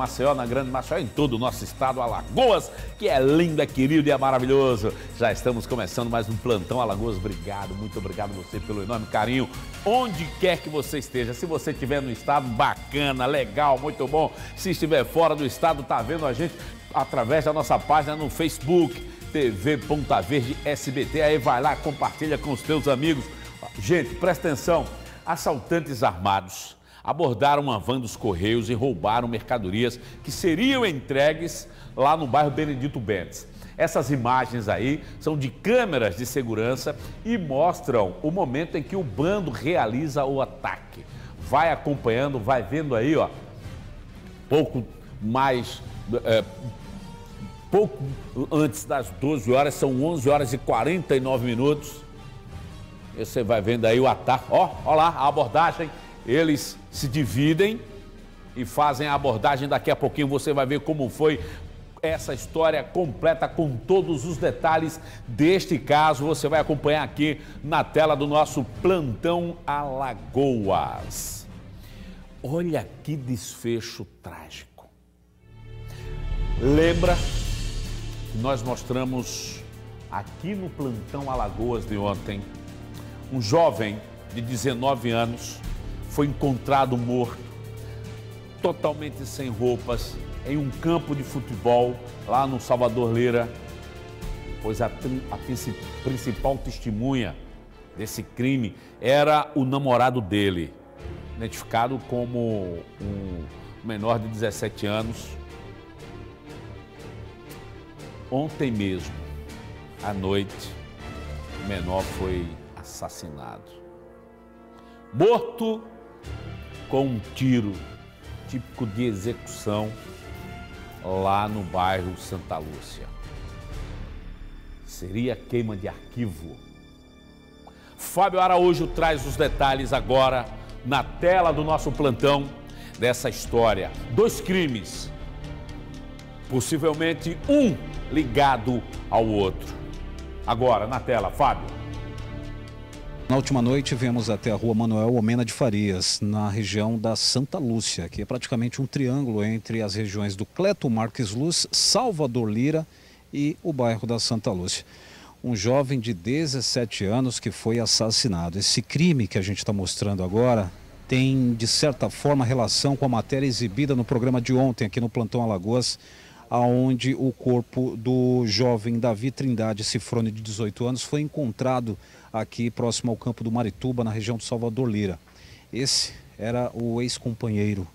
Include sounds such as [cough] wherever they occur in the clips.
Maceió, na Grande Maceió, em todo o nosso estado, Alagoas, que é lindo, é querido e é maravilhoso. Já estamos começando mais um plantão Alagoas. Obrigado, muito obrigado você pelo enorme carinho. Onde quer que você esteja, se você estiver no estado, bacana, legal, muito bom. Se estiver fora do estado, tá vendo a gente através da nossa página no Facebook, TV Ponta Verde SBT. Aí vai lá, compartilha com os teus amigos. Gente, presta atenção. Assaltantes armados abordaram uma van dos Correios e roubaram mercadorias que seriam entregues lá no bairro Benedito Bentes. Essas imagens aí são de câmeras de segurança e mostram o momento em que o bando realiza o ataque. Vai acompanhando, vai vendo aí, ó, pouco mais, é, pouco antes das 12 horas, são 11 horas e 49 minutos. Você vai vendo aí o ataque, ó, ó lá a abordagem eles se dividem e fazem a abordagem. Daqui a pouquinho você vai ver como foi essa história completa com todos os detalhes deste caso. Você vai acompanhar aqui na tela do nosso Plantão Alagoas. Olha que desfecho trágico. Lembra que nós mostramos aqui no Plantão Alagoas de ontem um jovem de 19 anos foi encontrado morto, totalmente sem roupas, em um campo de futebol lá no Salvador Leira, pois a, a principal testemunha desse crime era o namorado dele, identificado como um menor de 17 anos. Ontem mesmo, à noite, o menor foi assassinado. Morto com um tiro típico de execução lá no bairro Santa Lúcia. Seria queima de arquivo. Fábio Araújo traz os detalhes agora na tela do nosso plantão dessa história. Dois crimes, possivelmente um ligado ao outro. Agora, na tela, Fábio. Na última noite, viemos até a rua Manuel Omena de Farias, na região da Santa Lúcia, que é praticamente um triângulo entre as regiões do Cleto Marques Luz, Salvador Lira e o bairro da Santa Lúcia. Um jovem de 17 anos que foi assassinado. Esse crime que a gente está mostrando agora tem, de certa forma, relação com a matéria exibida no programa de ontem, aqui no Plantão Alagoas, aonde o corpo do jovem Davi Trindade Cifrone, de 18 anos, foi encontrado aqui próximo ao campo do Marituba, na região do Salvador Lira. Esse era o ex-companheiro,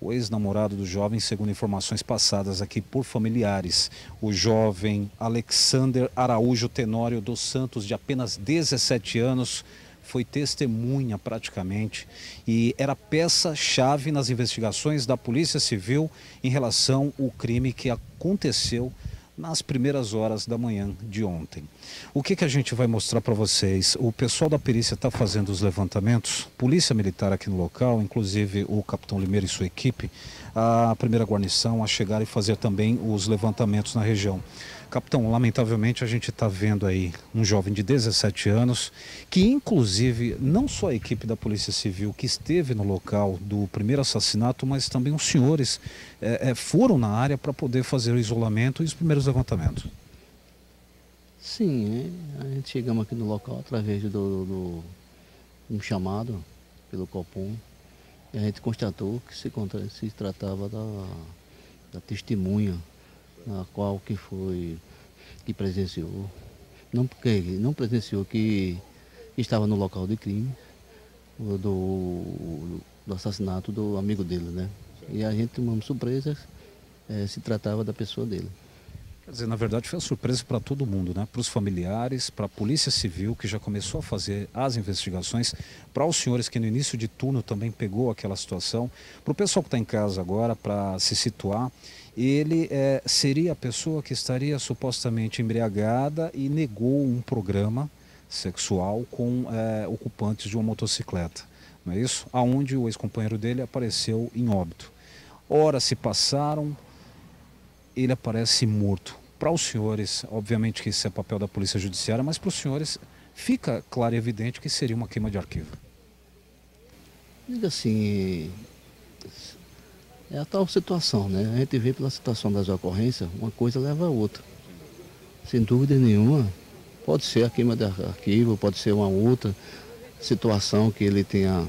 o ex-namorado do jovem, segundo informações passadas aqui por familiares. O jovem Alexander Araújo Tenório dos Santos, de apenas 17 anos, foi testemunha praticamente e era peça-chave nas investigações da Polícia Civil em relação ao crime que aconteceu nas primeiras horas da manhã de ontem. O que, que a gente vai mostrar para vocês? O pessoal da perícia está fazendo os levantamentos, polícia militar aqui no local, inclusive o capitão Limeira e sua equipe, a primeira guarnição a chegar e fazer também os levantamentos na região. Capitão, lamentavelmente a gente está vendo aí um jovem de 17 anos, que inclusive não só a equipe da Polícia Civil que esteve no local do primeiro assassinato, mas também os senhores é, é, foram na área para poder fazer o isolamento e os primeiros levantamentos. Sim, a gente chegamos aqui no local através do, do um chamado pelo Copom e a gente constatou que se, se tratava da, da testemunha na qual que foi, que presenciou, não, porque, não presenciou que estava no local de crime, do, do assassinato do amigo dele, né? E a gente tomamos surpresa, é, se tratava da pessoa dele. Quer dizer, na verdade foi uma surpresa para todo mundo, né? Para os familiares, para a Polícia Civil, que já começou a fazer as investigações, para os senhores que no início de turno também pegou aquela situação, para o pessoal que está em casa agora, para se situar ele é, seria a pessoa que estaria supostamente embriagada e negou um programa sexual com é, ocupantes de uma motocicleta, não é isso? Aonde o ex-companheiro dele apareceu em óbito. Horas se passaram, ele aparece morto. Para os senhores, obviamente que isso é papel da Polícia Judiciária, mas para os senhores fica claro e evidente que seria uma queima de arquivo. Diga assim, É a tal situação, né? A gente vê pela situação das ocorrências, uma coisa leva a outra. Sem dúvida nenhuma, pode ser a queima de arquivo, pode ser uma outra situação que ele tenha,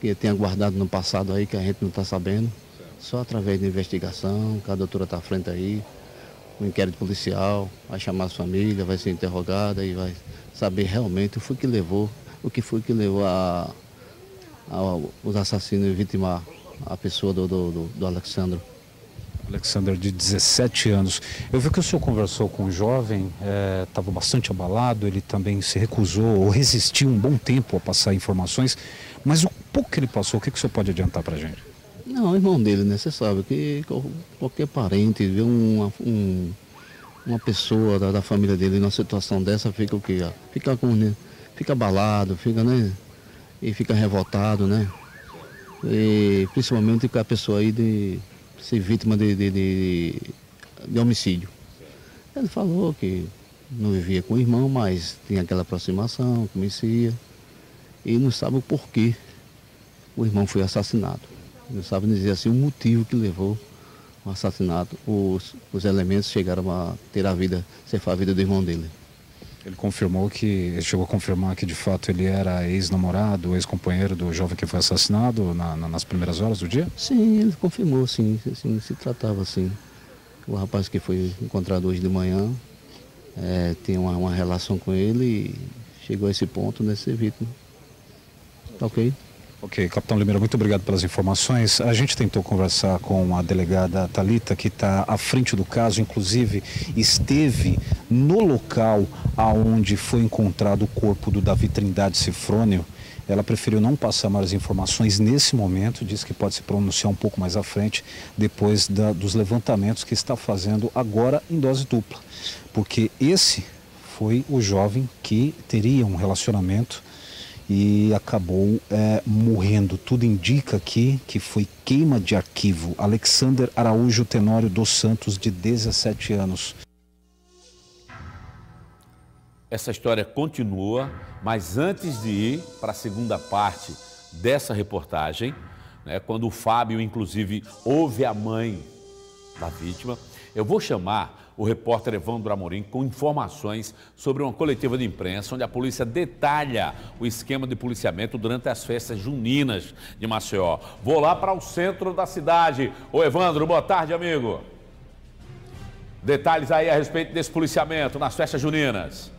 que ele tenha guardado no passado aí, que a gente não está sabendo. Só através de investigação, que a doutora está à frente aí, um inquérito policial, vai chamar a família, vai ser interrogada e vai saber realmente o que foi que levou, o que foi que levou a, a, os assassinos a vitimar a pessoa do, do, do, do Alexandre. Alexander, de 17 anos. Eu vi que o senhor conversou com um jovem, estava é, bastante abalado, ele também se recusou ou resistiu um bom tempo a passar informações, mas o pouco que ele passou, o que, que o senhor pode adiantar para a gente? Não, irmão dele, né? Você sabe que qualquer parente vê uma, um, uma pessoa da, da, família dele numa situação dessa, fica o quê? Fica, com, né? fica abalado, fica, né? E fica revoltado, né? E principalmente com a pessoa aí de ser vítima de, de, de, de homicídio. Ele falou que não vivia com o irmão, mas tinha aquela aproximação, conhecia. E não sabe o porquê o irmão foi assassinado. Não sabe dizer assim o motivo que levou o assassinato. Os, os elementos chegaram a ter a vida, ceifar a vida do irmão dele. Ele confirmou que, ele chegou a confirmar que de fato ele era ex-namorado, ex-companheiro do jovem que foi assassinado na, na, nas primeiras horas do dia? Sim, ele confirmou, sim, assim, se tratava assim. O rapaz que foi encontrado hoje de manhã é, tinha uma, uma, relação com ele e chegou a esse ponto de ser vítima. Tá ok? Ok, capitão Limeira, muito obrigado pelas informações. A gente tentou conversar com a delegada Talita, que está à frente do caso, inclusive esteve no local aonde foi encontrado o corpo do Davi Trindade Cifrônio. Ela preferiu não passar mais informações nesse momento, disse que pode se pronunciar um pouco mais à frente, depois da, dos levantamentos que está fazendo agora em dose dupla. Porque esse foi o jovem que teria um relacionamento e acabou é, morrendo. Tudo indica aqui que foi queima de arquivo. Alexander Araújo Tenório dos Santos, de 17 anos. Essa história continua, mas antes de ir para a segunda parte dessa reportagem, né, quando o Fábio, inclusive, ouve a mãe da vítima, eu vou chamar o repórter Evandro Amorim com informações sobre uma coletiva de imprensa onde a polícia detalha o esquema de policiamento durante as festas juninas de Maceió. Vou lá para o centro da cidade. Ô Evandro, boa tarde, amigo. Detalhes aí a respeito desse policiamento nas festas juninas.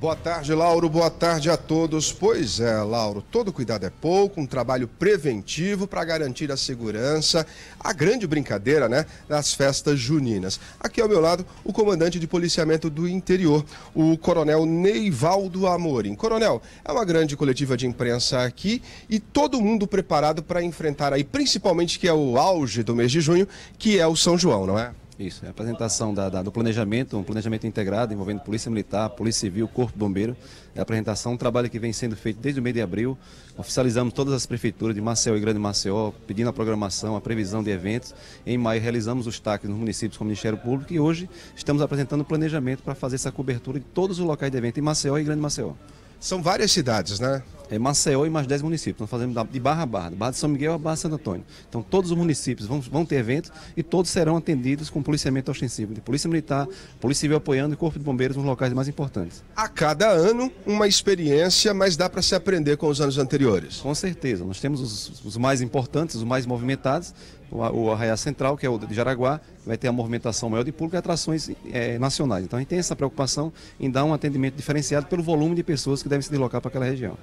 Boa tarde, Lauro. Boa tarde a todos. Pois é, Lauro, todo cuidado é pouco, um trabalho preventivo para garantir a segurança, a grande brincadeira, né, das festas juninas. Aqui ao meu lado, o comandante de policiamento do interior, o coronel Neivaldo Amorim. Coronel, é uma grande coletiva de imprensa aqui e todo mundo preparado para enfrentar aí, principalmente que é o auge do mês de junho, que é o São João, não é? Isso, é a apresentação da, da, do planejamento, um planejamento integrado envolvendo Polícia Militar, Polícia Civil, Corpo Bombeiro. É a apresentação, um trabalho que vem sendo feito desde o mês de abril. Oficializamos todas as prefeituras de Maceió e Grande Maceió, pedindo a programação, a previsão de eventos. Em maio realizamos os taques nos municípios com o Ministério Público e hoje estamos apresentando o planejamento para fazer essa cobertura de todos os locais de evento em Maceió e Grande Maceió. São várias cidades, né? É Maceió e mais 10 municípios. Nós fazemos de Barra a Barra, de Barra de São Miguel a Barra de Santo Antônio. Então todos os municípios vão, vão ter eventos e todos serão atendidos com policiamento ostensivo de Polícia Militar, Polícia Civil apoiando e Corpo de Bombeiros nos locais mais importantes. A cada ano uma experiência, mas dá para se aprender com os anos anteriores. Com certeza. Nós temos os, os mais importantes, os mais movimentados o Arraiá Central, que é o de Jaraguá, vai ter a movimentação maior de público e atrações é, nacionais. Então a gente tem essa preocupação em dar um atendimento diferenciado pelo volume de pessoas que devem se deslocar para aquela região.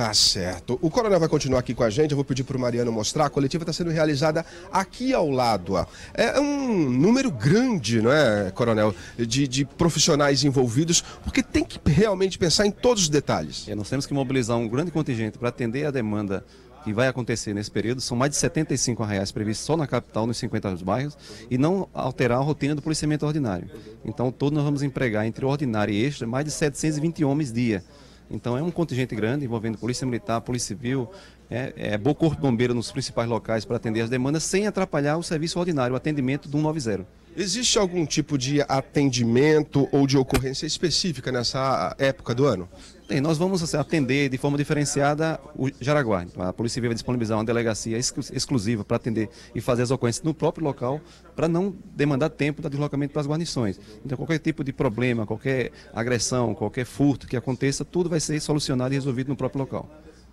Tá certo. O coronel vai continuar aqui com a gente. Eu vou pedir para o Mariano mostrar. A coletiva está sendo realizada aqui ao lado. É um número grande, não é, coronel, de, de profissionais envolvidos, porque tem que realmente pensar em todos os detalhes. É, nós temos que mobilizar um grande contingente para atender a demanda que vai acontecer nesse período, são mais de 75 reais previstos só na capital, nos 50 bairros, e não alterar a rotina do policiamento ordinário. Então, todo nós vamos empregar entre ordinário e extra mais de 720 homens dia. Então, é um contingente grande envolvendo Polícia Militar, Polícia Civil, é, é bom corpo bombeiro nos principais locais para atender as demandas sem atrapalhar o serviço ordinário, o atendimento do 190. Existe algum tipo de atendimento ou de ocorrência específica nessa época do ano? Tem, nós vamos assim, atender de forma diferenciada o Jaraguá. A Polícia Civil vai disponibilizar uma delegacia exclusiva para atender e fazer as ocorrências no próprio local, para não demandar tempo de deslocamento para as guarnições. Então, qualquer tipo de problema, qualquer agressão, qualquer furto que aconteça, tudo vai ser solucionado e resolvido no próprio local.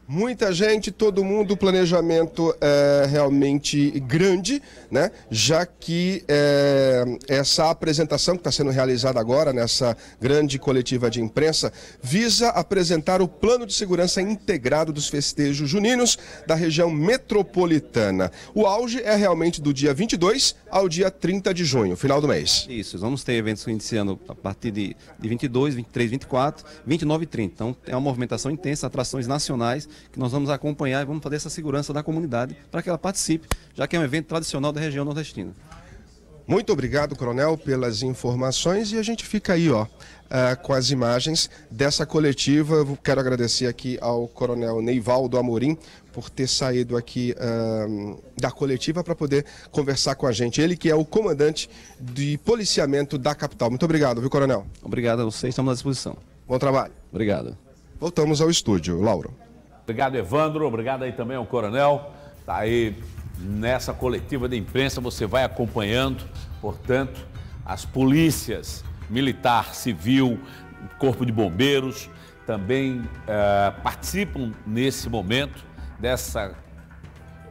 Muita gente, todo mundo, planejamento é realmente grande, né? Já que é, essa apresentação que está sendo realizada agora nessa grande coletiva de imprensa visa apresentar o plano de segurança integrado dos festejos juninos da região metropolitana. O auge é realmente do dia 22 ao dia 30 de junho, final do mês. Isso, vamos ter eventos iniciando a partir de, de 22, 23, 24, 29 e 30. Então é uma movimentação intensa, atrações nacionais que nós vamos acompanhar e vamos fazer essa segurança da comunidade para que ela participe, já que é um evento tradicional da região nordestina. Muito obrigado, Coronel, pelas informações e a gente fica aí, ó, uh, com as imagens dessa coletiva. Eu quero agradecer aqui ao Coronel Neivaldo Amorim por ter saído aqui uh, da coletiva para poder conversar com a gente. Ele que é o comandante de policiamento da capital. Muito obrigado, viu, Coronel? Obrigado a vocês, estamos à disposição. Bom trabalho. Obrigado. Voltamos ao estúdio. Lauro. Obrigado, Evandro. Obrigado aí também ao Coronel. Tá aí nessa coletiva de imprensa, você vai acompanhando, portanto, as polícias militar, civil, corpo de bombeiros também eh, participam nesse momento dessa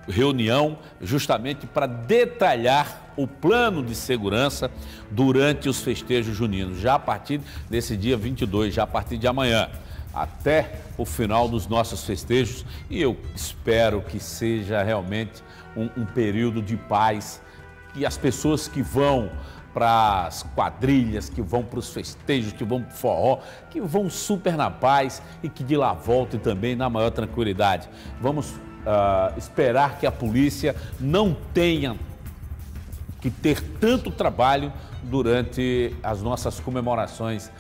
reunião justamente para detalhar o plano de segurança durante os festejos juninos, já a partir desse dia 22, já a partir de amanhã até o final dos nossos festejos e eu espero que seja realmente um, um período de paz, que as pessoas que vão para as quadrilhas, que vão para os festejos, que vão para o forró, que vão super na paz e que de lá voltem também na maior tranquilidade. Vamos uh, esperar que a polícia não tenha que ter tanto trabalho durante as nossas comemorações.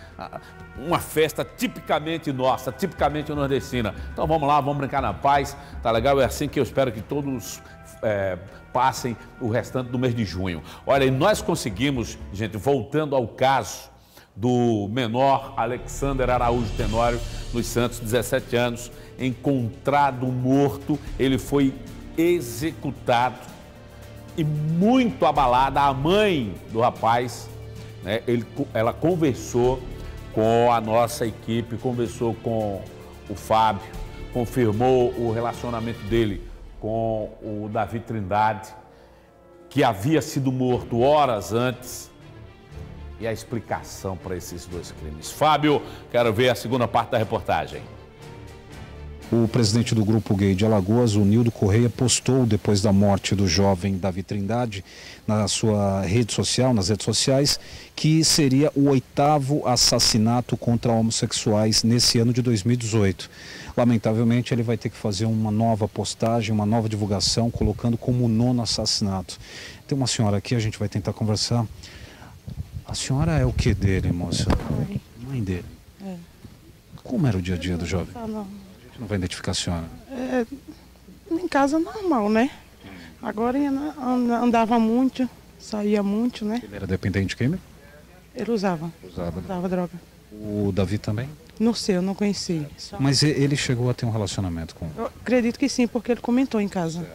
Uma festa tipicamente nossa, tipicamente nordestina. Então vamos lá, vamos brincar na paz, tá legal? É assim que eu espero que todos é, passem o restante do mês de junho. Olha, e nós conseguimos, gente, voltando ao caso do menor Alexander Araújo Tenório, nos Santos, 17 anos, encontrado morto, ele foi executado e muito abalada. A mãe do rapaz, né, ele, ela conversou com a nossa equipe, conversou com o Fábio, confirmou o relacionamento dele com o Davi Trindade, que havia sido morto horas antes, e a explicação para esses dois crimes. Fábio, quero ver a segunda parte da reportagem. O presidente do grupo gay de Alagoas, o Nildo Correia, postou depois da morte do jovem Davi Trindade na sua rede social, nas redes sociais, que seria o oitavo assassinato contra homossexuais nesse ano de 2018. Lamentavelmente, ele vai ter que fazer uma nova postagem, uma nova divulgação, colocando como nono assassinato. Tem uma senhora aqui, a gente vai tentar conversar. A senhora é o que dele, moça? Mãe. Mãe dele. É. Como era o dia a dia do jovem? Tá, não. Não vai identificar a senhora. É, em casa normal, né? Agora andava muito, saía muito, né? Ele era dependente de químico? Ele usava, Usava. usava droga. O Davi também? Não sei, eu não conheci. Mas ele chegou a ter um relacionamento com. Eu acredito que sim, porque ele comentou em casa.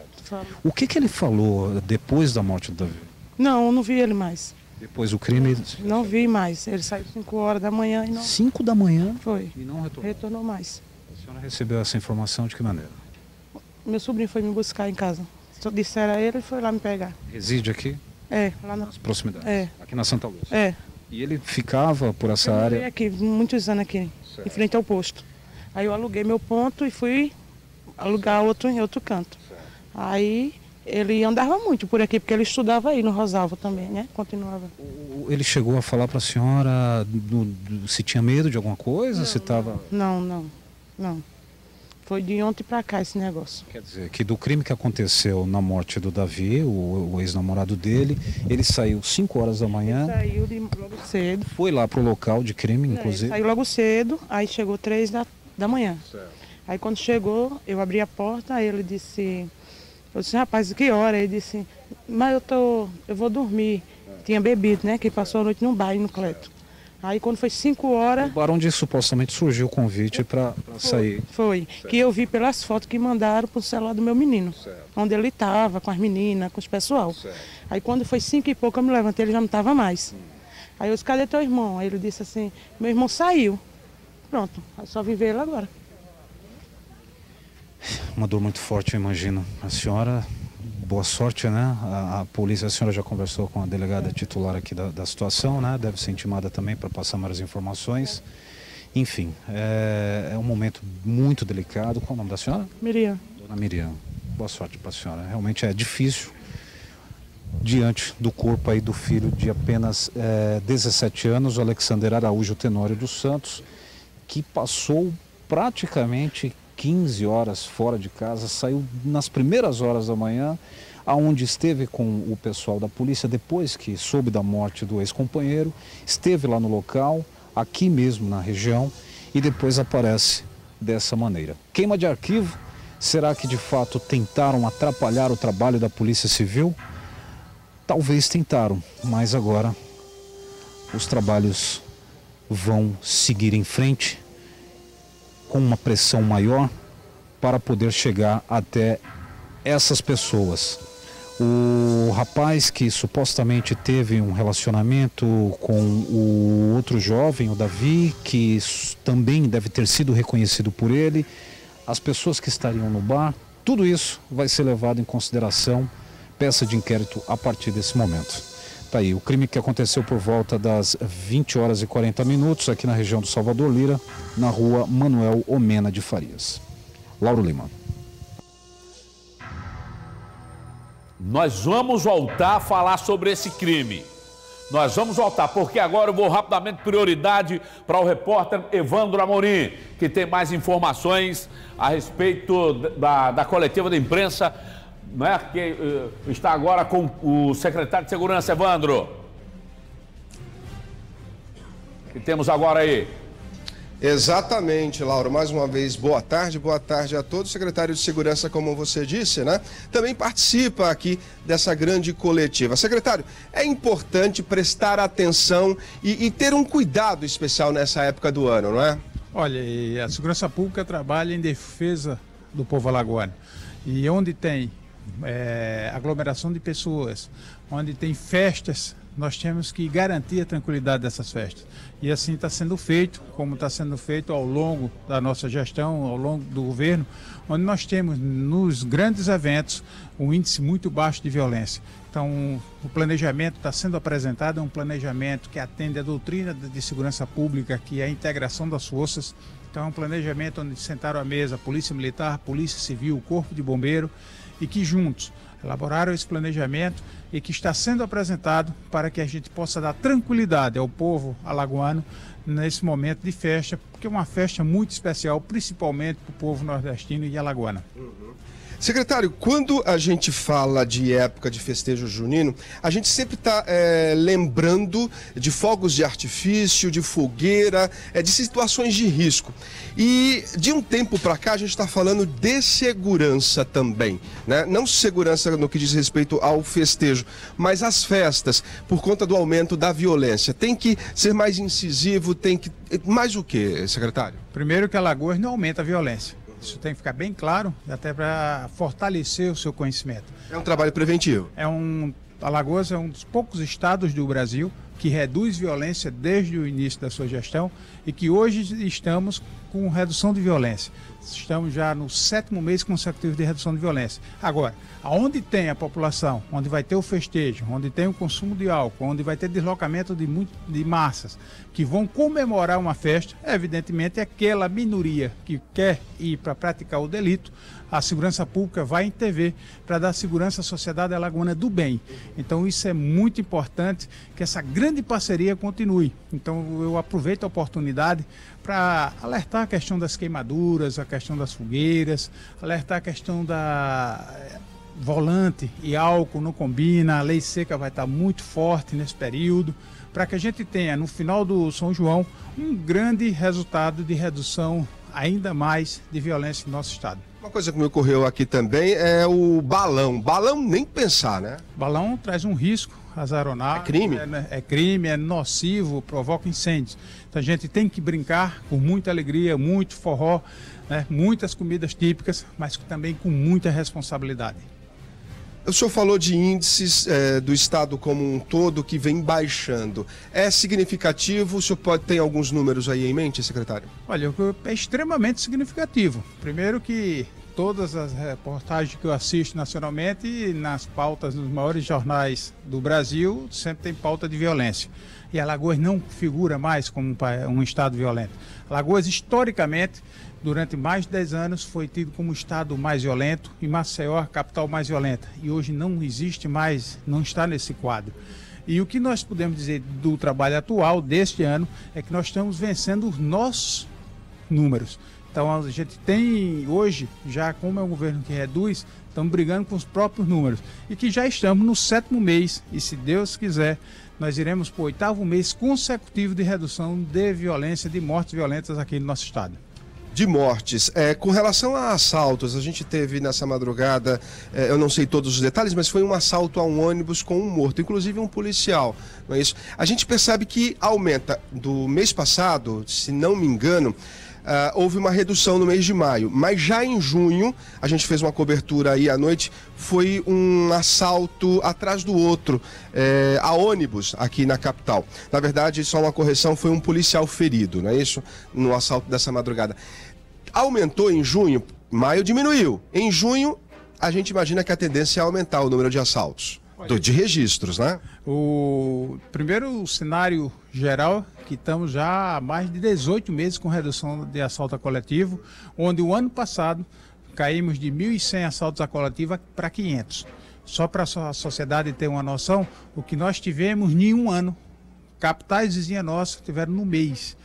O que, que ele falou depois da morte do Davi? Não, eu não vi ele mais. Depois do crime? Não vi mais. Ele saiu 5 horas da manhã e não 5 da manhã foi. e não retornou. Retornou mais. Recebeu essa informação de que maneira? Meu sobrinho foi me buscar em casa. Só disseram a ele e foi lá me pegar. Reside aqui, É, lá na. nas proximidades? É. Aqui na Santa Luz? É. E ele ficava por essa Eu área? aqui, muitos anos aqui, em frente ao posto. Aí eu aluguei meu ponto e fui alugar outro em outro canto. Aí ele andava muito por aqui, porque ele estudava aí no Rosalvo também, né? Continuava. Ele chegou a falar para a senhora do- do- se tinha medo de alguma coisa? se estava. Não, não, não. Foi de ontem pra cá esse negócio. Quer dizer, que do crime que aconteceu na morte do Davi, o, o ex-namorado dele, ele saiu 5 horas da manhã, Saiu de logo cedo. foi lá pro local de crime, É, inclusive. saiu logo cedo, aí chegou três da, da manhã. Aí quando chegou, eu abri a porta, aí ele disse, eu disse, rapaz, que hora? Ele disse, mas eu tô, eu vou dormir. Tinha bebido, né? Que passou a noite no bar no Cleto. Aí quando foi 5 horas. O onde supostamente surgiu o convite para sair. Foi. Certo. Que eu vi pelas fotos que mandaram pro celular do meu menino. Certo. Onde ele estava, com as meninas, com os pessoal. Certo. Aí quando foi cinco e pouco, eu me levantei, ele já não estava mais. Hum. Aí eu disse, cadê teu irmão? Aí ele disse assim, meu irmão saiu. Pronto, é só viver ele agora. Uma dor muito forte, eu imagino. A senhora boa sorte, né? A, a, polícia, a senhora já conversou com a delegada titular aqui da, da situação, né? Deve ser intimada também para passar mais informações. Enfim, é, é, um momento muito delicado. Qual é o nome da senhora? Miriam. Dona Miriam, boa sorte para a senhora. Realmente é difícil diante do corpo aí do filho de apenas é, 17 anos, o Alexander Araújo Tenório dos Santos, que passou praticamente 15 horas fora de casa, saiu nas primeiras horas da manhã, aonde esteve com o pessoal da polícia depois que soube da morte do ex-companheiro, esteve lá no local, aqui mesmo na região, e depois aparece dessa maneira. Queima de arquivo, será que de fato tentaram atrapalhar o trabalho da Polícia Civil? Talvez tentaram, mas agora os trabalhos vão seguir em frente com uma pressão maior para poder chegar até essas pessoas. O rapaz que supostamente teve um relacionamento com o outro jovem, o Davi, que também deve ter sido reconhecido por ele, as pessoas que estariam no bar, tudo isso vai ser levado em consideração, peça de inquérito a partir desse momento. Tá aí, o crime que aconteceu por volta das 20 horas e 40 minutos aqui na região do Salvador Lira, na rua Manuel Omena de Farias. Lauro Lima. Nós vamos voltar a falar sobre esse crime. Nós vamos voltar, porque agora eu vou rapidamente prioridade para o repórter Evandro Amorim, que tem mais informações a respeito da, da coletiva da imprensa não é? que uh, está agora com o secretário de Segurança, Evandro. que temos agora aí? Exatamente, Laura. Mais uma vez, boa tarde, boa tarde a todos. Secretário de Segurança, como você disse, né? Também participa aqui dessa grande coletiva. Secretário, é importante prestar atenção e, e ter um cuidado especial nessa época do ano, não é? Olha, a segurança pública trabalha em defesa do povo alagoano. E onde tem é, aglomeração de pessoas, onde tem festas, nós temos que garantir a tranquilidade dessas festas. E assim está sendo feito, como está sendo feito ao longo da nossa gestão, ao longo do governo, onde nós temos nos grandes eventos um índice muito baixo de violência. Então, o planejamento está sendo apresentado, é um planejamento que atende à doutrina de segurança pública, que é a integração das forças. Então, é um planejamento onde sentaram à mesa a Polícia Militar, Polícia Civil, Corpo de Bombeiro e que juntos elaboraram esse planejamento e que está sendo apresentado para que a gente possa dar tranquilidade ao povo alagoano nesse momento de festa, porque é uma festa muito especial, principalmente para o povo nordestino e alagoana. Uhum. Secretário, quando a gente fala de época de festejo junino, a gente sempre está é, lembrando de fogos de artifício, de fogueira, é, de situações de risco. E de um tempo para cá a gente está falando de segurança também, né? Não segurança no que diz respeito ao festejo, mas as festas, por conta do aumento da violência. Tem que ser mais incisivo, tem que mais o que, secretário? Primeiro que Alagoas não aumenta a violência. Isso tem que ficar bem claro, até para fortalecer o seu conhecimento. É um trabalho preventivo. É um Alagoas é um dos poucos estados do Brasil que reduz violência desde o início da sua gestão e que hoje estamos com redução de violência. Estamos já no sétimo mês consecutivo de redução de violência. Agora, aonde tem a população, onde vai ter o festejo, onde tem o consumo de álcool, onde vai ter deslocamento de, muito, de massas que vão comemorar uma festa, evidentemente aquela minoria que quer ir para praticar o delito, a segurança pública vai intervir para dar segurança à sociedade alagoana do bem. Então isso é muito importante que essa grande parceria continue. Então eu aproveito a oportunidade para alertar a questão das queimaduras, a questão das fogueiras, alertar a questão da volante e álcool não combina, a lei seca vai estar muito forte nesse período, para que a gente tenha no final do São João um grande resultado de redução ainda mais de violência no nosso estado. Uma coisa que me ocorreu aqui também é o balão. Balão nem pensar, né? Balão traz um risco às aeronaves. É crime? É, né, é, crime, é nocivo, provoca incêndios. Então a gente tem que brincar com muita alegria, muito forró, né, muitas comidas típicas, mas também com muita responsabilidade. O senhor falou de índices é, do estado como um todo que vem baixando. É significativo? O senhor pode ter alguns números aí em mente, secretário? Olha, é extremamente significativo. Primeiro que todas as reportagens que eu assisto nacionalmente, nas pautas dos maiores jornais do Brasil, sempre tem pauta de violência. E Alagoas não figura mais como um estado violento. Alagoas, historicamente, durante mais de 10 anos, foi tido como o estado mais violento e Maceió a capital mais violenta. E hoje não existe mais, não está nesse quadro. E o que nós podemos dizer do trabalho atual deste ano é que nós estamos vencendo os nossos números. Então a gente tem hoje, já como é um governo que reduz, estamos brigando com os próprios números. E que já estamos no sétimo mês, e se Deus quiser, nós iremos para o oitavo mês consecutivo de redução de violência, de mortes violentas aqui no nosso estado de mortes. É, com relação a assaltos, a gente teve nessa madrugada, é, eu não sei todos os detalhes, mas foi um assalto a um ônibus com um morto, inclusive um policial. Não é isso? A gente percebe que aumenta do mês passado, se não me engano. Uh, houve uma redução no mês de maio, mas já em junho, a gente fez uma cobertura aí à noite, foi um assalto atrás do outro, é, a ônibus aqui na capital. Na verdade, só uma correção, foi um policial ferido, não é isso? No assalto dessa madrugada. Aumentou em junho, maio diminuiu. Em junho, a gente imagina que a tendência é aumentar o número de assaltos. Do, de registros, né? O primeiro cenário geral que estamos já há mais de 18 meses com redução de assalto a coletivo, onde o ano passado caímos de 1.100 assaltos a coletiva para 500. Só para a sociedade ter uma noção, o que nós tivemos em um ano, capitais vizinhas nossas tiveram no mês.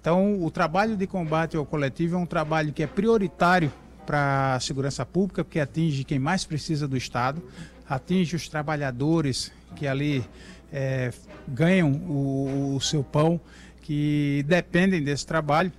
Então, o trabalho de combate ao coletivo é um trabalho que é prioritário para a segurança pública, porque atinge quem mais precisa do Estado, atinge os trabalhadores que ali é, ganham o, o seu pão, que dependem desse trabalho.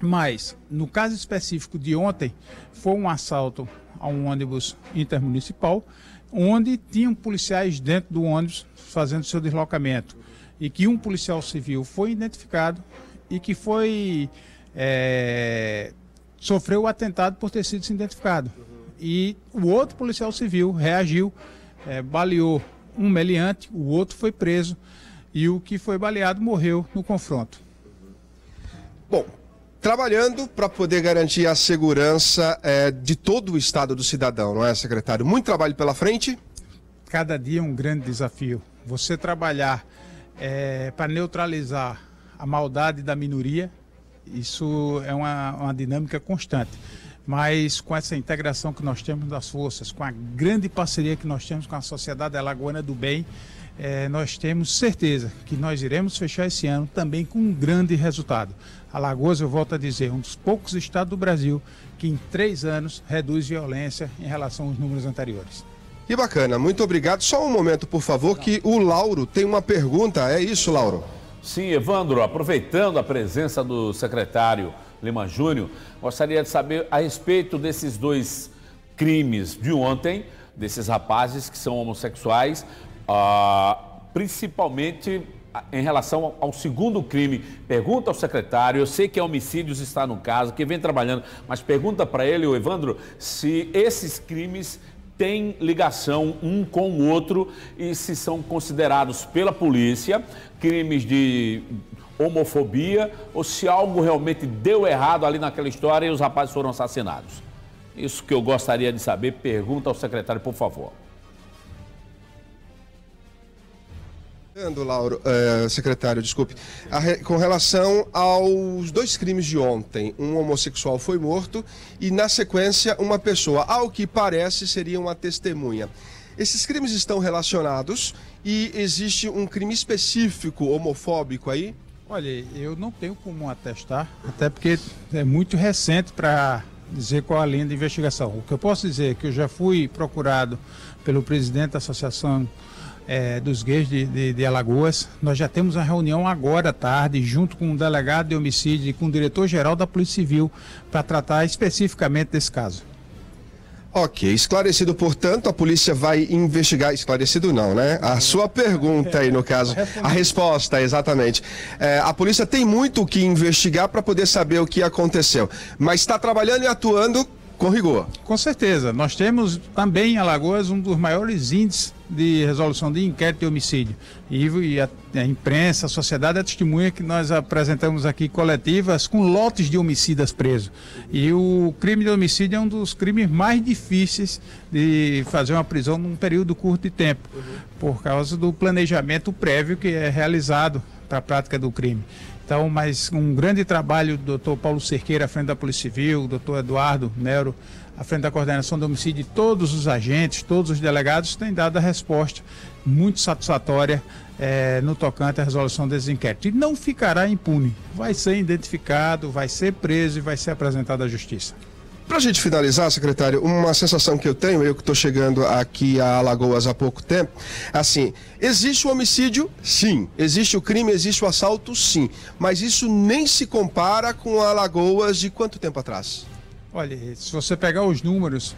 Mas, no caso específico de ontem, foi um assalto a um ônibus intermunicipal, onde tinham policiais dentro do ônibus fazendo seu deslocamento. E que um policial civil foi identificado e que foi. É, sofreu o atentado por ter sido identificado. E o outro policial civil reagiu, é, baleou um meliante, o outro foi preso e o que foi baleado morreu no confronto. Bom, trabalhando para poder garantir a segurança é, de todo o estado do cidadão, não é, secretário? Muito trabalho pela frente? Cada dia é um grande desafio. Você trabalhar é, para neutralizar a maldade da minoria, isso é uma, uma dinâmica constante mas com essa integração que nós temos das forças, com a grande parceria que nós temos com a Sociedade Alagoana do Bem, é, nós temos certeza que nós iremos fechar esse ano também com um grande resultado. Alagoas, eu volto a dizer, um dos poucos estados do Brasil que em três anos reduz violência em relação aos números anteriores. Que bacana, muito obrigado. Só um momento, por favor, que o Lauro tem uma pergunta. É isso, Lauro? Sim, Evandro, aproveitando a presença do secretário Lima Júnior, gostaria de saber a respeito desses dois crimes de ontem, desses rapazes que são homossexuais, uh, principalmente em relação ao segundo crime. Pergunta ao secretário, eu sei que é homicídios está no caso, que vem trabalhando, mas pergunta para ele, o Evandro, se esses crimes têm ligação um com o outro e se são considerados pela polícia crimes de homofobia ou se algo realmente deu errado ali naquela história e os rapazes foram assassinados. Isso que eu gostaria de saber, pergunta ao secretário, por favor. Lauro, uh, secretário, desculpe. Re... com relação aos dois crimes de ontem, um homossexual foi morto e, na sequência, uma pessoa, ao que parece, seria uma testemunha. Esses crimes estão relacionados e existe um crime específico homofóbico aí? Olha, eu não tenho como atestar, até porque é muito recente para dizer qual a linha de investigação. O que eu posso dizer é que eu já fui procurado pelo presidente da Associação é, dos Gays de, de, de, Alagoas. Nós já temos uma reunião agora à tarde, junto com o delegado de homicídio e com o diretor-geral da Polícia Civil, para tratar especificamente desse caso. Ok, esclarecido, portanto, a polícia vai investigar. Esclarecido não, né? A sua pergunta aí, no caso. A resposta, exatamente. É, a polícia tem muito o que investigar para poder saber o que aconteceu. Mas está trabalhando e atuando com rigor. Com certeza. Nós temos também em Alagoas um dos maiores índices de resolução de inquérito de homicídio. E a, a imprensa, a sociedade é testemunha que nós apresentamos aqui coletivas com lotes de homicidas presos. E o crime de homicídio é um dos crimes mais difíceis de fazer uma prisão num período curto de tempo, por causa do planejamento prévio que é realizado para a prática do crime. Então, mas um grande trabalho do doutor Paulo Cerqueira à frente da Polícia Civil, o doutor Eduardo Nero à frente da coordenação do homicídio, todos os agentes, todos os delegados têm dado a resposta muito satisfatória é, no tocante à resolução desse inquérito. E não ficará impune. Vai ser identificado, vai ser preso e vai ser apresentado à justiça. Para a gente finalizar, secretário, uma sensação que eu tenho, eu que estou chegando aqui a Alagoas há pouco tempo, assim, existe o homicídio? Sim. Existe o crime, existe o assalto? Sim. Mas isso nem se compara com a Alagoas de quanto tempo atrás? Olha, se você pegar os números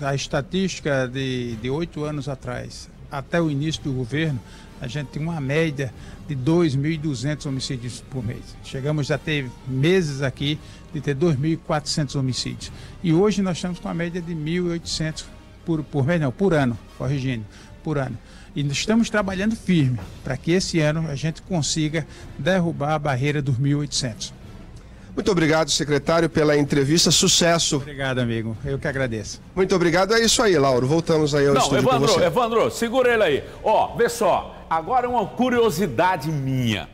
da estatística de oito anos atrás até o início do governo, a gente tem uma média de 2.200 homicídios por mês. Chegamos a ter meses aqui de ter 2.400 homicídios. E hoje nós estamos com a média de 1.800 por, por mês, não, por ano, corrigindo, por ano. E estamos trabalhando firme para que esse ano a gente consiga derrubar a barreira dos 1.800. Muito obrigado, secretário, pela entrevista. Sucesso. Obrigado, amigo. Eu que agradeço. Muito obrigado. É isso aí, Lauro. Voltamos aí ao Não, estúdio Evandro, com você. Evandro, segura ele aí. Ó, vê só. Agora uma curiosidade minha.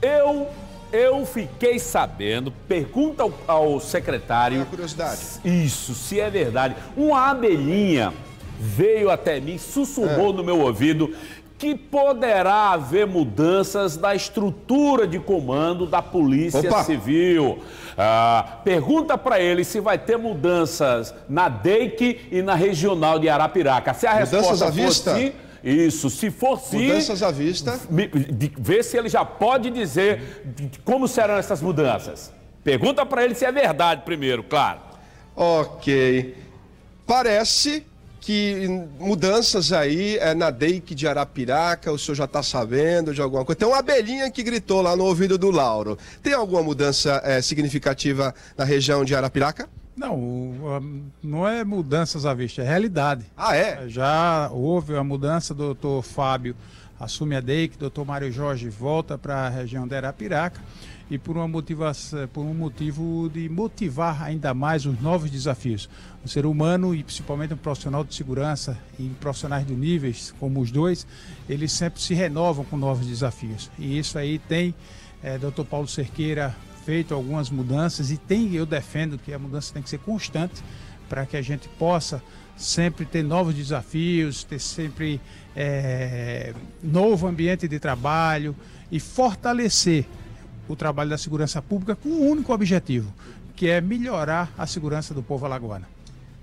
Eu eu fiquei sabendo, pergunta ao, ao secretário. É curiosidade. Isso, se é verdade. Uma abelhinha veio até mim, sussurrou é. no meu ouvido que poderá haver mudanças na estrutura de comando da Polícia Opa. Civil. Ah, pergunta para ele se vai ter mudanças na DEIC e na Regional de Arapiraca. Se a mudanças resposta à vista? sim, isso, se for sim. Mudanças à vista. Vê se ele já pode dizer como serão essas mudanças. Pergunta para ele se é verdade primeiro, claro. Ok. Parece que mudanças aí é, na DEIC de Arapiraca, o senhor já está sabendo de alguma coisa. Tem uma abelhinha que gritou lá no ouvido do Lauro. Tem alguma mudança é, significativa na região de Arapiraca? Não, não é mudanças à vista, é realidade. Ah, é? Já houve a mudança, do doutor Fábio assume a DEIC, doutor Mário Jorge volta para a região de Arapiraca e por, uma motivação, por um motivo de motivar ainda mais os novos desafios. O ser humano e principalmente um profissional de segurança e profissionais de níveis como os dois, eles sempre se renovam com novos desafios. E isso aí tem, é, eh, Dr. Paulo Cerqueira feito algumas mudanças e tem, eu defendo que a mudança tem que ser constante para que a gente possa sempre ter novos desafios, ter sempre é, novo ambiente de trabalho e fortalecer o trabalho da segurança pública com um único objetivo, que é melhorar a segurança do povo alagoano.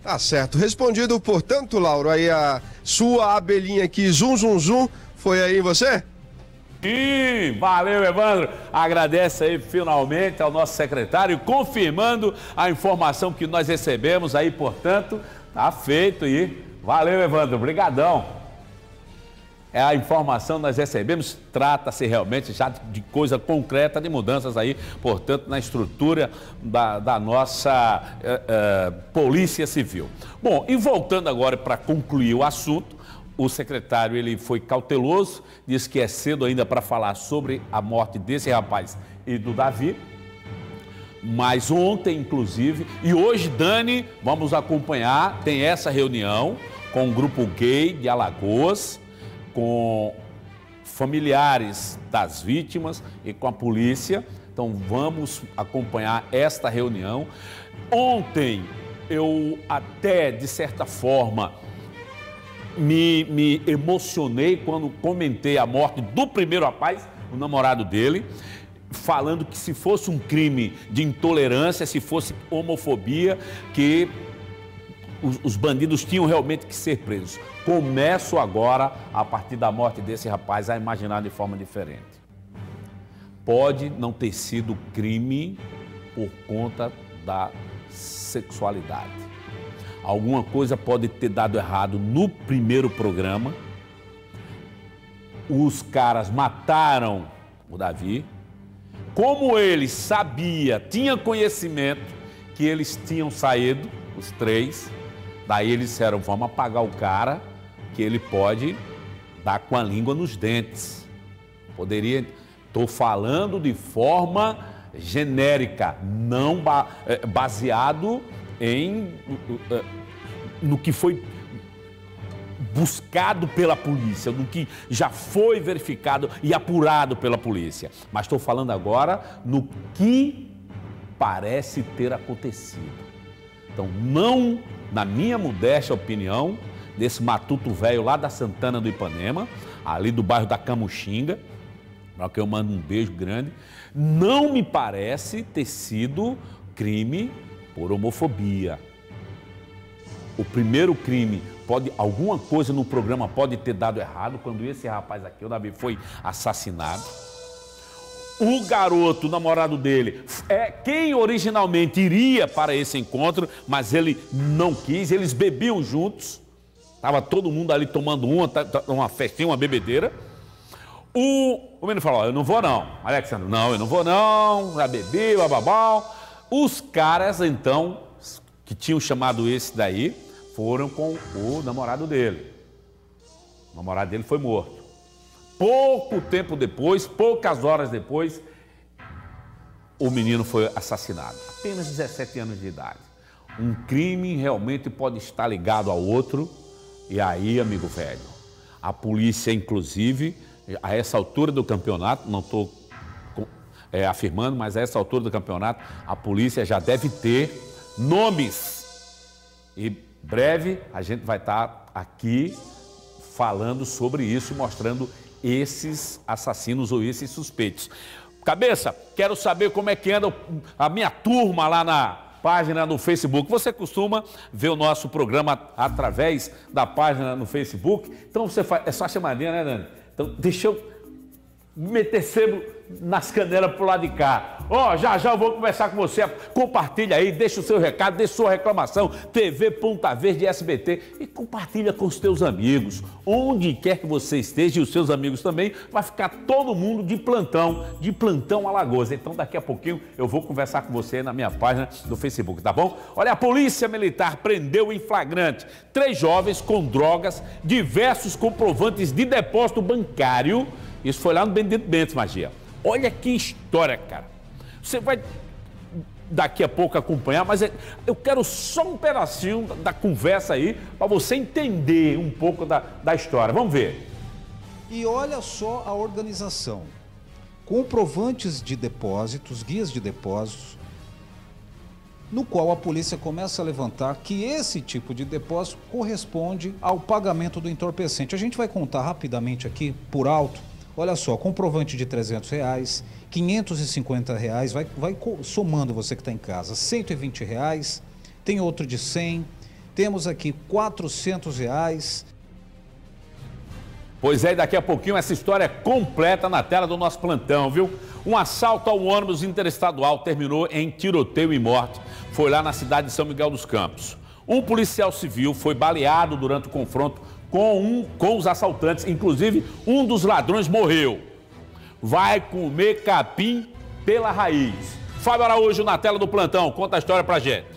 Tá certo. Respondido, portanto, Lauro, aí a sua abelhinha aqui, zum, zum, zum, foi aí você? Sim, valeu, Evandro. Agradece aí finalmente ao nosso secretário, confirmando a informação que nós recebemos aí, portanto, tá feito aí. Valeu, Evandro. Obrigadão. É a informação que nós recebemos, trata-se realmente já de coisa concreta, de mudanças aí, portanto, na estrutura da, da nossa eh, eh, Polícia Civil. Bom, e voltando agora para concluir o assunto, o secretário ele foi cauteloso, disse que é cedo ainda para falar sobre a morte desse rapaz e do Davi. Mas ontem, inclusive, e hoje, Dani, vamos acompanhar, tem essa reunião com o grupo gay de Alagoas, com familiares das vítimas e com a polícia. Então vamos acompanhar esta reunião. Ontem eu até, de certa forma, me, me emocionei quando comentei a morte do primeiro rapaz, o namorado dele. falando que se fosse um crime de intolerância, se fosse homofobia, que os, os, bandidos tinham realmente que ser presos. Começo agora, a partir da morte desse rapaz, a imaginar de forma diferente. Pode não ter sido crime por conta da sexualidade. Alguma coisa pode ter dado errado no primeiro programa. Os caras mataram o Davi. Como ele sabia, tinha conhecimento que eles tinham saído, os três, daí eles disseram: vamos apagar o cara, que ele pode dar com a língua nos dentes. Poderia. Estou falando de forma genérica, não eh, baseado em eh, no que foi buscado pela polícia, no que já foi verificado e apurado pela polícia. Mas estou falando agora no que parece ter acontecido. Então, não, na minha modesta opinião, desse matuto velho lá da Santana do Ipanema, ali do bairro da Camuxinga, para que eu mando um beijo grande, não me parece ter sido crime por homofobia. O primeiro crime pode alguma coisa no programa pode ter dado errado quando esse rapaz aqui, o Davi, foi assassinado. O garoto, o namorado dele, é quem originalmente iria para esse encontro, mas ele não quis, eles bebiam juntos. Tava todo mundo ali tomando uma, uma festinha, uma bebedeira. O, o menino falou: Eu não vou não. Alexandre, não, eu não vou não. Já bebi, bababau. Os caras, então, que tinham chamado esse daí, foram com o namorado dele. O namorado dele foi morto. Pouco tempo depois, poucas horas depois, o menino foi assassinado. Apenas 17 anos de idade. Um crime realmente pode estar ligado ao outro. E aí, amigo velho, a polícia, inclusive, a essa altura do campeonato, não estou é, afirmando, mas a essa altura do campeonato, a polícia já deve ter nomes. E breve a gente vai estar aqui falando sobre isso mostrando esses assassinos ou esses suspeitos. Cabeça, quero saber como é que anda a minha turma lá na página no Facebook. Você costuma ver o nosso programa através da página no Facebook? Então você faz, é só chamadinha, né, Dani? Então deixa eu meter sebo nas canelas pro lado de cá. Ó, oh, já já eu vou conversar com você. Compartilha aí, deixa o seu recado, deixa sua reclamação. TV Ponta Verde SBT e compartilha com os teus amigos. Onde quer que você esteja e os seus amigos também, vai ficar todo mundo de plantão, de plantão Alagoas. Então daqui a pouquinho eu vou conversar com você na minha página do Facebook, tá bom? Olha, a Polícia Militar prendeu em flagrante três jovens com drogas, diversos comprovantes de depósito bancário. Isso foi lá no Bendito Bentes, Magia. Olha que história, cara. Você vai daqui a pouco acompanhar, mas é, eu quero só um pedacinho da, conversa aí para você entender um pouco da, da história. Vamos ver. E olha só a organização. Comprovantes de depósitos, guias de depósitos, no qual a polícia começa a levantar que esse tipo de depósito corresponde ao pagamento do entorpecente. A gente vai contar rapidamente aqui, por alto, Olha só, comprovante de 300 reais, 550 reais, vai, vai somando você que está em casa, 120 reais, tem outro de 100, temos aqui 400 reais. Pois é, daqui a pouquinho essa história é completa na tela do nosso plantão, viu? Um assalto ao ônibus interestadual terminou em tiroteio e morte. Foi lá na cidade de São Miguel dos Campos. Um policial civil foi baleado durante o confronto com, um, com os assaltantes. Inclusive, um dos ladrões morreu. Vai comer capim pela raiz. Fábio Araújo na tela do plantão. Conta a história pra gente.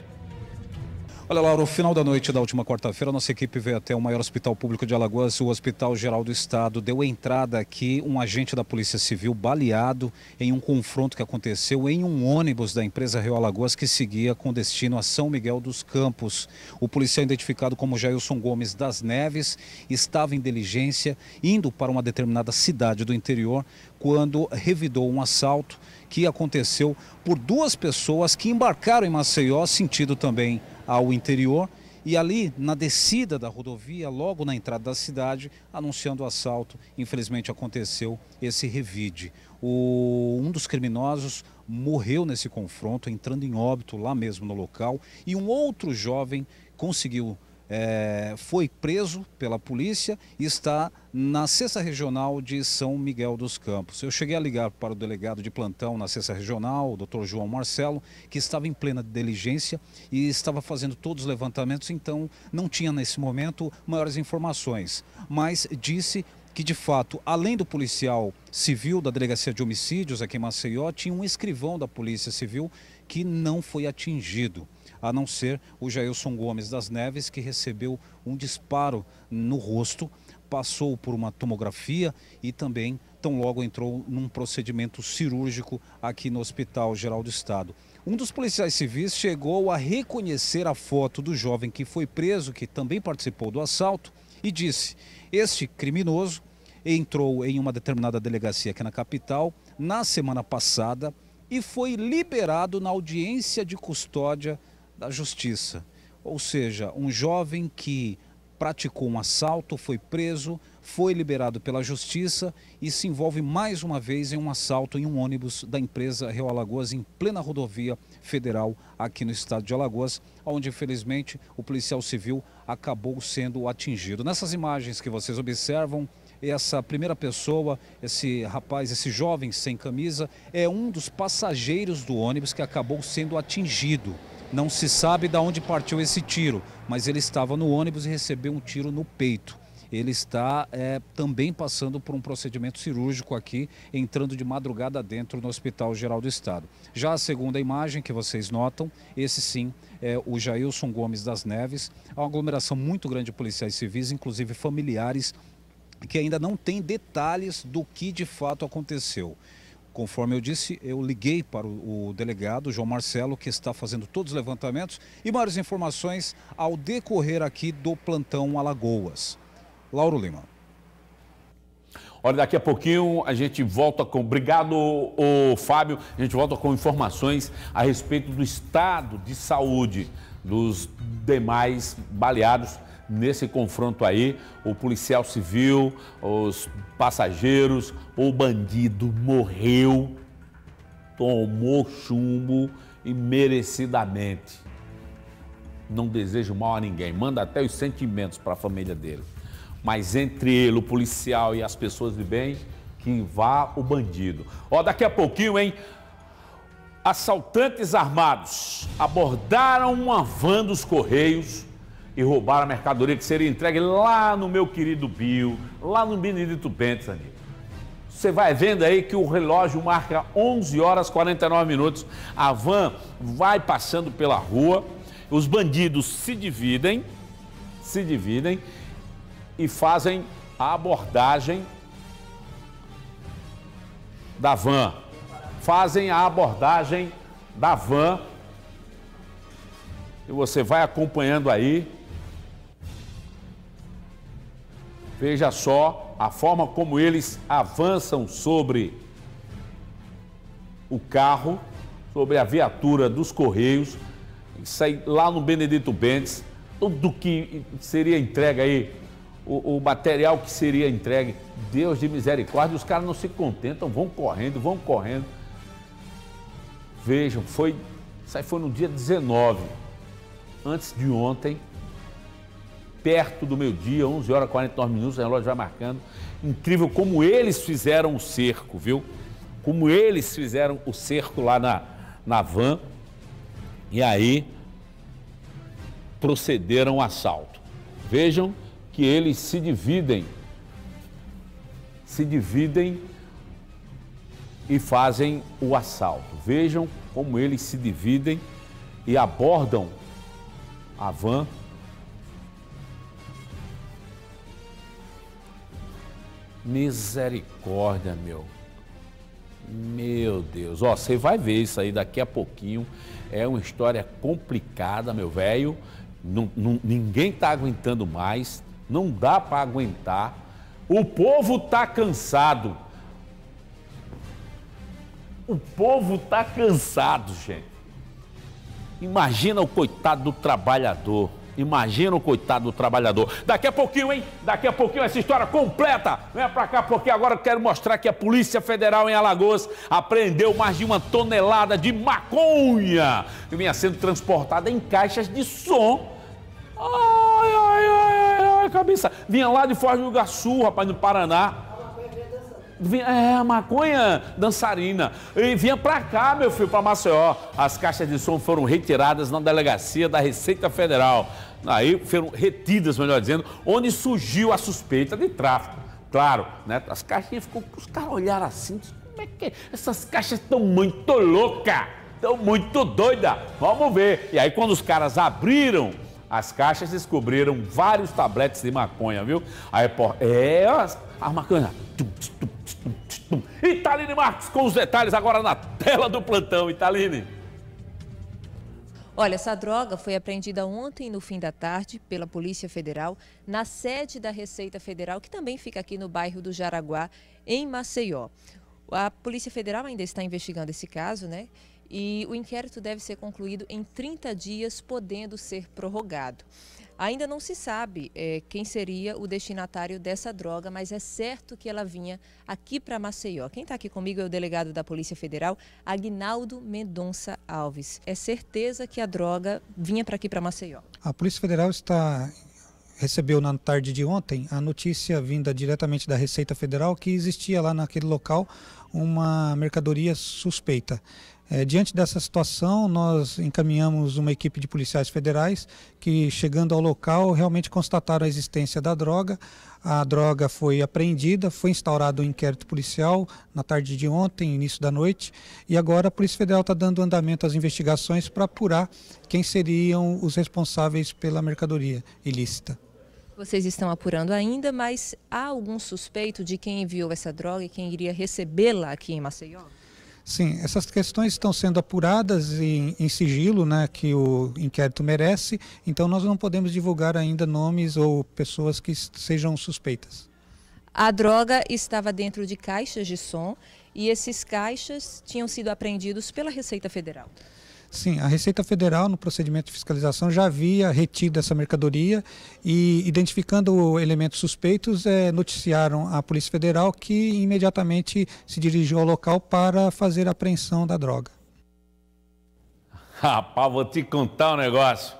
Olha, Laura, no final da noite da última quarta-feira, nossa equipe veio até o maior hospital público de Alagoas, o Hospital Geral do Estado. Deu entrada aqui um agente da Polícia Civil baleado em um confronto que aconteceu em um ônibus da empresa Rio Alagoas que seguia com destino a São Miguel dos Campos. O policial identificado como Jailson Gomes das Neves estava em diligência indo para uma determinada cidade do interior quando revidou um assalto que aconteceu por duas pessoas que embarcaram em Maceió, sentido também ao interior e ali na descida da rodovia, logo na entrada da cidade, anunciando o assalto, infelizmente aconteceu esse revide. O, um dos criminosos morreu nesse confronto, entrando em óbito lá mesmo no local, e um outro jovem conseguiu é, foi preso pela polícia e está na sexta regional de São Miguel dos Campos. Eu cheguei a ligar para o delegado de plantão na sexta regional, o doutor João Marcelo, que estava em plena diligência e estava fazendo todos os levantamentos, então não tinha nesse momento maiores informações, mas disse que de fato, além do policial civil da Delegacia de Homicídios aqui em Maceió, tinha um escrivão da Polícia Civil que não foi atingido a não ser o Jailson Gomes das Neves, que recebeu um disparo no rosto, passou por uma tomografia e também tão logo entrou num procedimento cirúrgico aqui no Hospital Geral do Estado. Um dos policiais civis chegou a reconhecer a foto do jovem que foi preso, que também participou do assalto, e disse: Este criminoso entrou em uma determinada delegacia aqui na capital na semana passada e foi liberado na audiência de custódia da justiça. Ou seja, um jovem que praticou um assalto, foi preso, foi liberado pela justiça e se envolve mais uma vez em um assalto em um ônibus da empresa Rio Alagoas em plena rodovia federal aqui no estado de Alagoas, onde infelizmente o policial civil acabou sendo atingido. Nessas imagens que vocês observam, essa primeira pessoa, esse rapaz, esse jovem sem camisa, é um dos passageiros do ônibus que acabou sendo atingido. Não se sabe de onde partiu esse tiro, mas ele estava no ônibus e recebeu um tiro no peito. Ele está é, também passando por um procedimento cirúrgico aqui, entrando de madrugada dentro no Hospital Geral do Estado. Já a segunda imagem que vocês notam, esse sim é o Jailson Gomes das Neves. Há uma aglomeração muito grande de policiais civis, inclusive familiares, que ainda não tem detalhes do que de fato aconteceu. Conforme eu disse, eu liguei para o, o, delegado João Marcelo, que está fazendo todos os levantamentos e maiores informações ao decorrer aqui do plantão Alagoas. Lauro Lima. Olha, daqui a pouquinho a gente volta com. Obrigado, o Fábio. A gente volta com informações a respeito do estado de saúde dos demais baleados nesse confronto aí, o policial civil, os passageiros, o bandido morreu, tomou chumbo e merecidamente. Não desejo mal a ninguém, manda até os sentimentos para a família dele. Mas entre ele, o policial e as pessoas de bem, que vá o bandido. Ó, daqui a pouquinho, hein? Assaltantes armados abordaram uma van dos Correios e roubaram a mercadoria que seria entregue lá no meu querido Bio, lá no Benedito Bentes, amigo. Você vai vendo aí que o relógio marca 11 horas 49 minutos. A van vai passando pela rua, os bandidos se dividem, se dividem e fazem a abordagem da van. Fazem a abordagem da van. E você vai acompanhando aí Veja só a forma como eles avançam sobre o carro, sobre a viatura dos Correios, sai lá no Benedito Bentes, tudo que seria entregue aí, o, o, material que seria entregue, Deus de misericórdia, os caras não se contentam, vão correndo, vão correndo. Vejam, foi, isso aí foi no dia 19, antes de ontem, perto do meio-dia, 11 horas e 49 minutos, o relógio vai marcando. Incrível como eles fizeram o cerco, viu? Como eles fizeram o cerco lá na, na van. E aí procederam ao assalto. Vejam que eles se dividem, se dividem e fazem o assalto. Vejam como eles se dividem e abordam a van Misericórdia, meu. Meu Deus. Ó, você vai ver isso aí daqui a pouquinho. É uma história complicada, meu velho. Ninguém tá aguentando mais. Não dá para aguentar. O povo tá cansado. O povo tá cansado, gente. Imagina o coitado do trabalhador. Imagina o coitado do trabalhador. Daqui a pouquinho, hein? Daqui a pouquinho essa história completa. Venha pra cá porque agora eu quero mostrar que a Polícia Federal em Alagoas apreendeu mais de uma tonelada de maconha que vinha sendo transportada em caixas de som. Ai, ai, ai, ai, ai, cabeça. Vinha lá de Foz do Iguaçu, rapaz, no Paraná. Vinha, é, a maconha dançarina. E vinha pra cá, meu filho, pra Maceió. As caixas de som foram retiradas na delegacia da Receita Federal. Aí foram retidas, melhor dizendo, onde surgiu a suspeita de tráfico. Claro, né? As caixinhas ficou, os caras olharam assim, como é que essas caixas estão muito loucas, estão muito doidas. Vamos ver. E aí quando os caras abriram as caixas, descobriram vários tabletes de maconha, viu? Aí, pô, é, as, as maconhas. Tum, tum, tum, tum. Italine Marques com os detalhes agora na tela do plantão. Italine. Olha, essa droga foi apreendida ontem no fim da tarde pela Polícia Federal na sede da Receita Federal, que também fica aqui no bairro do Jaraguá, em Maceió. A Polícia Federal ainda está investigando esse caso, né? E o inquérito deve ser concluído em 30 dias, podendo ser prorrogado. Ainda não se sabe é, quem seria o destinatário dessa droga, mas é certo que ela vinha aqui para Maceió. Quem está aqui comigo é o delegado da Polícia Federal, Agnaldo Mendonça Alves. É certeza que a droga vinha para aqui para Maceió. A Polícia Federal está recebeu na tarde de ontem a notícia vinda diretamente da Receita Federal que existia lá naquele local uma mercadoria suspeita. É, diante dessa situação, nós encaminhamos uma equipe de policiais federais que, chegando ao local, realmente constataram a existência da droga. A droga foi apreendida, foi instaurado um inquérito policial na tarde de ontem, início da noite, e agora a Polícia Federal está dando andamento às investigações para apurar quem seriam os responsáveis pela mercadoria ilícita. Vocês estão apurando ainda, mas há algum suspeito de quem enviou essa droga e quem iria recebê-la aqui em Maceió? Sim, essas questões estão sendo apuradas em, em, sigilo, né, que o inquérito merece, então nós não podemos divulgar ainda nomes ou pessoas que sejam suspeitas. A droga estava dentro de caixas de som e esses caixas tinham sido apreendidos pela Receita Federal. Sim, a Receita Federal, no procedimento de fiscalização, já havia retido essa mercadoria e, identificando elementos suspeitos, é, noticiaram à Polícia Federal que imediatamente se dirigiu ao local para fazer a apreensão da droga. Rapaz, vou te contar um negócio.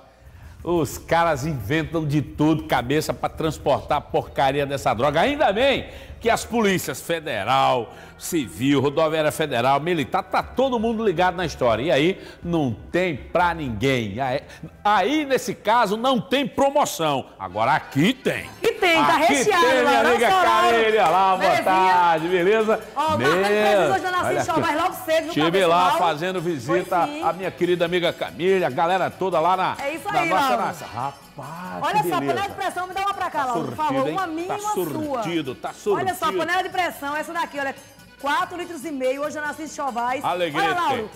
Os caras inventam de tudo, cabeça para transportar a porcaria dessa droga. Ainda bem que as polícias federal, civil, rodoviária federal, militar, tá todo mundo ligado na história. E aí não tem pra ninguém. Aí, nesse caso não tem promoção. Agora aqui tem. E tem, tá aqui recheado. tem, minha amiga Carilha lá, boa Belezinha. tarde, beleza? Ó, Meu, hoje na aqui. vai logo cedo, Estive lá fazendo visita à minha querida amiga Camila, a galera toda lá na, É isso na aí, nossa Lauro. raça. Rapaz, Olha só, beleza. panela de pressão, me dá uma pra cá, Lauro, por surtido, favor. Uma minha Tá e uma sua. surtido, tá Olha só, surtido. panela de pressão, essa daqui, olha, 4 litros e meio, hoje eu nasci de Chovais. Alegrete. Olha, Lauro.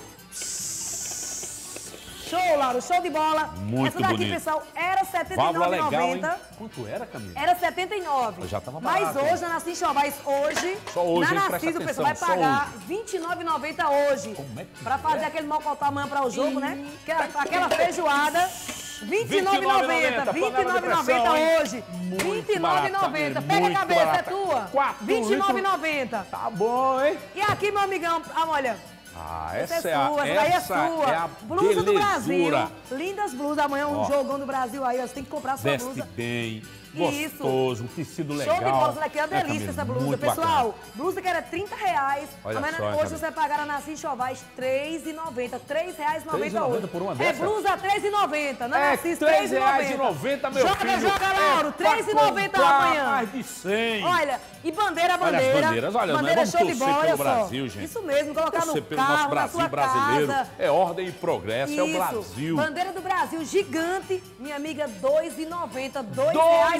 Show, Lauro, show de bola. Muito essa daqui, bonito. pessoal, era hein? 79,90. Quanto era, Camila? Era 79. Eu já tava Mas barato, hoje, hein? na Nassim Chovais, hoje, Só hoje, na? Narciso, o pessoal vai pagar R$29,90 hoje. Como é que Pra fazer é? aquele mocotó amanhã para o jogo, né? Aquela, aquela feijoada. R$29,90. R$29,90 hoje. R$29,90. Pega a cabeça, é barata. tua. Quatro R$29,90. Tá bom, hein? E aqui, meu amigão, ah, olha, Ah, essa, essa, é sua, essa daí é essa sua. é a blusa do Brasil. belezura. Lindas blusas. Amanhã um Ó. jogão do Brasil aí, você tem que comprar a sua Veste blusa. bem, Isso. Gostoso, um tecido legal. Show de bola, essa daqui é uma Né, delícia, essa blusa. Pessoal, bacana. blusa que era 30 reais. Olha amanhã, só, hoje você vai pagar na Nassim Chovais R$3,90. R$3,90 hoje. por uma É dessa? blusa R$3,90. Na É Nassim R$3,90, meu joga, filho. Joga, Lauro. É pra R$3,90 comprar amanhã. mais de 100. Olha, e bandeira, Olha as bandeira. bandeiras, olha, bandeira nós show vamos de torcer bola, pelo. Brasil, gente. Isso mesmo, colocar Torcer no pelo carro, nosso na Brasil sua brasileiro. casa. É ordem e progresso, é o Isso. Brasil. Bandeira do Brasil gigante, minha amiga, R$ 2,90.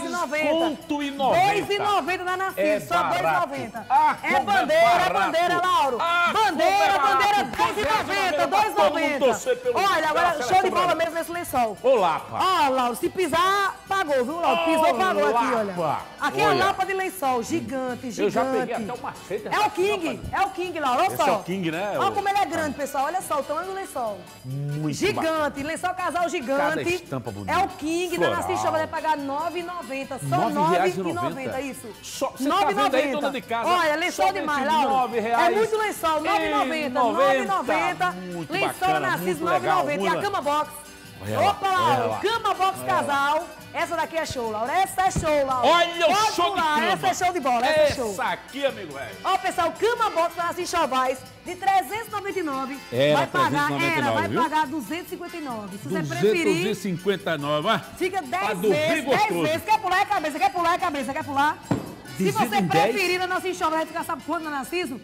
R$ Dois 2,90. conto e noventa. 2,90 na Narciso, É só barato. 2,90. Ah, é é bandeira, é bandeira, Lauro. Ah, bandeira, é bandeira, barato. 2,90, Todo mundo torcer 2,90. pelo- Olha, agora show de bola mesmo nesse lençol. Olá, pai. Ó, Lauro, se pisar, pagou viu, Lauro? Pisou, pagou aqui, olha. Lapa. Aqui é a lapa de lençol, gigante, gigante. Eu já peguei até o. É o King, é o King, Lauro, olha só. é o King, né? Olha como ele é grande, pessoal, olha só o tamanho do lençol. Muito Gigante, lençol casal gigante. É o King, da Nassim Show, vai pagar R$ 9,90. Só R$ Nove reais e 9,90, isso. Só- você tá vendo aí, dona de casa? Olha, lençol demais, Laura. nove É muito lençol, R$ 9,90. R$ 9,90. Muito Lençol Narciso, R$ legal, 9,90. E a cama box. Olha lá, Opa, lá. cama box Olha casal. Essa daqui é show, Laura. Essa é show, Laura. Olha o Pode show de pular, cama. Essa é show de bola, essa, é show. Essa aqui, amigo velho. Ó, pessoal, cama box da Nassim Chavais de 399. Era vai pagar, 399, era, vai viu? pagar 259. Se você preferir, 259, ó. fica 10 Pra dormir vezes, 10 gostoso. vezes. Quer pular é cabeça, quer pular é cabeça, quer pular? Se Dividido você em 10? preferir a Nassim Chavais, vai ficar sabe quanto na Narciso?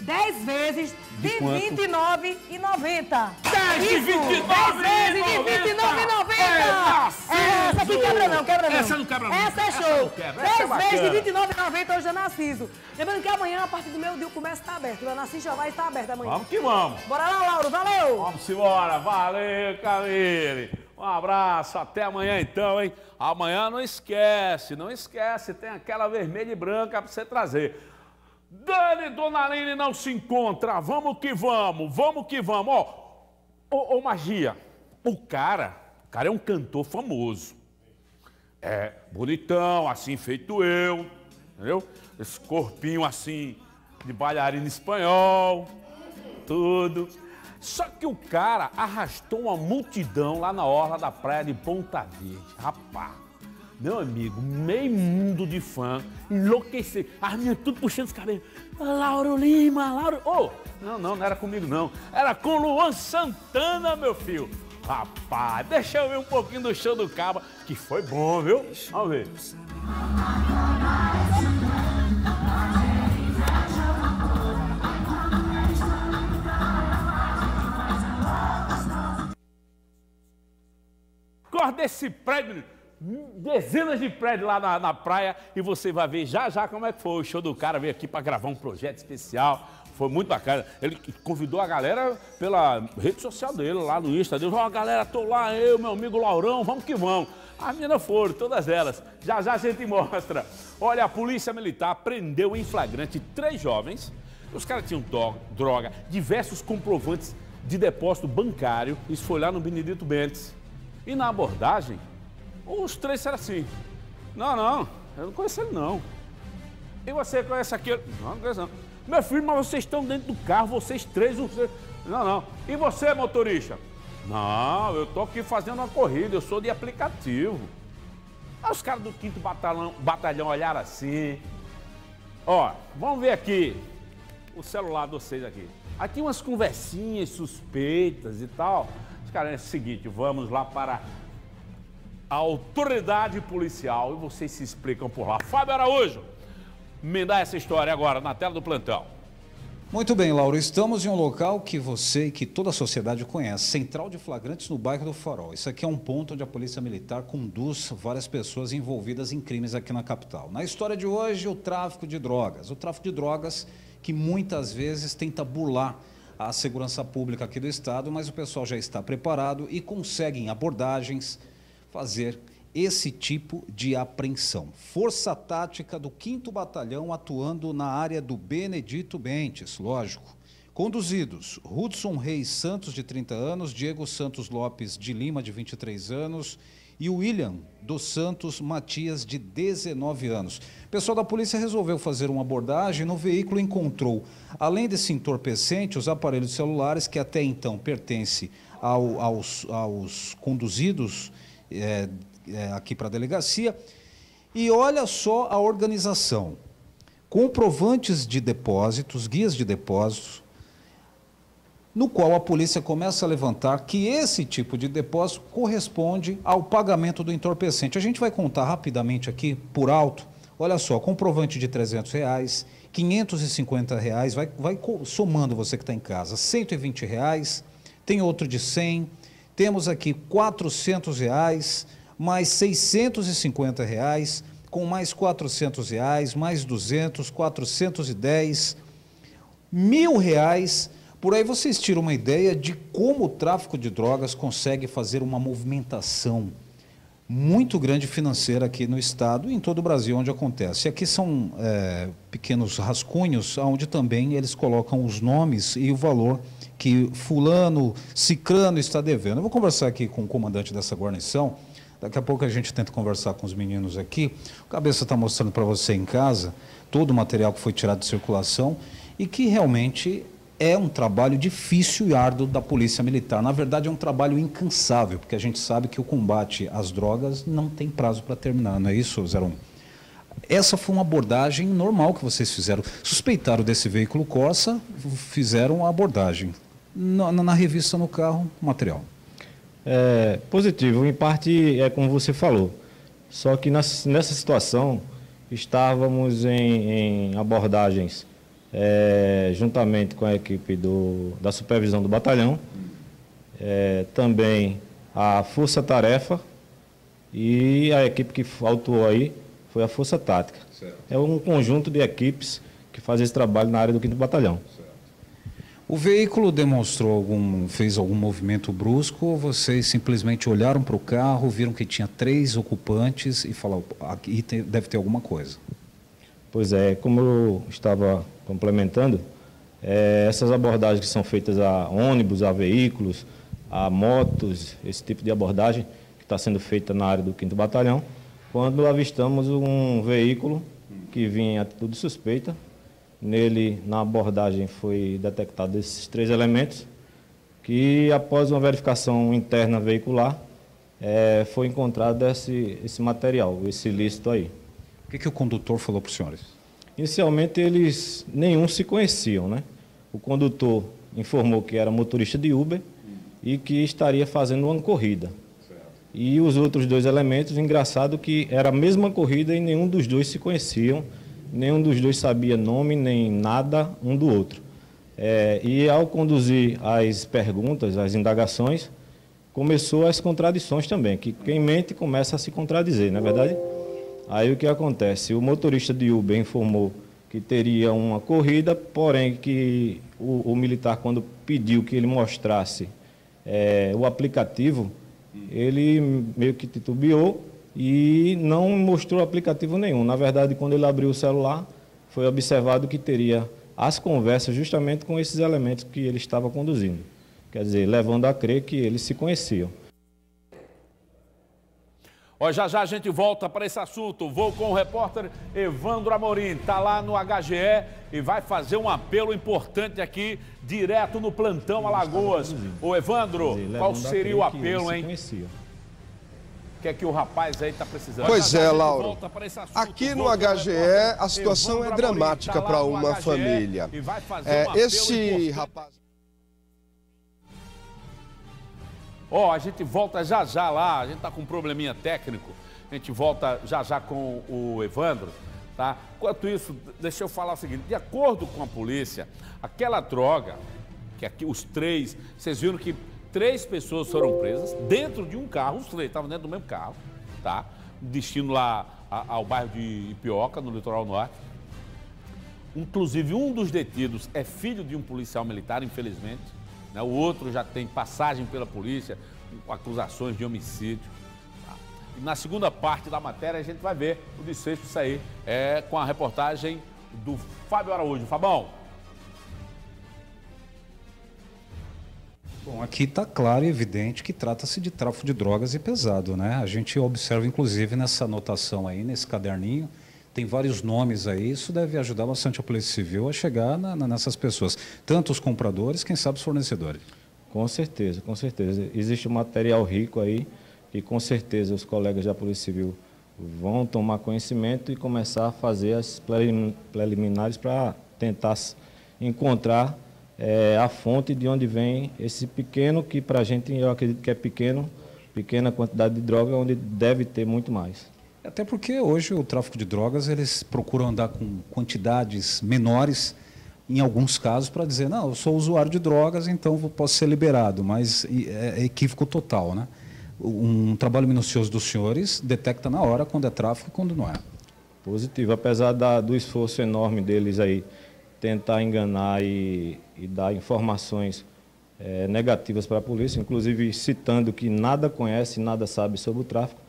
10 vezes de, De quanto? 29,90. 10 de Isso, 29,90. 10 vezes de 29,90. É, Narciso. É, essa aqui quebra não, quebra não. Essa não quebra não. Essa é show. essa é 10 vezes de bacana. 29,90 hoje é Narciso. Lembrando que amanhã, a partir do meu dia, o comércio está aberto. A Narciso já vai estar aberta amanhã. Vamos que vamos. Bora lá, Lauro. Valeu. Vamos embora. Valeu, Camille. Um abraço. Até amanhã, então, hein? Amanhã não esquece, não esquece. Tem aquela vermelha e branca para você trazer. Dani e Dona não se encontram. Vamos que vamos, vamos que vamos. Ó, ô, ô, Magia, o cara, o cara é um cantor famoso. É bonitão, assim, feito eu, entendeu? Esse corpinho assim, de bailarina espanhol, tudo. Só que o cara arrastou uma multidão lá na orla da praia de Ponta Verde. Rapaz, meu amigo, meio mundo de fã, enlouquecer. As minhas tudo puxando os cabelos. Lauro Lima, Lauro. Ô, não, não, não era comigo não. Era com Luan Santana, meu filho. Rapaz, deixa eu ver um pouquinho do show do Caba, que foi bom, viu? Vamos ver. Corre desse prédio, dezenas de prédios lá na, na praia e você vai ver já já como é que foi o show do cara. Veio aqui para gravar um projeto especial. Foi muito bacana. Ele convidou a galera pela rede social dele, lá no Insta dele. Ó, galera, tô lá, eu, meu amigo Laurão, vamos que vamos. As meninas foram, todas elas. Já já a gente [laughs] mostra. Olha, a polícia militar prendeu em flagrante três jovens. Os caras tinham droga, diversos comprovantes de depósito bancário. Isso foi lá no Benedito Bentes. E na abordagem, os três disseram assim: Não, não, eu não conheço ele não. E você conhece aquele? Não, não conheço não. Meu filho, mas vocês estão dentro do carro, vocês três, você... Não, não. E você, motorista? Não, eu tô aqui fazendo uma corrida, eu sou de aplicativo. Aí os caras do quinto batalhão, batalhão olharam assim. Ó, vamos ver aqui o celular de vocês aqui. Aqui umas conversinhas suspeitas e tal. Os caras, é o seguinte, vamos lá para a autoridade policial e vocês se explicam por lá. Fábio Araújo, me dá essa história agora na tela do plantão. Muito bem, Lauro. Estamos em um local que você e que toda a sociedade conhece, Central de Flagrantes no bairro do Farol. Isso aqui é um ponto onde a Polícia Militar conduz várias pessoas envolvidas em crimes aqui na capital. Na história de hoje, o tráfico de drogas. O tráfico de drogas que muitas vezes tenta burlar a segurança pública aqui do estado, mas o pessoal já está preparado e consegue em abordagens fazer esse tipo de apreensão. Força Tática do 5 Batalhão atuando na área do Benedito Bentes, lógico. Conduzidos, Hudson Reis Santos, de 30 anos, Diego Santos Lopes de Lima, de 23 anos, e William dos Santos Matias, de 19 anos. O pessoal da polícia resolveu fazer uma abordagem no veículo encontrou, além desse entorpecente, os aparelhos celulares que até então pertencem ao- aos, aos conduzidos é, é, aqui para a delegacia. E olha só a organização: comprovantes de depósitos, guias de depósitos, no qual a polícia começa a levantar que esse tipo de depósito corresponde ao pagamento do entorpecente. A gente vai contar rapidamente aqui, por alto. Olha só, comprovante de 300 reais, 550 reais, vai, vai somando você que está em casa, 120 reais, tem outro de 100, temos aqui 400 reais, mais 650 reais, com mais 400 reais, mais 200, 410, mil reais. Por aí vocês tiram uma ideia de como o tráfico de drogas consegue fazer uma movimentação muito grande financeira aqui no estado e em todo o Brasil onde acontece. Aqui são é, pequenos rascunhos onde também eles colocam os nomes e o valor que fulano, cicrano está devendo. Eu vou conversar aqui com o comandante dessa guarnição. Daqui a pouco a gente tenta conversar com os meninos aqui. O cabeça está mostrando para você em casa todo o material que foi tirado de circulação e que realmente é um trabalho difícil e árduo da Polícia Militar. Na verdade, é um trabalho incansável, porque a gente sabe que o combate às drogas não tem prazo para terminar, não é isso, 01? Essa foi uma abordagem normal que vocês fizeram. Suspeitaram desse veículo Corsa, fizeram a abordagem. Na, na revista no carro, material. É, positivo, em parte é como você falou. Só que nessa situação estávamos em, em abordagens é, juntamente com a equipe do, da supervisão do batalhão, é, também a Força Tarefa e a equipe que atuou aí foi a Força Tática. Certo. É um conjunto de equipes que faz esse trabalho na área do 5 Batalhão. Certo. O veículo demonstrou algum, fez algum movimento brusco ou vocês simplesmente olharam para o carro, viram que tinha três ocupantes e falaram, aqui deve ter alguma coisa? Pois é, como eu estava complementando, é, essas abordagens que são feitas a ônibus, a veículos, a motos, esse tipo de abordagem que está sendo feita na área do 5 Batalhão, quando avistamos um veículo que vinha em atitude suspeita, nele, na abordagem, foi detectado esses três elementos, que após uma verificação interna veicular, é, foi encontrado esse, esse material, esse ilícito aí. O que, que o condutor falou para os senhores? Inicialmente eles nenhum se conheciam, né? O condutor informou que era motorista de Uber e que estaria fazendo uma corrida. E os outros dois elementos, engraçado que era a mesma corrida e nenhum dos dois se conheciam, nenhum dos dois sabia nome nem nada um do outro. É, e ao conduzir as perguntas, as indagações, começou as contradições também, que quem mente começa a se contradizer, não é verdade? Aí o que acontece? O motorista de Uber informou que teria uma corrida, porém que o, o militar, quando pediu que ele mostrasse é, o aplicativo, ele meio que titubeou e não mostrou aplicativo nenhum. Na verdade, quando ele abriu o celular, foi observado que teria as conversas justamente com esses elementos que ele estava conduzindo. Quer dizer, levando a crer que eles se conheciam. Ó, já já a gente volta para esse assunto. Vou com o repórter Evandro Amorim, está lá no HGE e vai fazer um apelo importante aqui, direto no plantão Alagoas. Ô Evandro, qual seria o apelo, hein? Que é que o rapaz aí está precisando? Pois é, Lauro. Aqui no HGE a situação é dramática tá para uma família. É, esse rapaz. Ó, oh, a gente volta já já lá, a gente está com um probleminha técnico, a gente volta já já com o Evandro, tá? Enquanto isso, deixa eu falar o seguinte, de acordo com a polícia, aquela droga, que aqui os três, vocês viram que três pessoas foram presas dentro de um carro, os três estavam dentro do mesmo carro, tá? Destino lá ao bairro de Ipioca, no litoral norte. Inclusive, um dos detidos é filho de um policial militar, infelizmente né? O outro já tem passagem pela polícia com acusações de homicídio. Tá? Na segunda parte da matéria a gente vai ver o desfecho disso aí é, com a reportagem do Fábio Araújo. Fabão. Bom, aqui está claro e evidente que trata-se de tráfico de drogas e pesado, né? A gente observa, inclusive, nessa anotação aí, nesse caderninho, tem vários nomes aí, isso deve ajudar bastante a Polícia Civil a chegar na, na, nessas pessoas, tanto os compradores, quem sabe os fornecedores. Com certeza, com certeza. Existe um material rico aí e com certeza os colegas da Polícia Civil vão tomar conhecimento e começar a fazer as preliminares para tentar encontrar é, a fonte de onde vem esse pequeno, que para a gente eu acredito que é pequeno, pequena quantidade de droga, onde deve ter muito mais. Até porque hoje o tráfico de drogas eles procuram andar com quantidades menores, em alguns casos, para dizer, não, eu sou usuário de drogas, então posso ser liberado, mas é, é equívoco total. Né? Um trabalho minucioso dos senhores detecta na hora quando é tráfico e quando não é. Positivo, apesar da, do esforço enorme deles aí tentar enganar e, e dar informações é, negativas para a polícia, inclusive citando que nada conhece, nada sabe sobre o tráfico,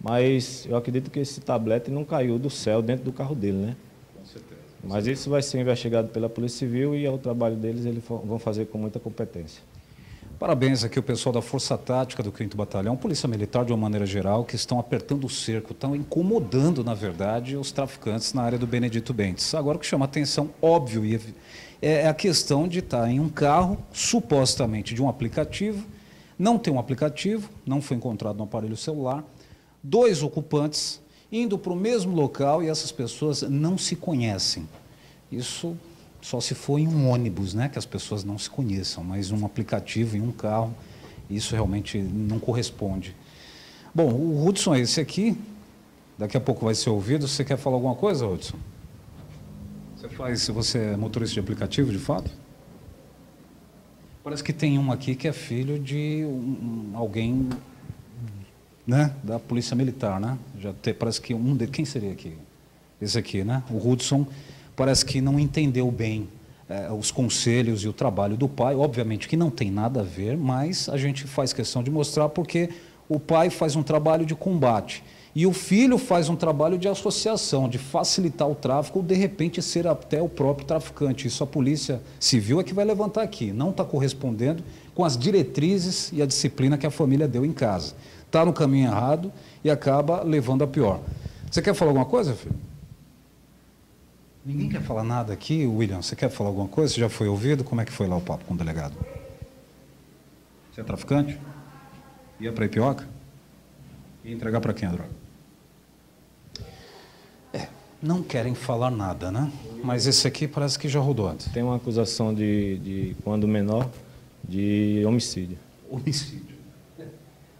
mas eu acredito que esse tablete não caiu do céu dentro do carro dele, né? Com certeza. Mas isso vai ser investigado pela Polícia Civil e é o trabalho deles eles vão fazer com muita competência. Parabéns aqui ao pessoal da Força Tática do 5 Batalhão, Polícia Militar de uma maneira geral, que estão apertando o cerco, estão incomodando, na verdade, os traficantes na área do Benedito Bentes. Agora o que chama atenção, óbvio, é a questão de estar em um carro, supostamente de um aplicativo, não tem um aplicativo, não foi encontrado no aparelho celular, dois ocupantes indo para o mesmo local e essas pessoas não se conhecem. Isso só se for em um ônibus, né, que as pessoas não se conheçam, mas um aplicativo em um carro, isso realmente não corresponde. Bom, o Hudson é esse aqui, daqui a pouco vai ser ouvido. Você quer falar alguma coisa, Hudson? Você faz, você é motorista de aplicativo, de fato? Parece que tem um aqui que é filho de um, alguém, né, da polícia militar, né? Já tem, parece que um de quem seria aqui? Esse aqui, né? O Hudson parece que não entendeu bem é, os conselhos e o trabalho do pai. Obviamente que não tem nada a ver, mas a gente faz questão de mostrar porque o pai faz um trabalho de combate e o filho faz um trabalho de associação, de facilitar o tráfico ou de repente ser até o próprio traficante. Isso a polícia civil é que vai levantar aqui. Não está correspondendo com as diretrizes e a disciplina que a família deu em casa. Está no caminho errado e acaba levando a pior. Você quer falar alguma coisa, filho? Ninguém quer falar nada aqui, William? Você quer falar alguma coisa? Você já foi ouvido? Como é que foi lá o papo com o delegado? Você é traficante? Ia para Ipioca? Ia entregar para quem a droga? Não querem falar nada, né? Mas esse aqui parece que já rodou antes. Tem uma acusação de, de quando menor, de homicídio. Homicídio.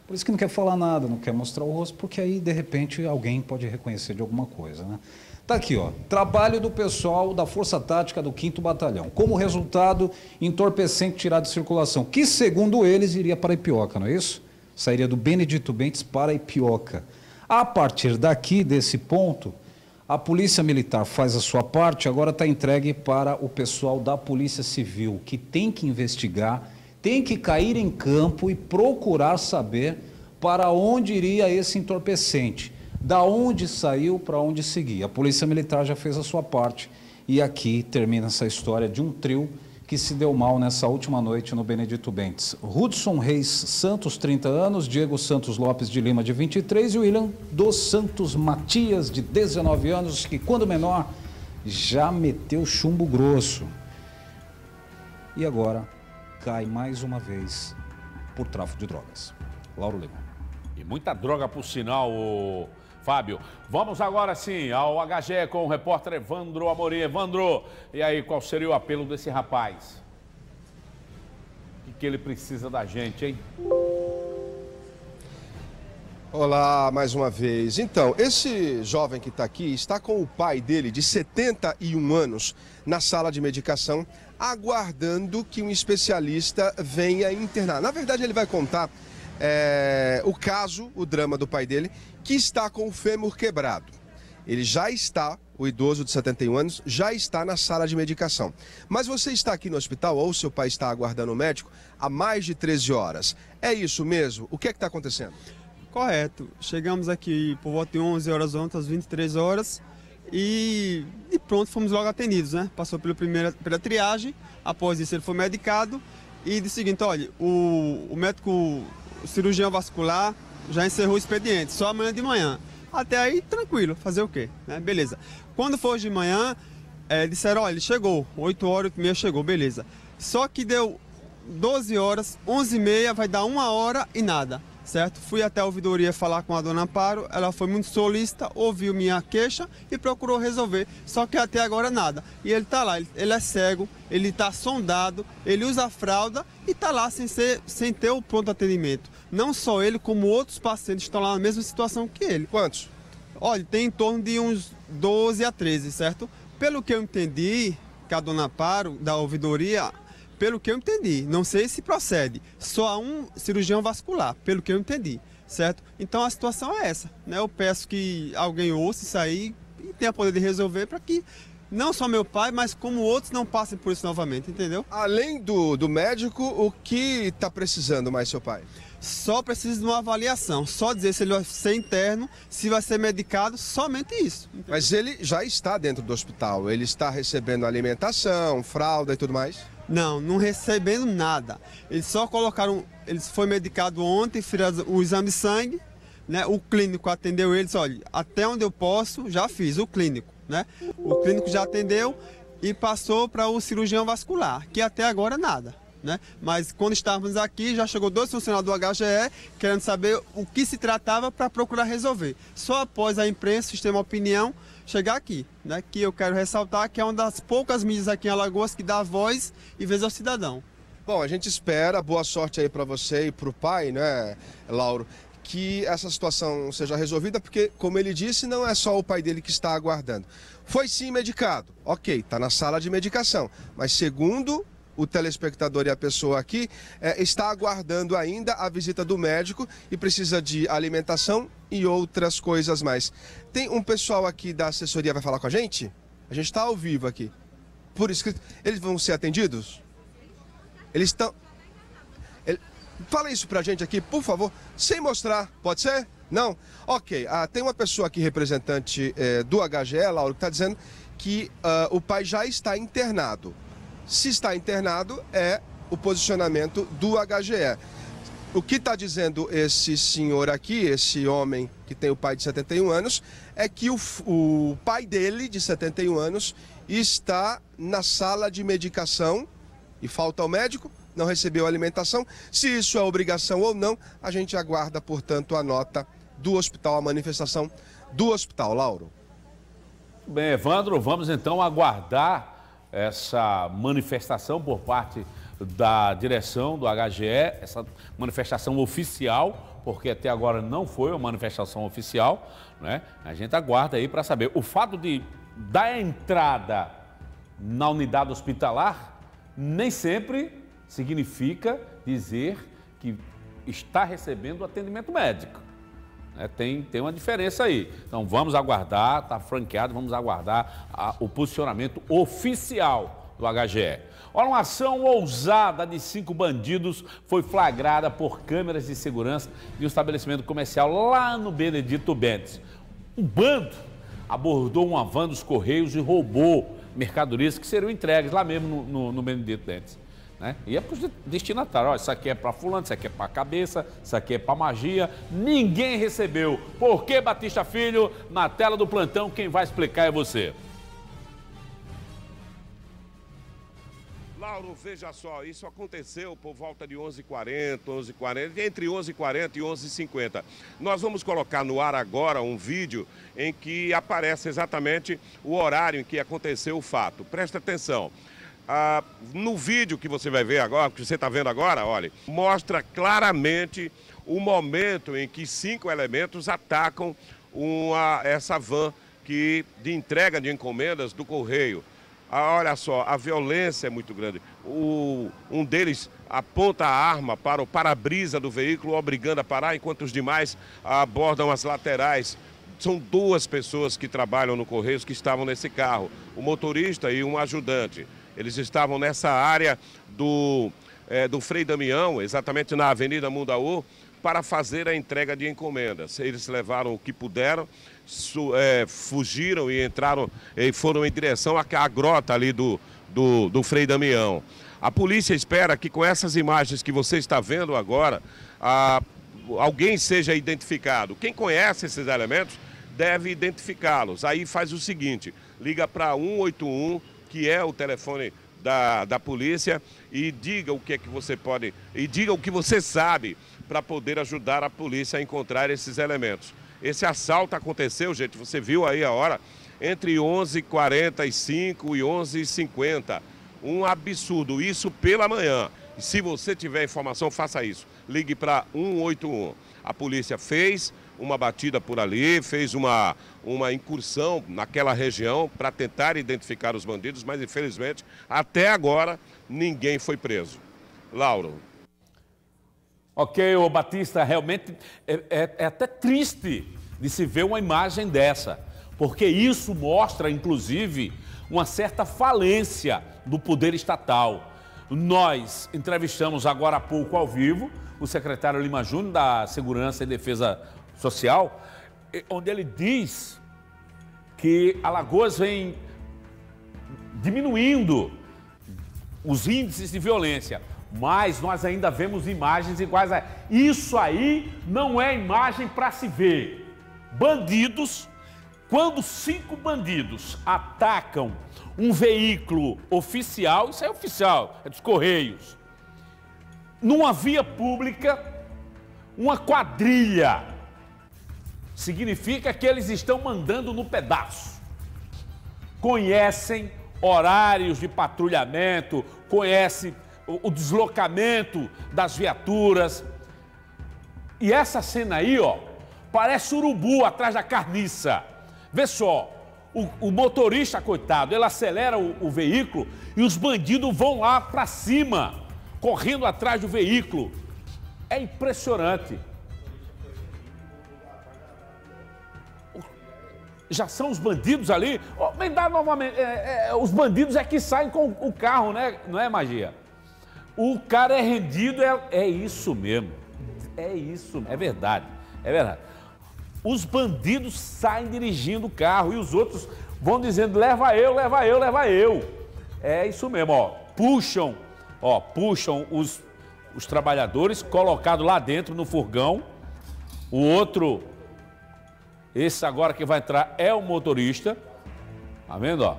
Por isso que não quer falar nada, não quer mostrar o rosto, porque aí, de repente, alguém pode reconhecer de alguma coisa, né? Está aqui, ó. Trabalho do pessoal da Força Tática do 5 Batalhão. Como resultado, entorpecente tirado de circulação, que segundo eles iria para Ipioca, não é isso? Sairia do Benedito Bentes para Ipioca. A partir daqui, desse ponto, a Polícia Militar faz a sua parte, agora está entregue para o pessoal da Polícia Civil, que tem que investigar, tem que cair em campo e procurar saber para onde iria esse entorpecente da onde saiu para onde seguir. A Polícia Militar já fez a sua parte e aqui termina essa história de um trio que se deu mal nessa última noite no Benedito Bentes. Hudson Reis Santos, 30 anos, Diego Santos Lopes de Lima, de 23 e William dos Santos Matias, de 19 anos, que quando menor já meteu chumbo grosso. E agora cai mais uma vez por tráfico de drogas. Lauro Lima. E muita droga por sinal, o... Fábio. Vamos agora sim ao HG com o repórter Evandro Amorim. Evandro, e aí, qual seria o apelo desse rapaz? O que ele precisa da gente, hein? Olá, mais uma vez. Então, esse jovem que está aqui está com o pai dele, de 71 anos, na sala de medicação, aguardando que um especialista venha internar. Na verdade, ele vai contar é, o caso, o drama do pai dele, que está com o fêmur quebrado. Ele já está, o idoso de 71 anos, já está na sala de medicação. Mas você está aqui no hospital ou seu pai está aguardando o médico há mais de 13 horas. É isso mesmo? O que é que está acontecendo? Correto. Chegamos aqui por volta de 11 horas ontem, às 23 horas. E, e pronto, fomos logo atendidos, né? Passou pela primeira pela triagem, após isso ele foi medicado e o seguinte, olha, o, o médico o cirurgião vascular já encerrou o expediente, só amanhã de manhã. Até aí, tranquilo, fazer o quê? Né? Beleza. Quando for de manhã, é, disseram, olha, ele chegou, 8 horas, 8 e meia chegou, beleza. Só que deu 12 horas, 11 e meia, vai dar uma hora e nada certo? Fui até a ouvidoria falar com a dona Amparo, ela foi muito solícita, ouviu minha queixa e procurou resolver, só que até agora nada. E ele está lá, ele é cego, ele está sondado, ele usa fralda e está lá sem, ser, sem ter o pronto atendimento. Não só ele, como outros pacientes estão lá na mesma situação que ele. Quantos? Olha, tem em torno de uns 12 a 13, certo? Pelo que eu entendi, que a dona Amparo, da ouvidoria, pelo que eu entendi. Não sei se procede. Só há um cirurgião vascular, pelo que eu entendi, certo? Então a situação é essa, né? Eu peço que alguém ouça isso aí e tenha poder de resolver para que não só meu pai, mas como outros não passem por isso novamente, entendeu? Além do, do médico, o que está precisando mais seu pai? Só precisa de uma avaliação, só dizer se ele vai ser interno, se vai ser medicado, somente isso. Entendeu? Mas ele já está dentro do hospital, ele está recebendo alimentação, fralda e tudo mais? Não, não recebendo nada. Eles só colocaram, ele foi medicado ontem, fizeram o exame de sangue, né? O clínico atendeu eles, olha, até onde eu posso, já fiz, o clínico, né? O clínico já atendeu e passou para o cirurgião vascular, que até agora nada. Né? Mas quando estávamos aqui, já chegou dois funcionários do HGE querendo saber o que se tratava para procurar resolver. Só após a imprensa, o sistema opinião, chegar aqui, né? Que eu quero ressaltar que é uma das poucas mídias aqui em Alagoas que dá voz e vez ao cidadão. Bom, a gente espera, boa sorte aí para você e para o pai, né, Lauro, que essa situação seja resolvida, porque, como ele disse, não é só o pai dele que está aguardando. Foi sim medicado, ok, está na sala de medicação, mas segundo o telespectador e a pessoa aqui é, está aguardando ainda a visita do médico e precisa de alimentação e outras coisas mais. Tem um pessoal aqui da assessoria vai falar com a gente? A gente está ao vivo aqui. Por escrito. Eles vão ser atendidos? Eles estão. Ele... Fala isso pra gente aqui, por favor, sem mostrar. Pode ser? Não? Ok. Ah, tem uma pessoa aqui, representante eh, do HGE, Lauro, que está dizendo que uh, o pai já está internado. Se está internado, é o posicionamento do HGE. O que está dizendo esse senhor aqui, esse homem que tem o pai de 71 anos, é que o, o pai dele, de 71 anos, está na sala de medicação e falta ao médico, não recebeu alimentação. Se isso é obrigação ou não, a gente aguarda, portanto, a nota do hospital, a manifestação do hospital. Lauro. Bem, Evandro, vamos então aguardar essa manifestação por parte da direção do HGE, essa manifestação oficial, porque até agora não foi uma manifestação oficial, né? A gente aguarda aí para saber. O fato de dar entrada na unidade hospitalar nem sempre significa dizer que está recebendo atendimento médico. É, tem, tem uma diferença aí. Então vamos aguardar, está franqueado, vamos aguardar a, o posicionamento oficial do HGE. Olha, uma ação ousada de cinco bandidos foi flagrada por câmeras de segurança de um estabelecimento comercial lá no Benedito Bentes. Um bando abordou uma van dos Correios e roubou mercadorias que seriam entregues lá mesmo no, no, no Benedito Bentes. Né? E é para os destinatários. Olha, isso aqui é para fulano, isso aqui é para cabeça, isso aqui é para magia. Ninguém recebeu. Por que, Batista Filho? Na tela do plantão, quem vai explicar é você. Lauro, veja só, isso aconteceu por volta de 11h40, 11h40, entre 11h40 e 11h50. Nós vamos colocar no ar agora um vídeo em que aparece exatamente o horário em que aconteceu o fato. Presta atenção. Ah, no vídeo que você vai ver agora, que você está vendo agora, olha, mostra claramente o momento em que cinco elementos atacam uma, essa van que, de entrega de encomendas do Correio. Ah, olha só, a violência é muito grande. O, um deles aponta a arma para o para-brisa do veículo, obrigando a parar, enquanto os demais abordam as laterais. São duas pessoas que trabalham no Correios que estavam nesse carro, o motorista e um ajudante. Eles estavam nessa área do, é, do Frei Damião, exatamente na Avenida Mundaú, para fazer a entrega de encomendas. Eles levaram o que puderam, su, é, fugiram e entraram e foram em direção à, à grota ali do, do, do Frei Damião. A polícia espera que com essas imagens que você está vendo agora, a, alguém seja identificado. Quem conhece esses elementos deve identificá-los. Aí faz o seguinte: liga para 181 que é o telefone da, da polícia, e diga o que é que você pode, e diga o que você sabe para poder ajudar a polícia a encontrar esses elementos. Esse assalto aconteceu, gente, você viu aí a hora, entre 11h45 e 11h50. Um absurdo, isso pela manhã. Se você tiver informação, faça isso. Ligue para 181. A polícia fez, uma batida por ali, fez uma, uma incursão naquela região para tentar identificar os bandidos, mas infelizmente até agora ninguém foi preso. Lauro. Ok, o Batista, realmente é, é, é até triste de se ver uma imagem dessa, porque isso mostra, inclusive, uma certa falência do poder estatal. Nós entrevistamos agora há pouco ao vivo o secretário Lima Júnior da Segurança e Defesa Social, onde ele diz que Alagoas vem diminuindo os índices de violência, mas nós ainda vemos imagens iguais a isso aí não é imagem para se ver. Bandidos, quando cinco bandidos atacam um veículo oficial, isso é oficial, é dos Correios, numa via pública, uma quadrilha, significa que eles estão mandando no pedaço. Conhecem horários de patrulhamento, conhecem o, deslocamento das viaturas. E essa cena aí, ó, parece urubu atrás da carniça. Vê só, o, o motorista, coitado, ele acelera o, o veículo e os bandidos vão lá para cima, correndo atrás do veículo. É impressionante. Já são os bandidos ali. Oh, novamente. É, é, os bandidos é que saem com o carro, né? Não é magia? O cara é rendido, é, é isso mesmo. É isso, é verdade. É verdade os bandidos saem dirigindo o carro e os outros vão dizendo: leva eu, leva eu, leva eu. É isso mesmo, ó. Puxam, ó, puxam os, os trabalhadores, colocado lá dentro no furgão. O outro, esse agora que vai entrar é o motorista. Tá vendo, ó?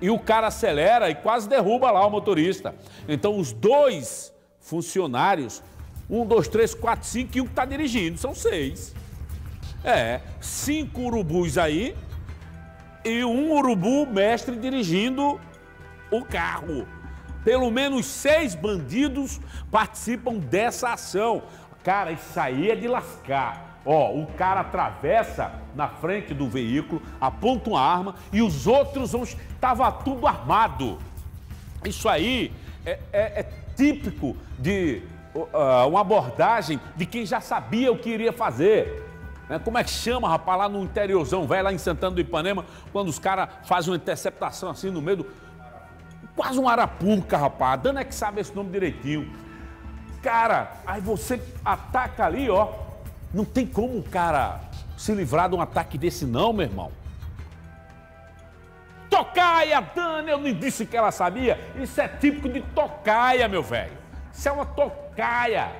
E o cara acelera e quase derruba lá o motorista. Então, os dois funcionários, um, dois, três, quatro, cinco e um que está dirigindo, são seis. É, cinco urubus aí e um urubu mestre dirigindo o carro. Pelo menos seis bandidos participam dessa ação. Cara, isso aí é de lascar. Ó, o cara atravessa na frente do veículo, aponta uma arma e os outros vão. Tava tudo armado. Isso aí é, é, é típico de uh, uma abordagem de quem já sabia o que iria fazer. Né? Como é que chama, rapaz, lá no interiorzão, velho, lá em Santana do Ipanema, quando os caras fazem uma interceptação assim no meio do. Quase um arapuca, rapaz. A Dana é que sabe esse nome direitinho. Cara, aí você ataca ali, ó. Não tem como o cara se livrar de um ataque desse, não, meu irmão. Tocaia, Dana, eu nem disse que ela sabia. Isso é típico de tocaia, meu velho. Isso é uma tocaia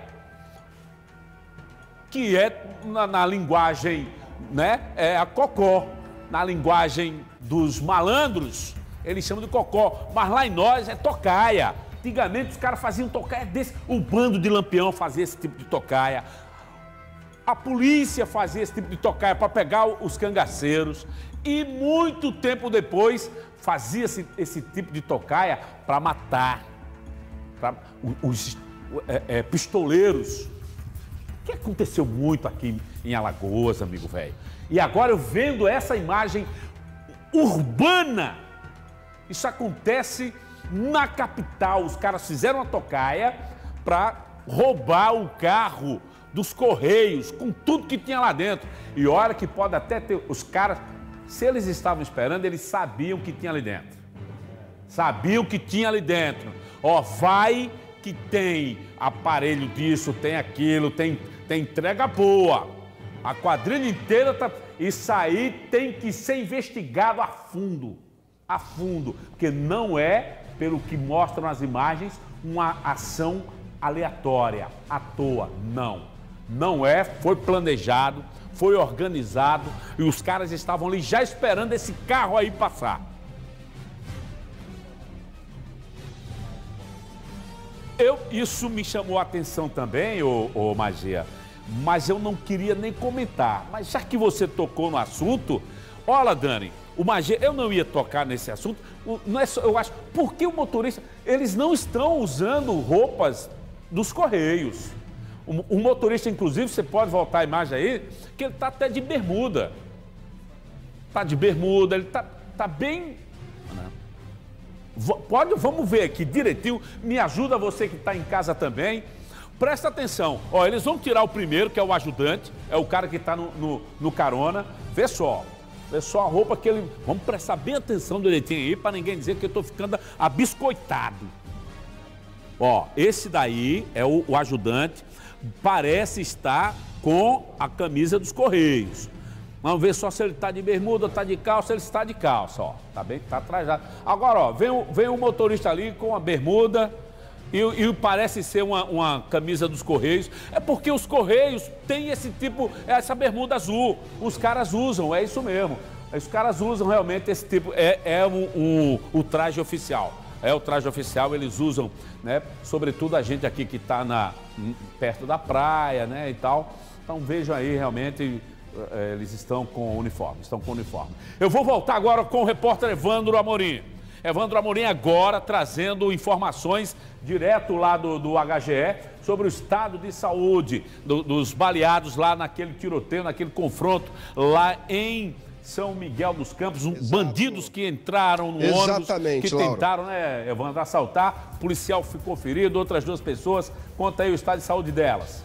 que é na, na linguagem, né, é a cocó. Na linguagem dos malandros, eles chamam de cocó, mas lá em nós é tocaia. Antigamente os caras faziam tocaia desse, o bando de lampião fazia esse tipo de tocaia. A polícia fazia esse tipo de tocaia para pegar os cangaceiros. E muito tempo depois fazia esse, esse tipo de tocaia para matar pra, os, os é, é, pistoleiros que aconteceu muito aqui em Alagoas, amigo velho. E agora eu vendo essa imagem urbana, isso acontece na capital. Os caras fizeram uma tocaia para roubar o carro dos Correios, com tudo que tinha lá dentro. E olha que pode até ter. Os caras, se eles estavam esperando, eles sabiam que tinha ali dentro. Sabiam que tinha ali dentro. Ó, vai que tem aparelho disso, tem aquilo, tem tem entrega boa. A quadrilha inteira tá. Isso aí tem que ser investigado a fundo. A fundo. Porque não é, pelo que mostram as imagens, uma ação aleatória, à toa. Não. Não é, foi planejado, foi organizado e os caras estavam ali já esperando esse carro aí passar. Eu, isso me chamou a atenção também, ô, ô Magia mas eu não queria nem comentar. Mas já que você tocou no assunto, olha, Dani, o Magê, eu não ia tocar nesse assunto. Não é só, eu acho, porque o motorista, eles não estão usando roupas dos Correios. O, o motorista, inclusive, você pode voltar a imagem aí, que ele está até de bermuda. Está de bermuda, ele está tá bem. Pode, vamos ver aqui direitinho. Me ajuda você que está em casa também. Presta atenção, ó, eles vão tirar o primeiro, que é o ajudante, é o cara que está no, no, no, carona. Vê só, É só a roupa que ele. Vamos prestar bem atenção direitinho aí para ninguém dizer que eu estou ficando abiscoitado. Ó, esse daí é o, o ajudante, parece estar com a camisa dos Correios. Vamos ver só se ele está de bermuda, está de calça, ele está de calça, ó. Tá bem, tá trajado. Agora, ó, vem, vem um motorista ali com a bermuda e, e parece ser uma, uma, camisa dos Correios. É porque os Correios têm esse tipo, essa bermuda azul. Os caras usam, é isso mesmo. Os caras usam realmente esse tipo, é, é um, um, o traje oficial. É o traje oficial, eles usam, né? Sobretudo a gente aqui que está perto da praia, né? E tal. Então vejam aí realmente eh, eles estão com uniforme, estão com uniforme. Eu vou voltar agora com o repórter Evandro Amorim. Evandro Amorim agora trazendo informações direto lá do, do HGE sobre o estado de saúde do, dos baleados lá naquele tiroteio, naquele confronto lá em são Miguel dos Campos, um, bandidos que entraram no Exatamente, ônibus, que tentaram, né, Evandro, assaltar, o policial ficou ferido, outras duas pessoas. Conta aí o estado de saúde delas.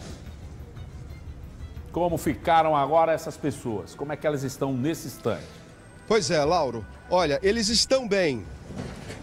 Como ficaram agora essas pessoas? Como é que elas estão nesse instante? Pois é, Lauro. Olha, eles estão bem.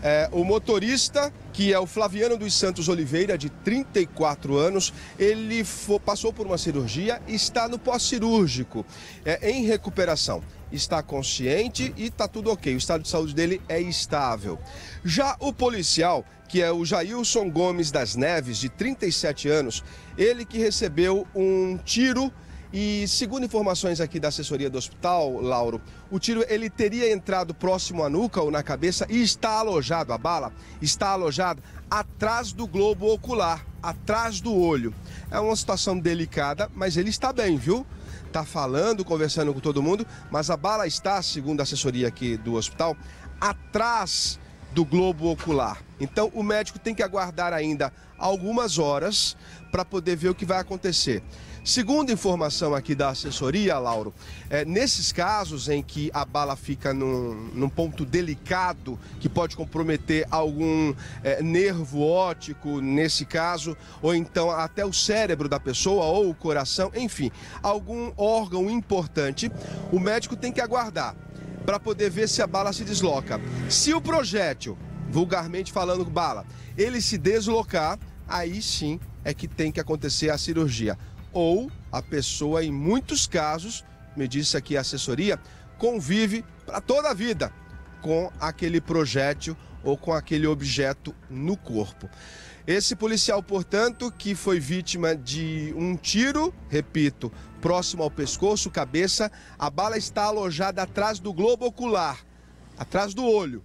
É, o motorista, que é o Flaviano dos Santos Oliveira, de 34 anos, ele for, passou por uma cirurgia e está no pós-cirúrgico, é, em recuperação. Está consciente e está tudo ok. O estado de saúde dele é estável. Já o policial, que é o Jailson Gomes das Neves, de 37 anos, ele que recebeu um tiro e segundo informações aqui da assessoria do hospital, Lauro, o tiro ele teria entrado próximo à nuca ou na cabeça e está alojado, a bala está alojada atrás do globo ocular, atrás do olho. É uma situação delicada, mas ele está bem, viu? Tá falando, conversando com todo mundo, mas a bala está, segundo a assessoria aqui do hospital, atrás do globo ocular. Então o médico tem que aguardar ainda algumas horas para poder ver o que vai acontecer. Segundo informação aqui da assessoria, Lauro, é, nesses casos em que a bala fica num, num ponto delicado, que pode comprometer algum é, nervo óptico, nesse caso, ou então até o cérebro da pessoa, ou o coração, enfim, algum órgão importante, o médico tem que aguardar para poder ver se a bala se desloca. Se o projétil, vulgarmente falando bala, ele se deslocar, aí sim é que tem que acontecer a cirurgia ou a pessoa, em muitos casos, me disse aqui a assessoria, convive para toda a vida com aquele projétil ou com aquele objeto no corpo. Esse policial, portanto, que foi vítima de um tiro, repito, próximo ao pescoço, cabeça, a bala está alojada atrás do globo ocular, atrás do olho.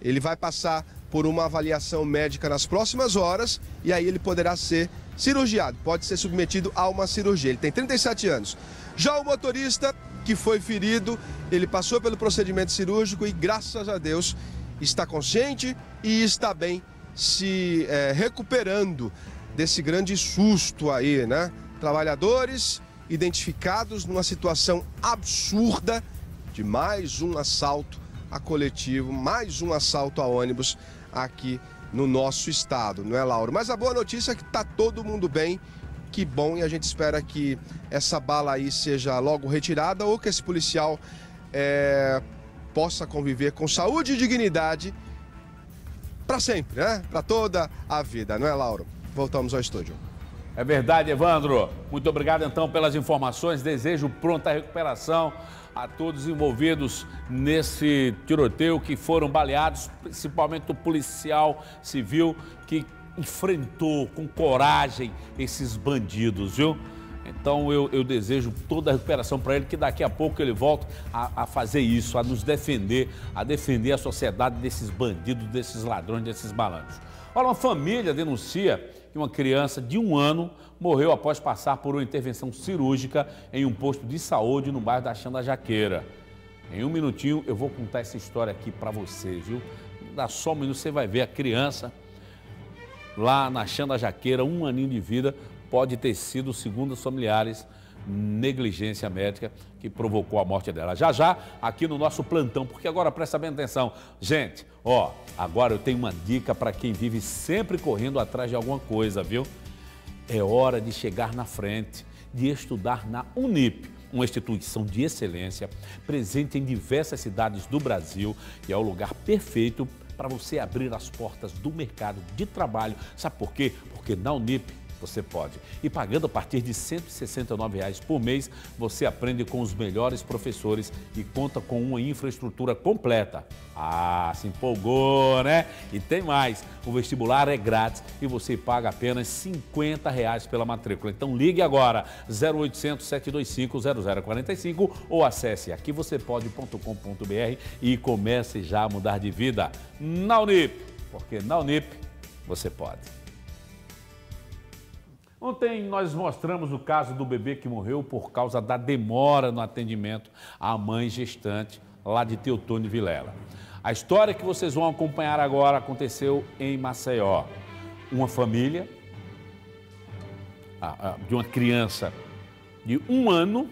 Ele vai passar por uma avaliação médica nas próximas horas e aí ele poderá ser cirurgiado, pode ser submetido a uma cirurgia. Ele tem 37 anos. Já o motorista que foi ferido, ele passou pelo procedimento cirúrgico e, graças a Deus, está consciente e está bem se é, recuperando desse grande susto aí, né? Trabalhadores identificados numa situação absurda de mais um assalto a coletivo, mais um assalto a ônibus aqui no nosso estado, não é, Lauro? Mas a boa notícia é que está todo mundo bem. Que bom, e a gente espera que essa bala aí seja logo retirada ou que esse policial é, possa conviver com saúde e dignidade para sempre, né? Para toda a vida, não é, Lauro? Voltamos ao estúdio. É verdade, Evandro. Muito obrigado então pelas informações. Desejo pronta recuperação a todos envolvidos nesse tiroteio que foram baleados, principalmente o policial civil que enfrentou com coragem esses bandidos, viu? Então eu, eu desejo toda a recuperação para ele, que daqui a pouco ele volte a, a, fazer isso, a nos defender, a defender a sociedade desses bandidos, desses ladrões, desses balanços. Olha, uma família denuncia que uma criança de um ano morreu após passar por uma intervenção cirúrgica em um posto de saúde no bairro da Xanda Jaqueira. Em um minutinho eu vou contar essa história aqui para vocês, viu? Dá só um minuto, você vai ver a criança lá na Xanda Jaqueira, um aninho de vida, pode ter sido, segundo os familiares, negligência médica que provocou a morte dela. Já já, aqui no nosso plantão, porque agora presta bem atenção. Gente, ó, agora eu tenho uma dica para quem vive sempre correndo atrás de alguma coisa, viu? É hora de chegar na frente, de estudar na Unip. uma instituição de excelência, presente em diversas cidades do Brasil e é o lugar perfeito para você abrir as portas do mercado de trabalho. Sabe por quê? Porque na Unip você pode. E pagando a partir de 169 reais por mês, você aprende com os melhores professores e conta com uma infraestrutura completa. Ah, se empolgou, né? E tem mais, o vestibular é grátis e você paga apenas 50 reais pela matrícula. Então ligue agora, 0800 725 0045 ou acesse aqui e comece já a mudar de vida na Unip, porque na Unip você pode. Ontem nós mostramos o caso do bebê que morreu por causa da demora no atendimento à mãe gestante lá de Teotônio Vilela. A história que vocês vão acompanhar agora aconteceu em Maceió. Uma família de uma criança de um ano,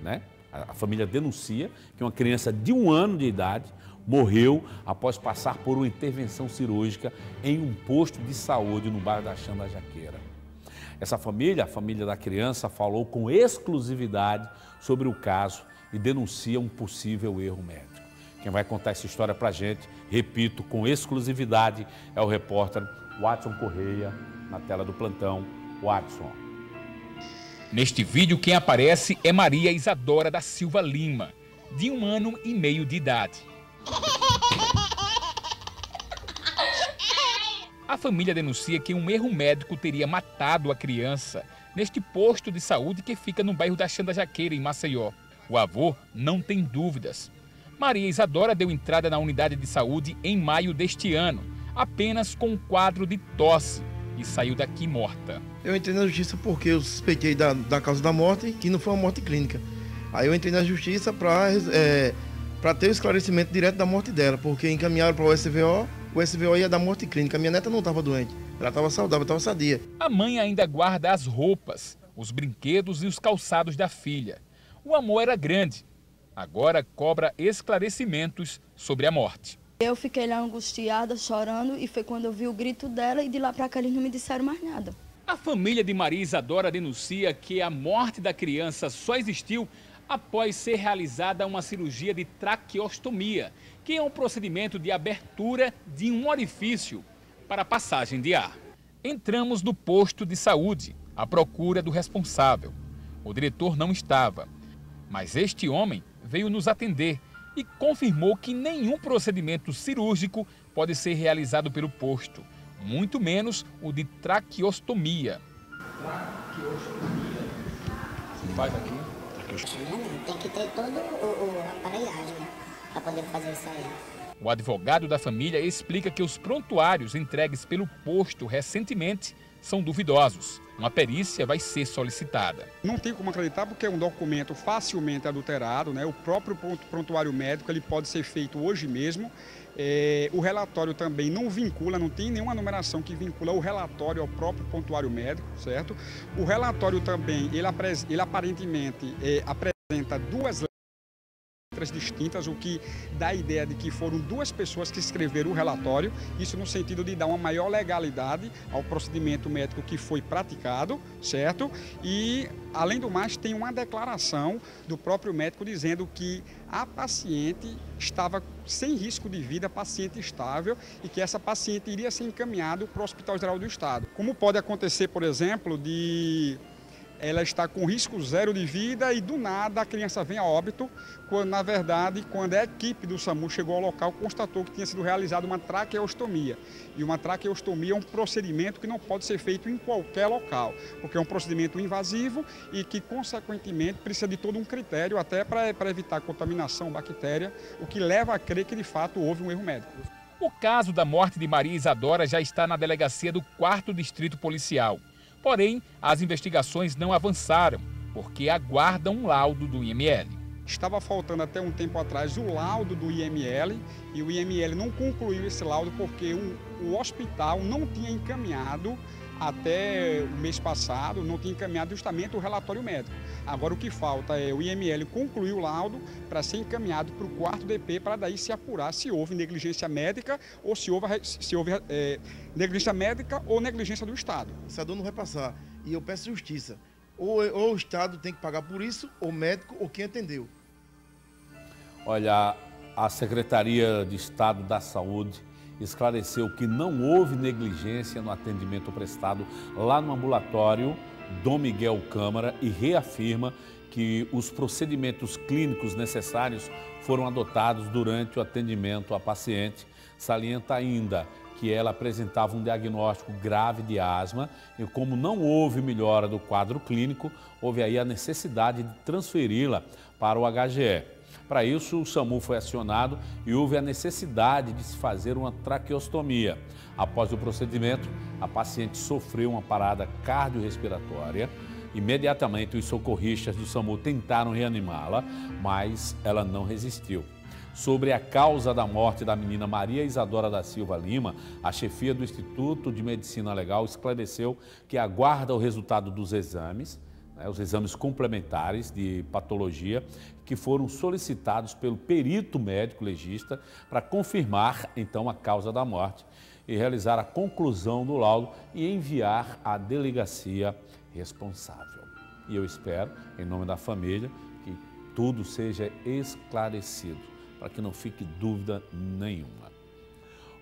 né? A família denuncia que uma criança de um ano de idade morreu após passar por uma intervenção cirúrgica em um posto de saúde no bairro da Chã da Jaqueira. Essa família, a família da criança, falou com exclusividade sobre o caso e denuncia um possível erro médico. Quem vai contar essa história para a gente, repito, com exclusividade, é o repórter Watson Correia, na tela do plantão. Watson. Neste vídeo, quem aparece é Maria Isadora da Silva Lima, de um ano e meio de idade. [laughs] A família denuncia que um erro médico teria matado a criança neste posto de saúde que fica no bairro da Xanda Jaqueira, em Maceió. O avô não tem dúvidas. Maria Isadora deu entrada na unidade de saúde em maio deste ano, apenas com um quadro de tosse, e saiu daqui morta. Eu entrei na justiça porque eu suspeitei da, da causa da morte, que não foi uma morte clínica. Aí eu entrei na justiça para é, ter o esclarecimento direto da morte dela, porque encaminharam para o SVO o SVO ia dar morte clínica. Minha neta não estava doente, ela estava saudável, estava sadia. A mãe ainda guarda as roupas, os brinquedos e os calçados da filha. O amor era grande. Agora cobra esclarecimentos sobre a morte. Eu fiquei lá angustiada, chorando, e foi quando eu vi o grito dela e de lá para cá eles não me disseram mais nada. A família de Maria Isadora denuncia que a morte da criança só existiu após ser realizada uma cirurgia de traqueostomia, que é um procedimento de abertura de um orifício para passagem de ar. Entramos no posto de saúde à procura do responsável. O diretor não estava, mas este homem veio nos atender e confirmou que nenhum procedimento cirúrgico pode ser realizado pelo posto, muito menos o de traqueostomia. Traqueostomia. Você faz aqui? Tem que ter todo o, o aparelhagem, né? Para poder fazer isso aí. O advogado da família explica que os prontuários entregues pelo posto recentemente são duvidosos. Uma perícia vai ser solicitada. Não tem como acreditar porque é um documento facilmente adulterado, né? O próprio prontuário médico ele pode ser feito hoje mesmo. É, o relatório também não vincula, não tem nenhuma numeração que vincula o relatório ao próprio prontuário médico, certo? O relatório também, ele, ele aparentemente é, apresenta duas letras distintas, o que dá a ideia de que foram duas pessoas que escreveram o relatório, isso no sentido de dar uma maior legalidade ao procedimento médico que foi praticado, certo? E, além do mais, tem uma declaração do próprio médico dizendo que a paciente estava sem risco de vida, paciente estável, e que essa paciente iria ser encaminhada para o Hospital Geral do Estado. Como pode acontecer, por exemplo, de ela está com risco zero de vida e do nada a criança vem a óbito, quando na verdade, quando a equipe do SAMU chegou ao local, constatou que tinha sido realizada uma traqueostomia. E uma traqueostomia é um procedimento que não pode ser feito em qualquer local, porque é um procedimento invasivo e que, consequentemente, precisa de todo um critério até para evitar contaminação bactéria, o que leva a crer que de fato houve um erro médico. O caso da morte de Maria Isadora já está na delegacia do 4 Distrito Policial. Porém, as investigações não avançaram, porque aguardam um laudo do IML. Estava faltando até um tempo atrás o laudo do IML e o IML não concluiu esse laudo porque o, o hospital não tinha encaminhado até o mês passado, não tinha encaminhado justamente o relatório médico. Agora o que falta é o IML concluir o laudo para ser encaminhado para o quarto DP para daí se apurar se houve negligência médica ou se houve, se houve é, negligência médica ou negligência do Estado. Essa dor não vai passar. E eu peço justiça. ou, ou o Estado tem que pagar por isso, ou o médico, ou quem atendeu. Olha, a Secretaria de Estado da Saúde esclareceu que não houve negligência no atendimento prestado lá no ambulatório Dom Miguel Câmara e reafirma que os procedimentos clínicos necessários foram adotados durante o atendimento à paciente. Salienta ainda que ela apresentava um diagnóstico grave de asma e como não houve melhora do quadro clínico, houve aí a necessidade de transferi-la para o HGE. Para isso, o SAMU foi acionado e houve a necessidade de se fazer uma traqueostomia. Após o procedimento, a paciente sofreu uma parada cardiorrespiratória. Imediatamente, os socorristas do SAMU tentaram reanimá-la, mas ela não resistiu. Sobre a causa da morte da menina Maria Isadora da Silva Lima, a chefia do Instituto de Medicina Legal esclareceu que aguarda o resultado dos exames, né, os exames complementares de patologia, que foram solicitados pelo perito médico legista para confirmar então a causa da morte e realizar a conclusão do laudo e enviar à delegacia responsável. E eu espero, em nome da família, que tudo seja esclarecido para que não fique dúvida nenhuma.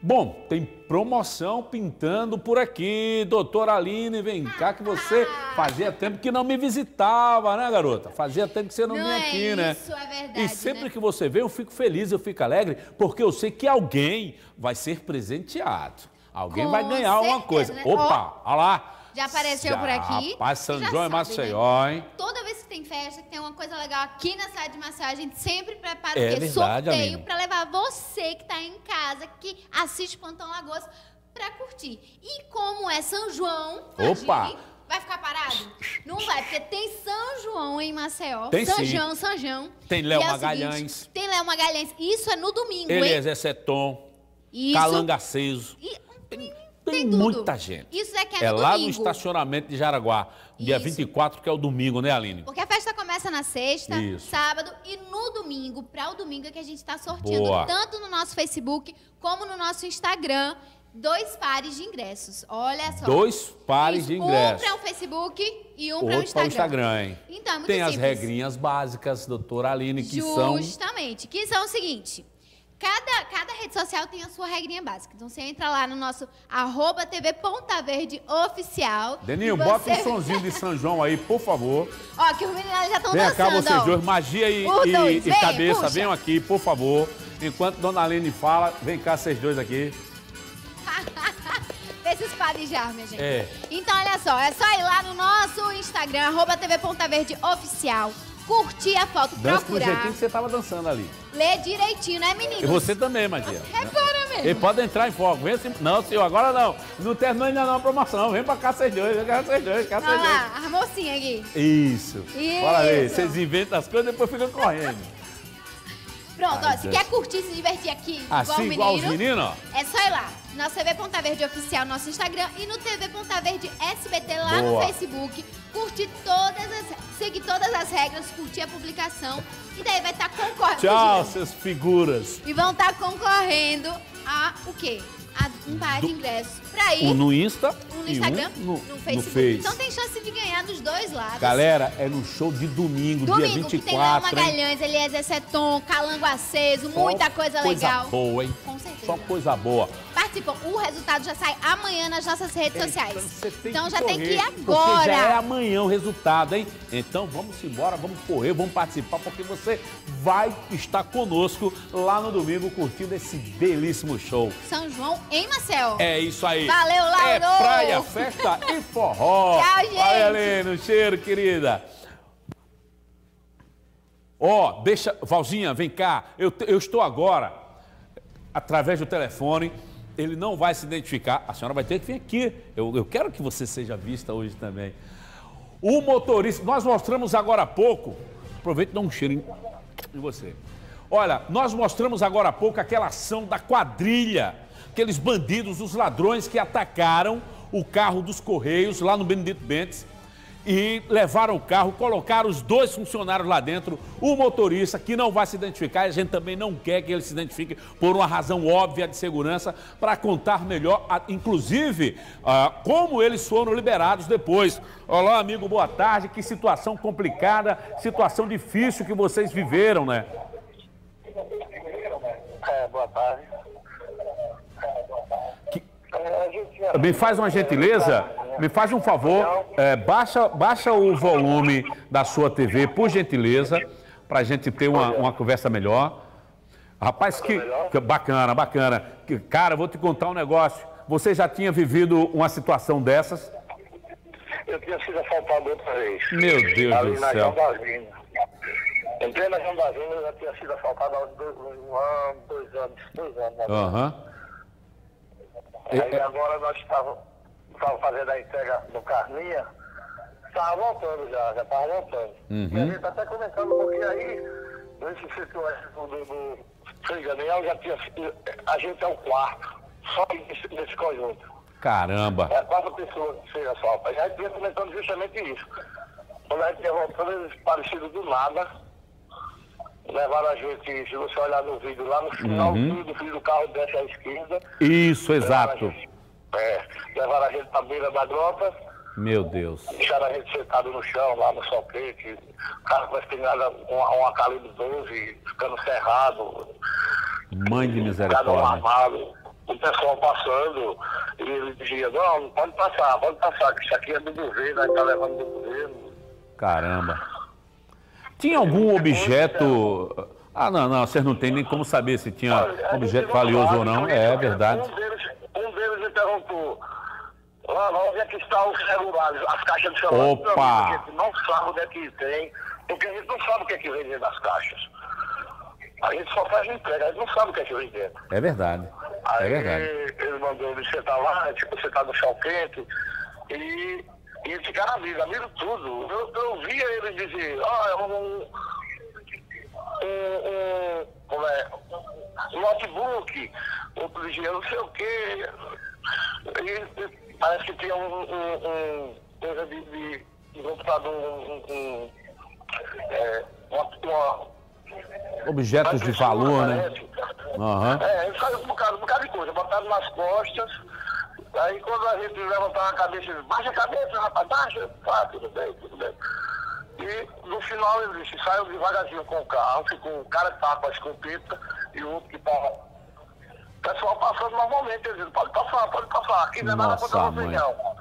Bom, tem promoção pintando por aqui. Doutora Aline, vem cá que você fazia tempo que não me visitava, né, garota? Fazia tempo que você não, não vinha é aqui, né? Isso é verdade. E sempre né? que você vem, eu fico feliz, eu fico alegre, porque eu sei que alguém vai ser presenteado. Alguém Com vai ganhar certeza, uma coisa. né? Opa, olha lá. Já apareceu Já, por aqui. Rapaz, São João e sabe, Maceió, né? hein? Toda vez que tem festa, que tem uma coisa legal aqui na cidade de Maceió, a gente sempre prepara É o quê? verdade, Sorteio para levar você que está em casa, que assiste Plantão Lagoas, para curtir. E como é São João, Opa! imagine, vai ficar parado? Não vai, porque tem São João em Maceió. Tem São sim. João, São João. Tem Léo E é Magalhães. seguinte, tem Léo Magalhães. Isso é no domingo, hein? Eliezer Seton, Isso. Calanga Aceso. Tem, muita gente. Isso é que é, É no lá no domingo. estacionamento de Jaraguá, dia Isso. 24, que é o domingo, né, Aline? Porque a festa começa na sexta, Isso. sábado e no domingo. Para o domingo é que a gente está sorteando Boa. tanto no nosso Facebook como no nosso Instagram dois pares de ingressos. Olha só. Dois pares de Um ingressos. para o Facebook e um para o Instagram. o Instagram, hein? Então, é muito Tem as simples. regrinhas básicas, doutora Aline, que são... Justamente. Que são o seguinte. Cada, cada rede social tem a sua regrinha básica. Então você entra lá no nosso arroba TV Ponta Verde oficial. Deninho, e bota você- um sonzinho de São João aí, por favor. Ó, que os meninos já estão Vem dançando. cá vocês ó. dois, magia e, Os e- dois, e vem, cabeça, puxa. venham aqui, por favor. Enquanto Dona Aline fala, vem cá vocês dois aqui. [laughs] Desses pares já, minha gente. É. Então, olha só, é só ir lá no nosso Instagram, arroba TV Ponta Verde Oficial, curtir a foto, Dança do procurar, jeitinho que você tava dançando ali. ler direitinho, né, meninos? E você também, Magia. Repara mesmo. Ele pode entrar em foco. Vem assim. Não, senhor, agora não. Não terminou ainda não a promoção. Vem pra cá vocês dois, vem cá vocês dois, cá Olha vocês dois. lá, a mocinha aqui. Isso. Isso. Bora aí, vocês inventam as coisas e depois ficam correndo. Pronto, Ai, ó, se Deus. quer curtir, se divertir aqui, igual Assim, o menino, igual os meninos, ó. é só ir lá. Nosso TV Ponta Verde Oficial, nosso Instagram e no TV Ponta Verde SBT lá Boa. no Facebook. Curtir todas as... Seguir todas as regras, curtir a publicação. E daí vai estar concorrendo. Tchau, seus figuras. E vão estar concorrendo a o quê? A um par de ingressos pra ir. Um no Insta um no Instagram, um no, no Facebook. Face. Então tem chance de ganhar dos dois lados. Galera, é no show de domingo, Domingo, dia que tem Léo 24? Magalhães, Eliezer Seton, Calango Aceso, Só muita coisa, legal. boa, hein? Com certeza. Só coisa boa. Participam. O resultado já sai amanhã nas nossas redes sociais. Então, já tem que correr, ir Porque já é agora. amanhã o resultado, hein? Então vamos embora, vamos correr, vamos participar, porque você vai estar conosco lá no domingo curtindo esse belíssimo show. São João em Maceió. É isso aí. Valeu, Lauro! É praia, festa e forró. [laughs] Tchau, gente. Valeu, Aline, um cheiro, querida. Ó, deixa, Valzinha, vem cá. Eu, eu estou agora, através do telefone, ele não vai se identificar. A senhora vai ter que vir aqui. Eu, eu quero que você seja vista hoje também. O motorista, nós mostramos agora há pouco, aproveita e dá um cheiro em, em você. Olha, nós mostramos agora há pouco aquela ação da quadrilha, aqueles bandidos, os ladrões que atacaram o carro dos Correios lá no Benedito Bentes. E levaram o carro, colocaram os dois funcionários lá dentro, o motorista que não vai se identificar, a gente também não quer que ele se identifique por uma razão óbvia de segurança, para contar melhor, inclusive, ah, como eles foram liberados depois. Olá, amigo, boa tarde. Que situação complicada, situação difícil que vocês viveram, né? É, boa tarde. Me faz uma gentileza, me faz um favor, é, baixa, baixa o volume da sua TV, por gentileza, para a gente ter uma, uma conversa melhor. Rapaz, que, que bacana, bacana. Que- Cara, vou te contar um negócio. Você já tinha vivido uma situação dessas? Eu tinha sido assaltado outra vez. Meu Deus ali do na céu. Jambazina. Entrei na Jambazina, eu já tinha sido assaltado há dois, um ano, dois anos, dois anos. né? Aham. Aí agora nós estávamos fazendo a entrega do Carninha, estava voltando já, já estava voltando. Uhum. E a gente está até comentando, porque aí, nesse setor do, do Frei Daniel, já tinha a gente é o quarto, só nesse, nesse conjunto. Caramba. É quatro pessoas que fez assalto. A gente vinha comentando justamente isso. Quando a gente ia voltando, eles parecidos do nada. Levaram a gente, se você olhar no vídeo, lá no final Uhum. do vídeo do carro desce à esquerda. Isso, exato. É, levaram a gente pra beira da grota, Meu Deus. deixaram a gente sentado no chão, lá no sol quente. O cara com a espingarda, uma, uma calibre 12, ficando cerrado, Mãe de um misericórdia. armado. O pessoal passando, e ele dizia, não, não pode passar, pode passar, que isso aqui é do governo, a gente tá levando do governo. Caramba. Tinha algum objeto. Ah, não, não, vocês não têm nem como saber se tinha objeto valioso ou não. É verdade. Um deles, um deles perguntou, lá, lá, onde é que está os celulares, as caixas de celular? Opa! A gente não sabe onde é que tem, porque a gente não sabe o que é que vem dentro das caixas. A gente só faz entrega, a gente não sabe o que é que vem dentro. É verdade. É Aí verdade. ele mandou ele sentar lá, tipo, sentar no chão quente, e, e eles ficaram amigos, amigos tudo. Eu, eu via ele dizer, ó, é um, um, um, como é, um notebook, outro dizia não sei o quê. E, parece que tinha um, um, um coisa de, de, de computador, um, um, é, uma, uma Objetos de valor, né? Aham. é, ele saiu um bocado, um bocado de coisa, botaram nas costas. Aí quando a gente levantava a cabeça, baixa a cabeça, rapaz, baixa. Ah, tudo bem, tudo bem. E no final ele disse, saiu devagarzinho com o carro, ficou um cara que estava com a escopeta e outro que estava. O pessoal passando normalmente, ele disse, pode passar, pode passar, aqui não é nada contra vocês não.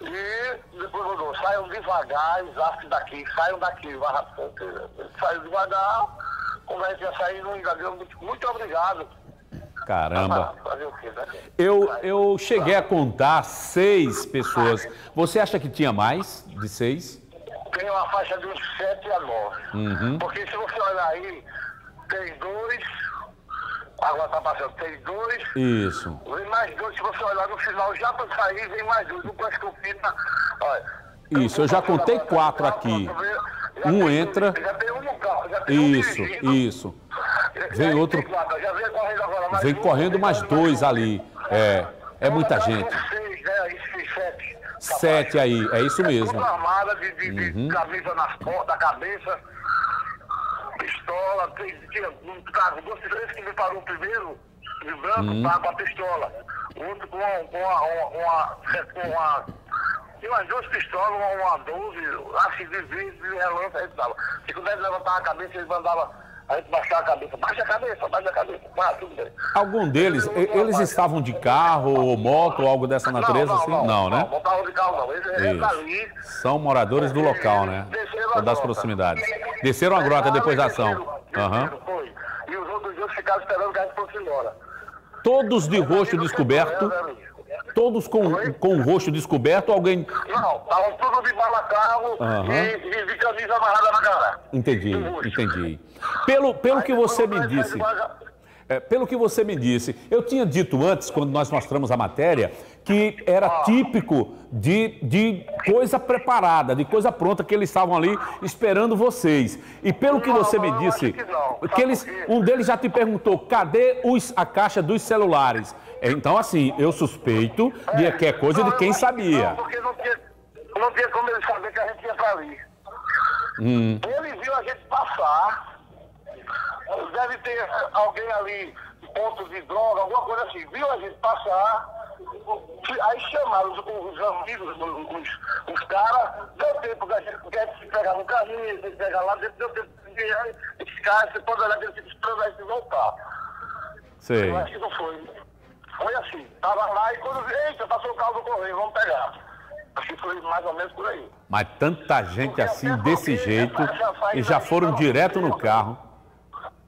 E depois mandou, saiam devagar, exato daqui, saiam daqui, vai rápido. Ele Saiu devagar, quando a gente ia sair, não enganou, muito, muito obrigado. Caramba. Eu, eu cheguei a contar seis pessoas. Você acha que tinha mais de seis? Tem uma faixa de uns 7 a 9. Uhum. Porque se você olhar aí, tem dois, agora tá passando, tem dois, Isso. vem mais dois, se você olhar no final, já pra sair, vem mais dois, com a escopeta, olha. Isso, eu já contei quatro aqui. Um entra. Já tem um no carro, já tem um Isso, dirigindo. isso. Vem outro. Tem quatro, já vem correndo agora mais Vem um, correndo mais dois ali. É, é muita gente. Seis, né? Sete. Sete aí, é isso mesmo. Tudo armada de, de, de Uhum. camisa nas costas, da cabeça, pistola, tinha um carro, dois três que me parou primeiro, de branco, Uhum. tava com a pistola. Outro com uma, com uma, uma, com uma tinha umas duas pistolas, uma, uma 12, assim, de vidro, de relance, a gente dava. Se quando ele levantava a cabeça, ele mandava a gente baixar a cabeça. Baixa a cabeça, baixa a cabeça. Ah, tudo bem. Algum deles, e- eles estavam de carro ou moto ou algo dessa natureza? assim? Não, né? Não carro de carro não. Eles, eles ali, São moradores do local, né? Ou das proximidades. Desceram a grota depois da ação. Aham. foi. E os outros dois ficaram esperando que a gente fosse embora. Todos de rosto descoberto. Todos com, com o rosto descoberto, alguém. Não, estavam tudo de bala-carro e, e de camisa amarrada na cara. Entendi, entendi. Pelo, pelo que você me disse. é, pelo que você me disse, eu tinha dito antes, quando nós mostramos a matéria, que era típico de, de coisa preparada, de coisa pronta, que eles estavam ali esperando vocês. E pelo que você me disse, que eles, um deles já te perguntou, cadê os, a caixa dos celulares? Então, assim, eu suspeito de que é coisa de quem sabia. Porque não tinha, não não tinha como ele saber que a gente ia ali. Hum. Ele viu a gente passar. Deve ter alguém ali, ponto de droga, alguma coisa assim. Viu a gente passar. Aí chamaram os, os amigos, os, os caras. Deu tempo que a gente se pegar no caminho, se pegar lá deu tempo de esses caras, você pode olhar dentro de trans e voltar. Sei. Eu acho que não foi. Foi assim. Tava lá e quando eita, passou o carro do correio, vamos pegar. Acho que foi mais ou menos por aí. Mas tanta gente assim, desse jeito, e já foram direto no carro.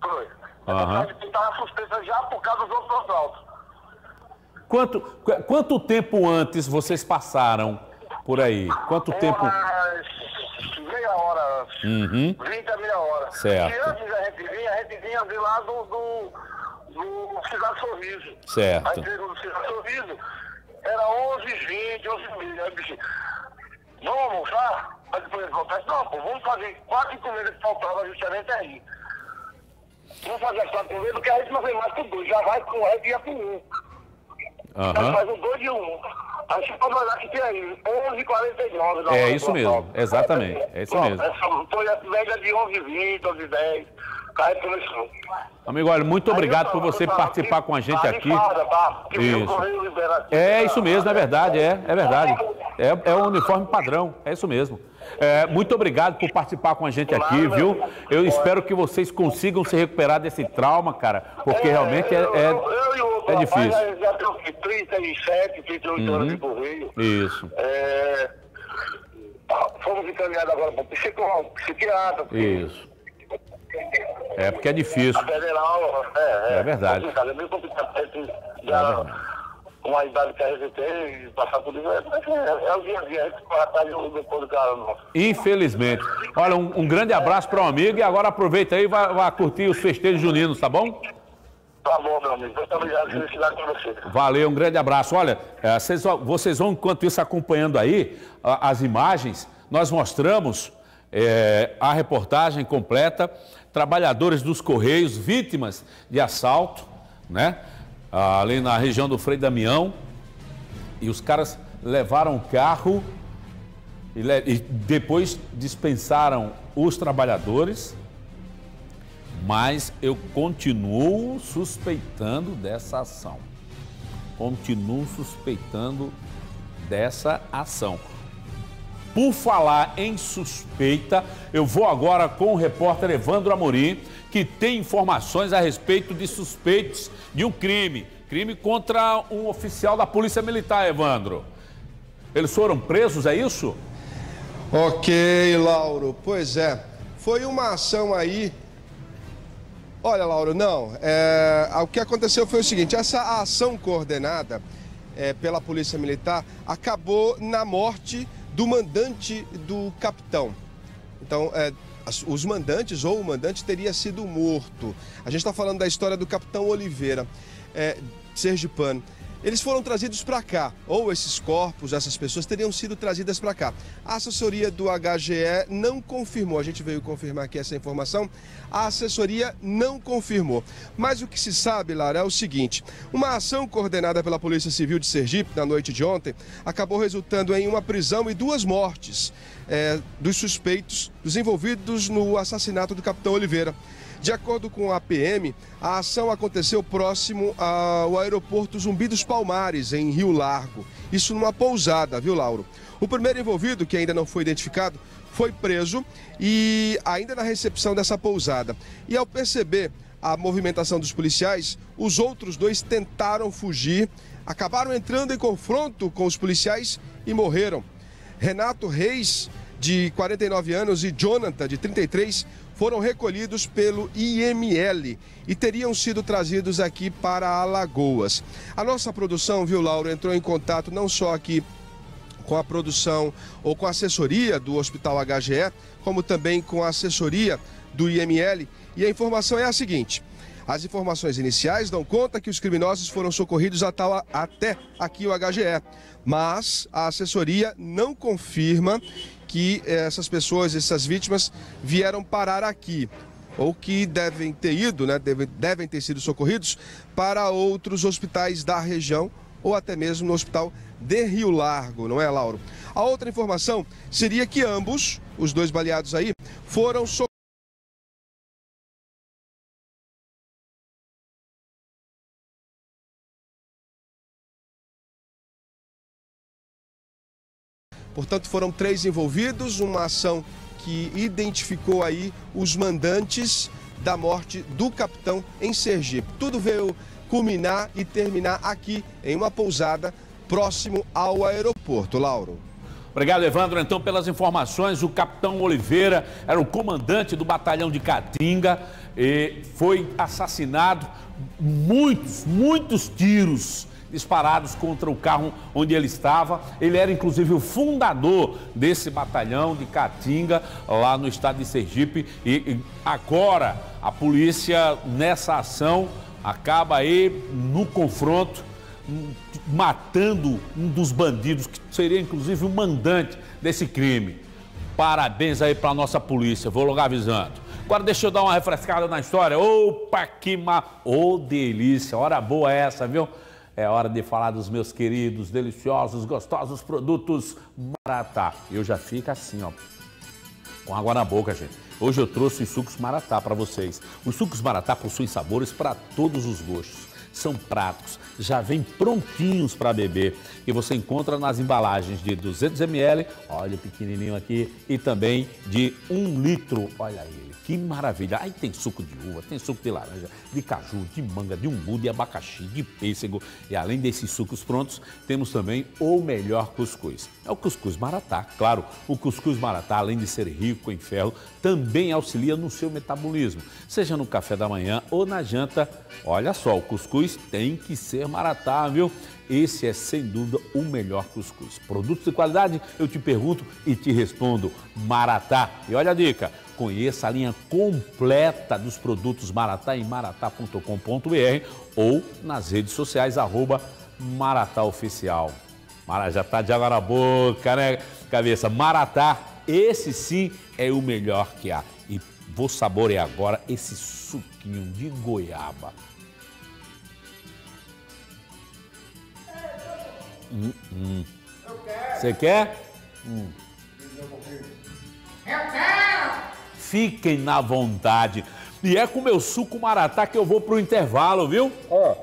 Foi. Aham. Ele tava suspeita já por causa dos outros assaltos. Quanto, qu- quanto tempo antes vocês passaram por aí? Quanto tempo? Umas meia hora antes. Uhum. 20 a meia hora. Certo. E antes a gente vinha, a gente vinha de lá do, do, do Cidade Sorriso. Certo. Aí chegou no Cidade Sorriso, era 11 20 11 h 30 Aí eu disse, vamos almoçar? Aí depois eles voltaram, não, pô, vamos fazer quatro encomendas que faltavam justamente aí. Vamos fazer as quatro encomendas, porque a gente não vem mais com dois, já vai com o resto e ia com um. Aham. faz um dois e um. Aí você pode olhar que tem aí, 11 49 na É hora isso do mesmo, exatamente, é isso mesmo. Foi a média de 11 20 11 10 Aí começou. Amigo, olha, muito obrigado por você participar com a gente aqui. Isso. É isso mesmo, é verdade, é, é verdade. É, é o uniforme padrão, é isso mesmo. É, muito obrigado por participar com a gente aqui, viu? Eu espero que vocês consigam se recuperar desse trauma, cara, porque realmente é, é, Eu é difícil. já- já tem o quê? 37, 38 horas de Uhum. correio. Isso, É, fomos encaminhados agora para o psiquiatra. isso. É porque é difícil. A federal, é, é. É verdade. complicado, É meio complicado. Gente já, com a idade que a gente tem, passar por isso, é, é, é o dia a dia, a gente corre atrás depois do cara nosso. Infelizmente. Olha, um, um grande abraço para o amigo e agora aproveita aí e vai, vai curtir os festejos juninos, tá bom? Tá bom, meu amigo. Muito obrigado, felicidade com você. Valeu, um grande abraço. Olha, eh, vocês, vão- vocês vão, enquanto isso, acompanhando aí as imagens, nós mostramos eh, a reportagem completa, trabalhadores dos Correios, vítimas de assalto, né? Ali na região do Frei Damião. E os caras levaram o carro e, e depois dispensaram os trabalhadores. Mas eu continuo suspeitando dessa ação. Continuo suspeitando dessa ação. Por falar em suspeita, eu vou agora com o repórter Evandro Amorim, que tem informações a respeito de suspeitos de um crime. Crime contra um oficial da Polícia Militar, Evandro. Eles foram presos, é isso? Ok, Lauro. Pois é. Foi uma ação aí. Olha, Lauro, não. É, o que aconteceu foi o seguinte: essa ação coordenada é, pela Polícia Militar acabou na morte do mandante do capitão. Então, é, os mandantes ou o mandante teria sido morto. A gente está falando da história do capitão Oliveira, é, sergipano. Eles foram trazidos para cá, ou esses corpos, essas pessoas teriam sido trazidas para cá. A assessoria do HGE não confirmou, a gente veio confirmar aqui essa informação, a assessoria não confirmou. Mas o que se sabe, Lara, é o seguinte: uma ação coordenada pela Polícia Civil de Sergipe na noite de ontem acabou resultando em uma prisão e duas mortes é, dos suspeitos, dos envolvidos no assassinato do capitão Oliveira. De acordo com a PM, a ação aconteceu próximo ao aeroporto Zumbi dos Palmares, em Rio Largo. Isso numa pousada, viu, Lauro? O primeiro envolvido, que ainda não foi identificado, foi preso e ainda na recepção dessa pousada. E ao perceber a movimentação dos policiais, os outros dois tentaram fugir, acabaram entrando em confronto com os policiais e morreram. Renato Reis, de 49 anos, e Jonathan, de 33, foram recolhidos pelo IML e teriam sido trazidos aqui para Alagoas. A nossa produção, viu, Lauro, entrou em contato não só aqui com a produção ou com a assessoria do Hospital HGE, como também com a assessoria do IML. E a informação é a seguinte: as informações iniciais dão conta que os criminosos foram socorridos até aqui o HGE, mas a assessoria não confirma que essas pessoas, essas vítimas, vieram parar aqui ou que devem ter ido, né, devem, devem ter sido socorridos para outros hospitais da região ou até mesmo no hospital de Rio Largo, não é, Lauro? A outra informação seria que ambos, os dois baleados aí, foram so Portanto, foram três envolvidos, uma ação que identificou aí os mandantes da morte do capitão em Sergipe. Tudo veio culminar e terminar aqui em uma pousada próximo ao aeroporto. Lauro. Obrigado, Evandro. Então, pelas informações, o capitão Oliveira era o comandante do batalhão de Catinga e foi assassinado muitos, muitos tiros disparados contra o carro onde ele estava. Ele era inclusive o fundador desse batalhão de Caatinga, lá no estado de Sergipe. E, e agora a polícia, nessa ação, acaba aí no confronto matando um dos bandidos, que seria inclusive o mandante desse crime. Parabéns aí para a nossa polícia, vou logo avisando. Agora deixa eu dar uma refrescada na história. Opa, que ma... Ô, oh, delícia, hora boa essa, viu? É hora de falar dos meus queridos, deliciosos, gostosos produtos Maratá. Eu já fico assim, ó, com água na boca, gente. Hoje eu trouxe os sucos Maratá para vocês. Os sucos Maratá possuem sabores para todos os gostos. São práticos, já vêm prontinhos para beber e você encontra nas embalagens de 200 ml, olha o pequenininho aqui, e também de 1 litro, olha ele. Que maravilha! Aí tem suco de uva, tem suco de laranja, de caju, de manga, de umbu, de abacaxi, de pêssego. E além desses sucos prontos, temos também o melhor cuscuz. É o cuscuz maratá. Claro, o cuscuz maratá, além de ser rico em ferro, também auxilia no seu metabolismo. Seja no café da manhã ou na janta. Olha só, o cuscuz tem que ser maratá, viu? Esse é sem dúvida o melhor cuscuz. Produtos de qualidade, eu te pergunto e te respondo: Maratá. E olha a dica: conheça a linha completa dos produtos Maratá em maratá.com.br ou nas redes sociais, arroba Maratá Oficial. Já tá de água na boca, né, cabeça? Maratá, esse sim é o melhor que há. E vou saborear agora esse suquinho de goiaba. Hum, hum. Você quer? Hum. Eu quero! Fiquem na vontade. E é com meu suco maratá que eu vou pro intervalo, viu? Ó.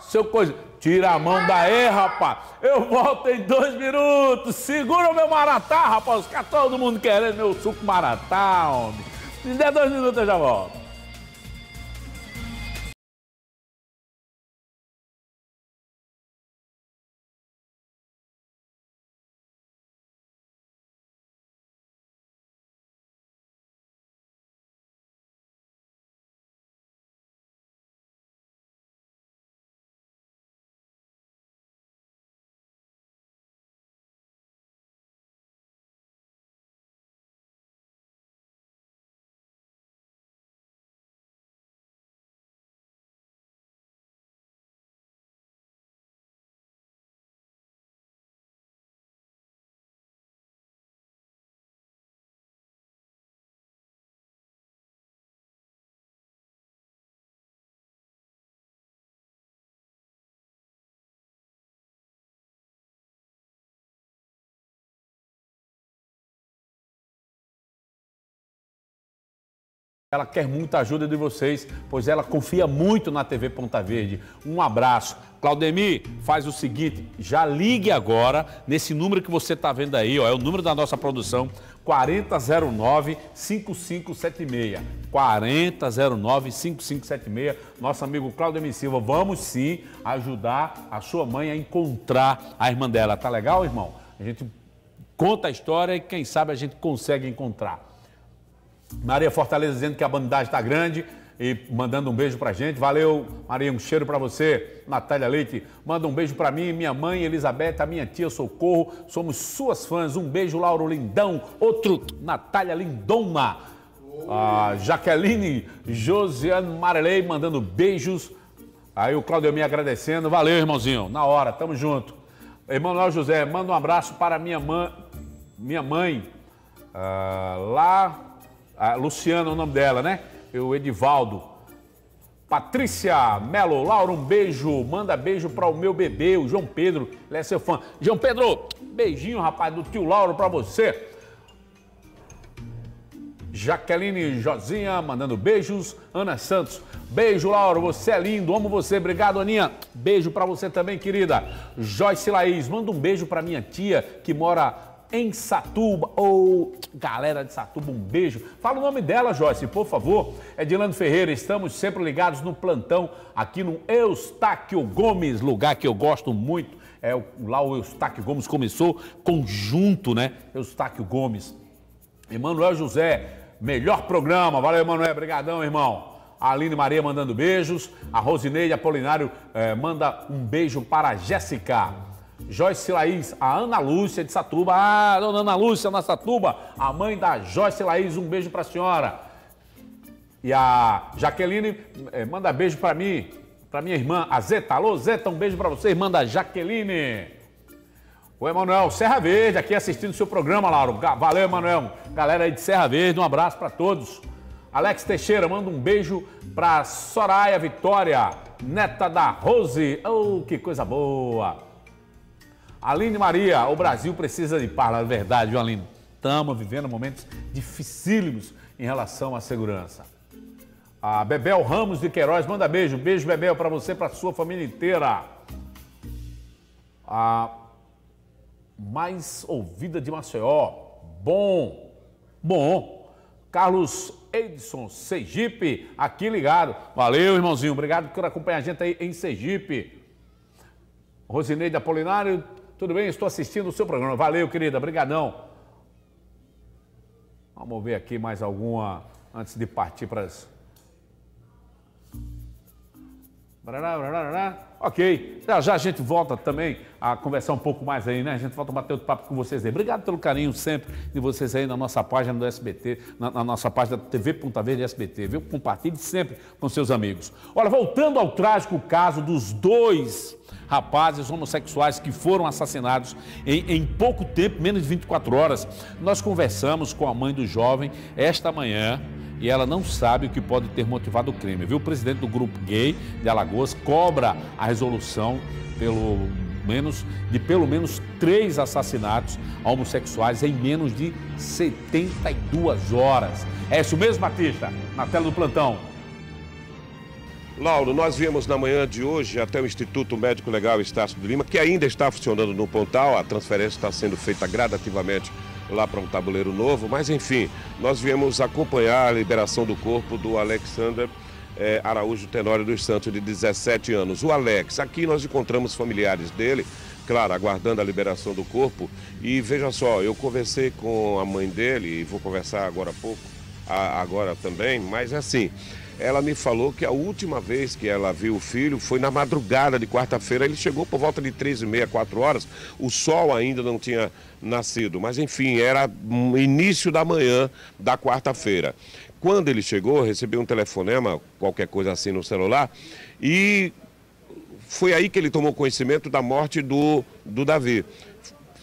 Seu coisa, tira a mão daí, rapaz. Eu volto em dois minutos. Segura o meu maratá, rapaz. Fica todo mundo querendo meu suco maratá, homem. Se der dois minutos eu já volto. Ela quer muita ajuda de vocês, pois ela confia muito na TV Ponta Verde. Um abraço. Claudemir, faz o seguinte, já ligue agora nesse número que você está vendo aí, ó, é o número da nossa produção, 4009-5576. 4009-5576. Nosso amigo Claudemir Silva, vamos sim ajudar a sua mãe a encontrar a irmã dela. Tá legal, irmão? A gente conta a história e quem sabe a gente consegue encontrar. Maria Fortaleza dizendo que a bandagem está grande e mandando um beijo pra gente. Valeu, Maria, um cheiro para você. Natália Leite, manda um beijo para mim, minha mãe Elizabeth, a minha tia Socorro. Somos suas fãs. Um beijo, Lauro Lindão. Outro, Natália Lindona. A Jaqueline Josiane Marelei mandando beijos. Aí o Claudio me agradecendo. Valeu, irmãozinho. Na hora, tamo junto. Emanuel José, manda um abraço para minha mãe, minha mãe uh, lá a Luciana é o nome dela, né? O Edivaldo. Patrícia Melo, Laura, um beijo. Manda beijo para o meu bebê, o João Pedro. Ele é seu fã. João Pedro, beijinho, rapaz, do tio Lauro para você. Jaqueline Josinha, mandando beijos. Ana Santos, beijo, Lauro, você é lindo, amo você. Obrigado, Aninha. Beijo para você também, querida. Joyce Laís, manda um beijo para minha tia que mora em Satuba. Ou, oh, galera de Satuba, um beijo. Fala o nome dela, Joyce, por favor. É Dilano Ferreira, estamos sempre ligados no plantão aqui no Eustáquio Gomes, lugar que eu gosto muito. É, lá o Eustáquio Gomes começou conjunto, né? Eustáquio Gomes. Emanuel José, melhor programa. Valeu, Emanuel. Obrigadão, irmão. A Aline Maria mandando beijos. A Rosineide Apolinário eh, manda um beijo para a Jéssica. Joyce Laís, a Ana Lúcia de Satuba. Ah, dona Ana Lúcia na Satuba, a mãe da Joyce Laís, um beijo para a senhora. E a Jaqueline eh, manda beijo para mim, para minha irmã, a Zeta. Alô, Zeta, um beijo para você, irmã da Jaqueline. O Emanuel Serra Verde, aqui assistindo o seu programa, Lauro. Valeu, Emanuel. Galera aí de Serra Verde, um abraço para todos. Alex Teixeira, manda um beijo para Soraya Vitória, neta da Rose. Oh, que coisa boa. Aline Maria, o Brasil precisa de paz, é verdade, viu, Aline? Estamos vivendo momentos dificílimos em relação à segurança. A Bebel Ramos de Queiroz manda beijo. Beijo, Bebel, para você, para sua família inteira. A mais ouvida de Maceió. Bom, bom. Carlos Edson, Sergipe, aqui ligado. Valeu, irmãozinho. Obrigado por acompanhar a gente aí em Sergipe. Rosineide Apolinário, tudo bem? Estou assistindo o seu programa. Valeu, querida. Obrigadão. Vamos ver aqui mais alguma antes de partir para as... Ok, já já a gente volta também a conversar um pouco mais aí, né? A gente volta a bater outro papo com vocês aí. Obrigado pelo carinho sempre de vocês aí na nossa página do SBT, na, na nossa página TV Ponta Verde SBT, viu? Compartilhe sempre com seus amigos. Olha, voltando ao trágico caso dos dois rapazes homossexuais que foram assassinados em, em pouco tempo, menos de 24 horas, nós conversamos com a mãe do jovem esta manhã e ela não sabe o que pode ter motivado o crime. Viu? O presidente do grupo gay de Alagoas cobra a resolução pelo menos de pelo menos três assassinatos homossexuais em menos de 72 horas. É isso mesmo, Batista? Na tela do plantão. Lauro, nós viemos na manhã de hoje até o Instituto Médico Legal Estácio de Lima, que ainda está funcionando no Pontal, a transferência está sendo feita gradativamente lá para um tabuleiro novo, mas enfim, nós viemos acompanhar a liberação do corpo do Alexander é, Araújo Tenório dos Santos, de 17 anos. O Alex, aqui nós encontramos familiares dele, claro, aguardando a liberação do corpo. E veja só, eu conversei com a mãe dele, e vou conversar agora há pouco, a, agora também, mas assim, ela me falou que a última vez que ela viu o filho foi na madrugada de quarta-feira. Ele chegou por volta de três e meia, quatro horas. O sol ainda não tinha nascido, mas enfim, era início da manhã da quarta-feira. Quando ele chegou, recebeu um telefonema, qualquer coisa assim no celular, e foi aí que ele tomou conhecimento da morte do, do Davi.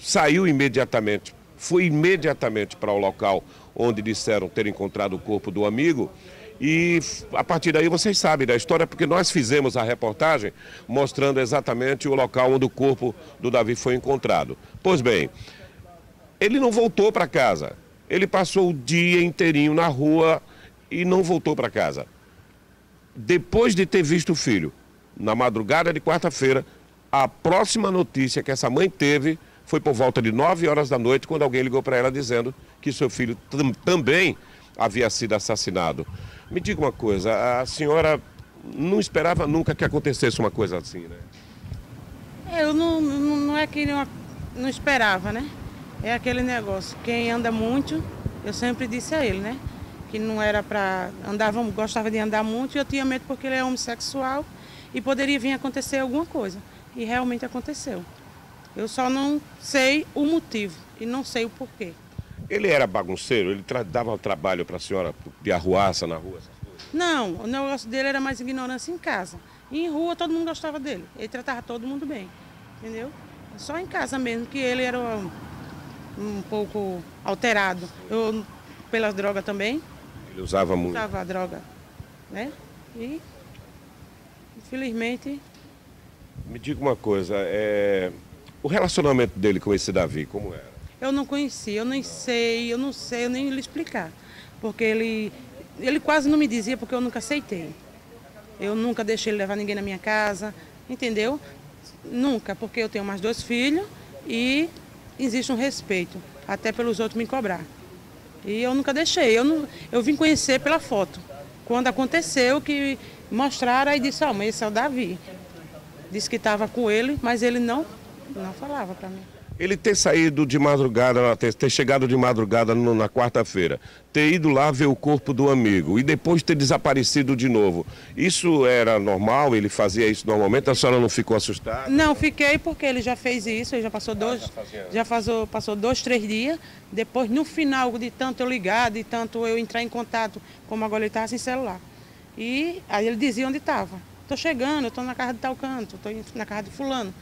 Saiu imediatamente, foi imediatamente para o local onde disseram ter encontrado o corpo do amigo e a partir daí vocês sabem da história, porque nós fizemos a reportagem mostrando exatamente o local onde o corpo do Davi foi encontrado. Pois bem, ele não voltou para casa. Ele passou o dia inteirinho na rua e não voltou para casa. Depois de ter visto o filho, na madrugada de quarta-feira, a próxima notícia que essa mãe teve foi por volta de 9 horas da noite, quando alguém ligou para ela dizendo que seu filho também havia sido assassinado. Me diga uma coisa, a senhora não esperava nunca que acontecesse uma coisa assim, né? Eu não, não, não é que não, não esperava, né? É aquele negócio, quem anda muito, eu sempre disse a ele, né? Que não era para andar, gostava de andar muito e eu tinha medo porque ele é homossexual e poderia vir acontecer alguma coisa. E realmente aconteceu. Eu só não sei o motivo e não sei o porquê. Ele era bagunceiro? Ele dava trabalho para a senhora de arruaça na rua? Não, o negócio dele era mais ignorância em casa. E em rua todo mundo gostava dele. Ele tratava todo mundo bem, entendeu? Só em casa mesmo, que ele era um, um pouco alterado. Eu, pela droga também. Ele usava muito? Usava droga, né? E Felizmente, Me diga uma coisa, é... o relacionamento dele com esse Davi, como era? Eu não conheci, eu nem sei, eu não sei, eu nem lhe explicar. Porque ele, ele quase não me dizia porque eu nunca aceitei. Eu nunca deixei ele levar ninguém na minha casa, entendeu? Nunca, porque eu tenho mais dois filhos e existe um respeito, até pelos outros me cobrar. E eu nunca deixei, eu, não, eu vim conhecer pela foto. Quando aconteceu que mostraram, aí disse, ó, mas esse é o Davi. Disse que estava com ele, mas ele não, não falava para mim. Ele ter saído de madrugada, ter, chegado de madrugada na quarta-feira, ter ido lá ver o corpo do amigo e depois ter desaparecido de novo. Isso era normal? Ele fazia isso normalmente? A senhora não ficou assustada? Não, fiquei porque ele já fez isso, ele já passou dois, já passou, passou dois, três dias. Depois, no final, de tanto eu ligar, de tanto eu entrar em contato, como agora ele estava sem celular. E aí ele dizia onde estava. Estou chegando, estou na casa de tal canto, estou na casa de fulano.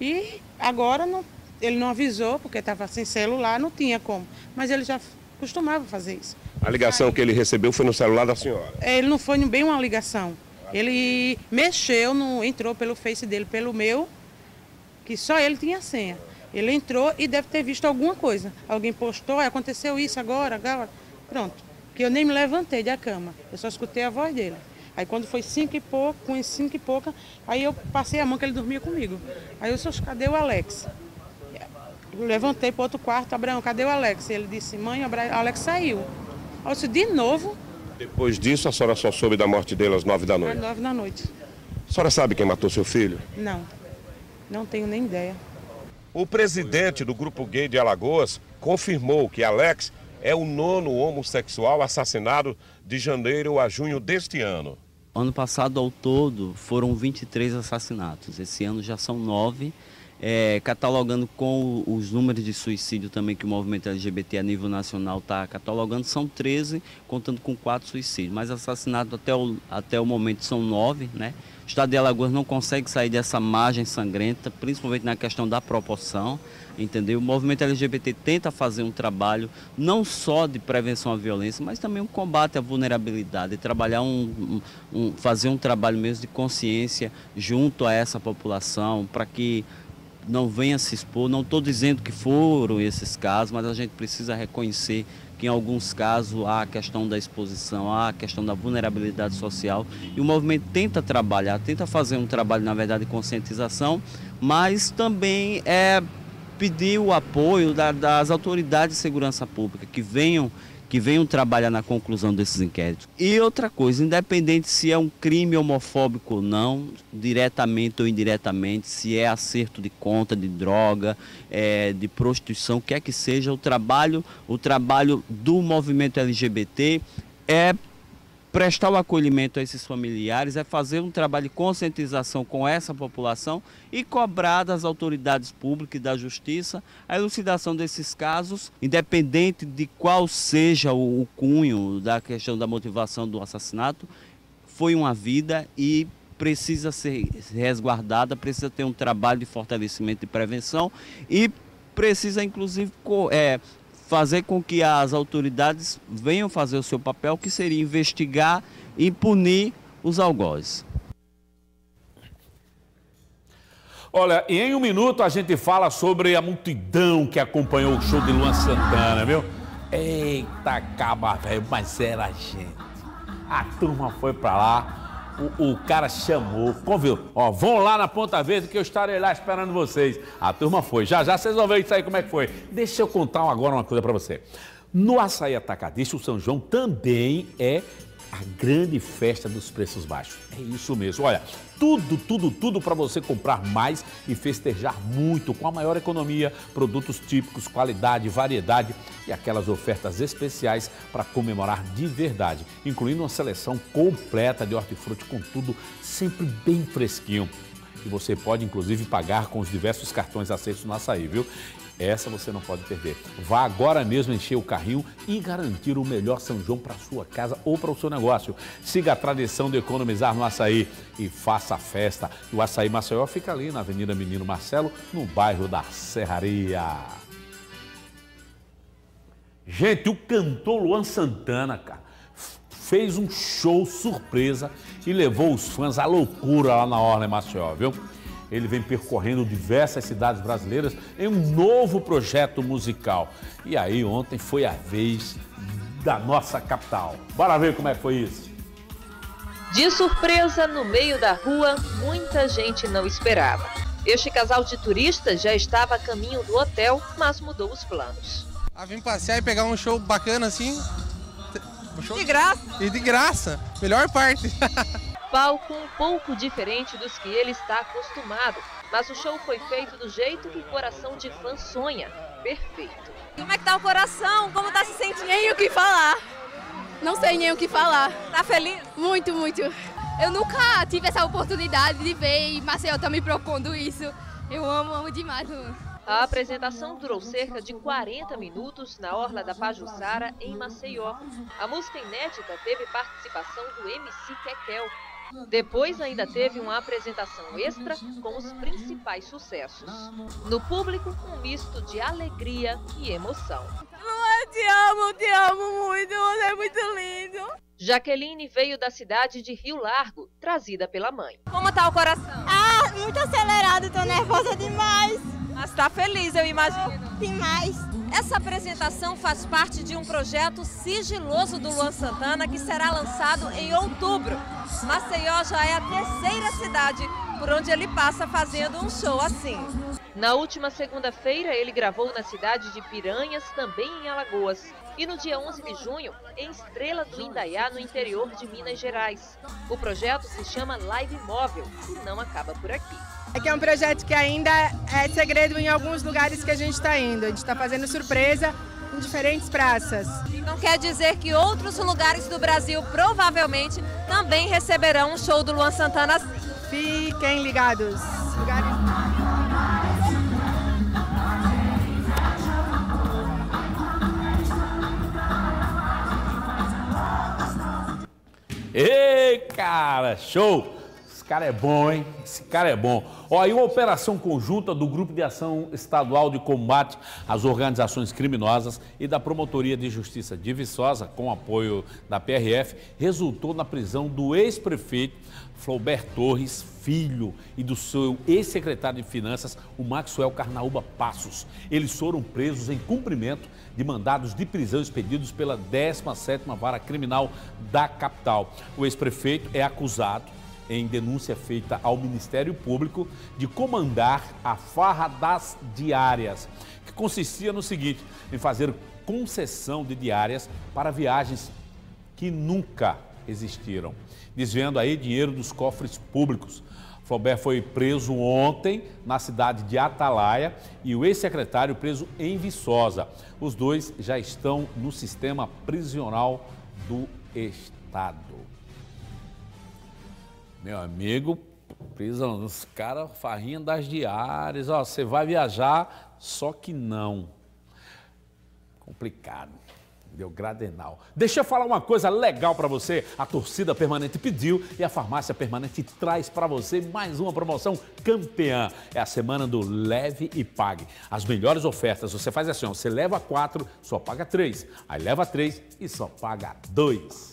E agora não, ele não avisou, porque estava sem celular, não tinha como. Mas ele já costumava fazer isso. A ligação que ele recebeu foi no celular da senhora. Ele não foi bem uma ligação. Ele mexeu, no, entrou pelo Face dele, pelo meu, que só ele tinha senha. Ele entrou e deve ter visto alguma coisa. Alguém postou, "Ah, aconteceu isso agora, agora. Pronto. Que eu nem me levantei da cama. Eu só escutei a voz dele. Aí quando foi cinco e pouco, com cinco e pouca, aí eu passei a mão que ele dormia comigo. Aí eu disse, cadê o Alex? Eu levantei para outro quarto, Abraão, cadê o Alex? Ele disse, mãe, o Alex saiu. Eu disse, de novo, Depois disso, a senhora só soube da morte dele às nove da às noite. nove da noite. A senhora sabe quem matou seu filho? Não, não tenho nem ideia. O presidente do grupo gay de Alagoas confirmou que Alex é o nono homossexual assassinado de janeiro a junho deste ano. Ano passado, ao todo, foram 23 assassinatos. Esse ano já são nove, é, catalogando com os números de suicídio também que o movimento LGBT a nível nacional está catalogando, são 13, contando com quatro suicídios. Mas assassinatos até o, até o momento são nove, né? O estado de Alagoas não consegue sair dessa margem sangrenta, principalmente na questão da proporção, entendeu? O movimento LGBT tenta fazer um trabalho não só de prevenção à violência, mas também um combate à vulnerabilidade, trabalhar um, um- um- fazer um trabalho mesmo de consciência junto a essa população para que não venha se expor. Não estou dizendo que foram esses casos, mas a gente precisa reconhecer que em alguns casos há a questão da exposição, há a questão da vulnerabilidade social e o movimento tenta trabalhar, tenta fazer um trabalho, na verdade, de conscientização, mas também é pedir o apoio da- das autoridades de segurança pública que venham que venham trabalhar na conclusão desses inquéritos. E outra coisa, independente se é um crime homofóbico ou não, diretamente ou indiretamente, se é acerto de conta de droga, é, de prostituição, quer que seja, o trabalho, o trabalho do movimento LGBT é prestar o acolhimento a esses familiares, é fazer um trabalho de conscientização com essa população e cobrar das autoridades públicas e da justiça a elucidação desses casos, independente de qual seja o, cunho da questão da motivação do assassinato, foi uma vida e precisa ser resguardada, precisa ter um trabalho de fortalecimento e prevenção e precisa inclusive é, fazer com que as autoridades venham fazer o seu papel, que seria investigar e punir os algozes. Olha, e em um minuto a gente fala sobre a multidão que acompanhou o show de Luan Santana, viu? Eita, caba velho, mas era gente. A turma foi pra lá, o, o cara chamou, convidou. Ó, vão lá na Ponta Verde que eu estarei lá esperando vocês. A turma foi. Já já vocês vão ver isso aí como é que foi. Deixa eu contar agora uma coisa pra você. No Açaí Atacadista, o São João também é a grande festa dos preços baixos. É isso mesmo. Olha, tudo, tudo, tudo para você comprar mais e festejar muito com a maior economia, produtos típicos, qualidade, variedade e aquelas ofertas especiais para comemorar de verdade, incluindo uma seleção completa de hortifruti com tudo sempre bem fresquinho. E você pode inclusive pagar com os diversos cartões aceitos no açaí, viu? Essa você não pode perder. Vá agora mesmo encher o carrinho e garantir o melhor São João para sua casa ou para o seu negócio. Siga a tradição de economizar no açaí e faça a festa. O Açaí Maceió fica ali na Avenida Menino Marcelo, no bairro da Serraria. Gente, o cantor Luan Santana, cara, fez um show surpresa e levou os fãs à loucura lá na Orla Maceió, viu? Ele vem percorrendo diversas cidades brasileiras em um novo projeto musical. E aí ontem foi a vez da nossa capital. Bora ver como é que foi isso. De surpresa, no meio da rua, muita gente não esperava. Este casal de turistas já estava a caminho do hotel, mas mudou os planos. Ah, vim passear e pegar um show bacana assim. Um show... De graça. E de graça. Melhor parte. [laughs] Palco um pouco diferente dos que ele está acostumado, mas o show foi feito do jeito que coração de fã sonha. Perfeito. Como é que tá o coração? Como tá se sentindo? Nem o que falar. Não sei nem o que falar. Tá feliz? Muito, muito. Eu nunca tive essa oportunidade de ver e Marcel tá me propondo isso. Eu amo, amo demais. A apresentação durou cerca de 40 minutos na Orla da Pajuçara, em Maceió. A música inédita teve participação do MC Kekel. Depois ainda teve uma apresentação extra com os principais sucessos. No público, um misto de alegria e emoção. Luan, te amo, te amo muito, você é muito lindo. Jaqueline veio da cidade de Rio Largo, trazida pela mãe. Como tá o coração? Ah, muito acelerado, tô nervosa demais. Mas tá feliz, eu imagino. Demais. Essa apresentação faz parte de um projeto sigiloso do Luan Santana que será lançado em outubro. Maceió já é a terceira cidade por onde ele passa fazendo um show assim. Na última segunda-feira, ele gravou na cidade de Piranhas, também em Alagoas. E no dia 11 de junho, em Estrela do Indaiá, no interior de Minas Gerais. O projeto se chama Live Móvel e não acaba por aqui. É que é um projeto que ainda é segredo em alguns lugares que a gente está indo. A gente está fazendo surpresa em diferentes praças. Então quer dizer que outros lugares do Brasil provavelmente também receberão um show do Luan Santana. Fiquem ligados. Ei, cara, show! Esse cara é bom, hein? Esse cara é bom. Ó, e uma operação conjunta do Grupo de Ação Estadual de Combate às Organizações Criminosas e da Promotoria de Justiça de Viçosa, com apoio da PRF, resultou na prisão do ex-prefeito Flaubert Torres, filho, e do seu ex-secretário de Finanças, o Maxwell Carnaúba Passos. Eles foram presos em cumprimento de mandados de prisão expedidos pela 17ª Vara Criminal da capital. O ex-prefeito é acusado em denúncia feita ao Ministério Público de comandar a farra das diárias, que consistia no seguinte, em fazer concessão de diárias para viagens que nunca existiram, desviando aí dinheiro dos cofres públicos. Flaubert foi preso ontem na cidade de Atalaia e o ex-secretário preso em Viçosa. Os dois já estão no sistema prisional do Estado. Meu amigo, prisão, os caras farrinha das diárias, ó, você vai viajar, só que não. Complicado. Deu gradenal. Deixa eu falar uma coisa legal para você. A torcida permanente pediu e a farmácia permanente traz para você mais uma promoção campeã. É a semana do Leve e Pague. As melhores ofertas. Você faz assim, você leva quatro, só paga três. Aí leva três e só paga dois.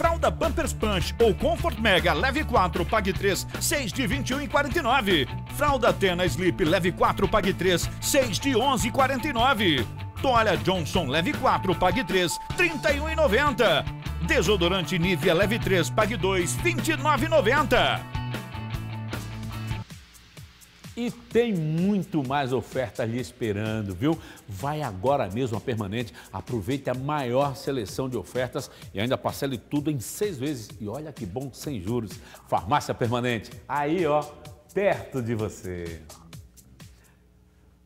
Fralda Pampers Punch ou Comfort Mega Leve 4, pague 3, 6 de 21,49. Fralda Tena Sleep Leve 4, pague 3, 6 de 11,49. Toalha Johnson Leve 4, pague 3, 31,90. Desodorante Nivea Leve 3, pague 2, 29,90. E tem muito mais oferta ali esperando, viu? Vai agora mesmo a Permanente, aproveite a maior seleção de ofertas e ainda parcele tudo em seis vezes. E olha que bom, sem juros. Farmácia Permanente, aí ó, perto de você.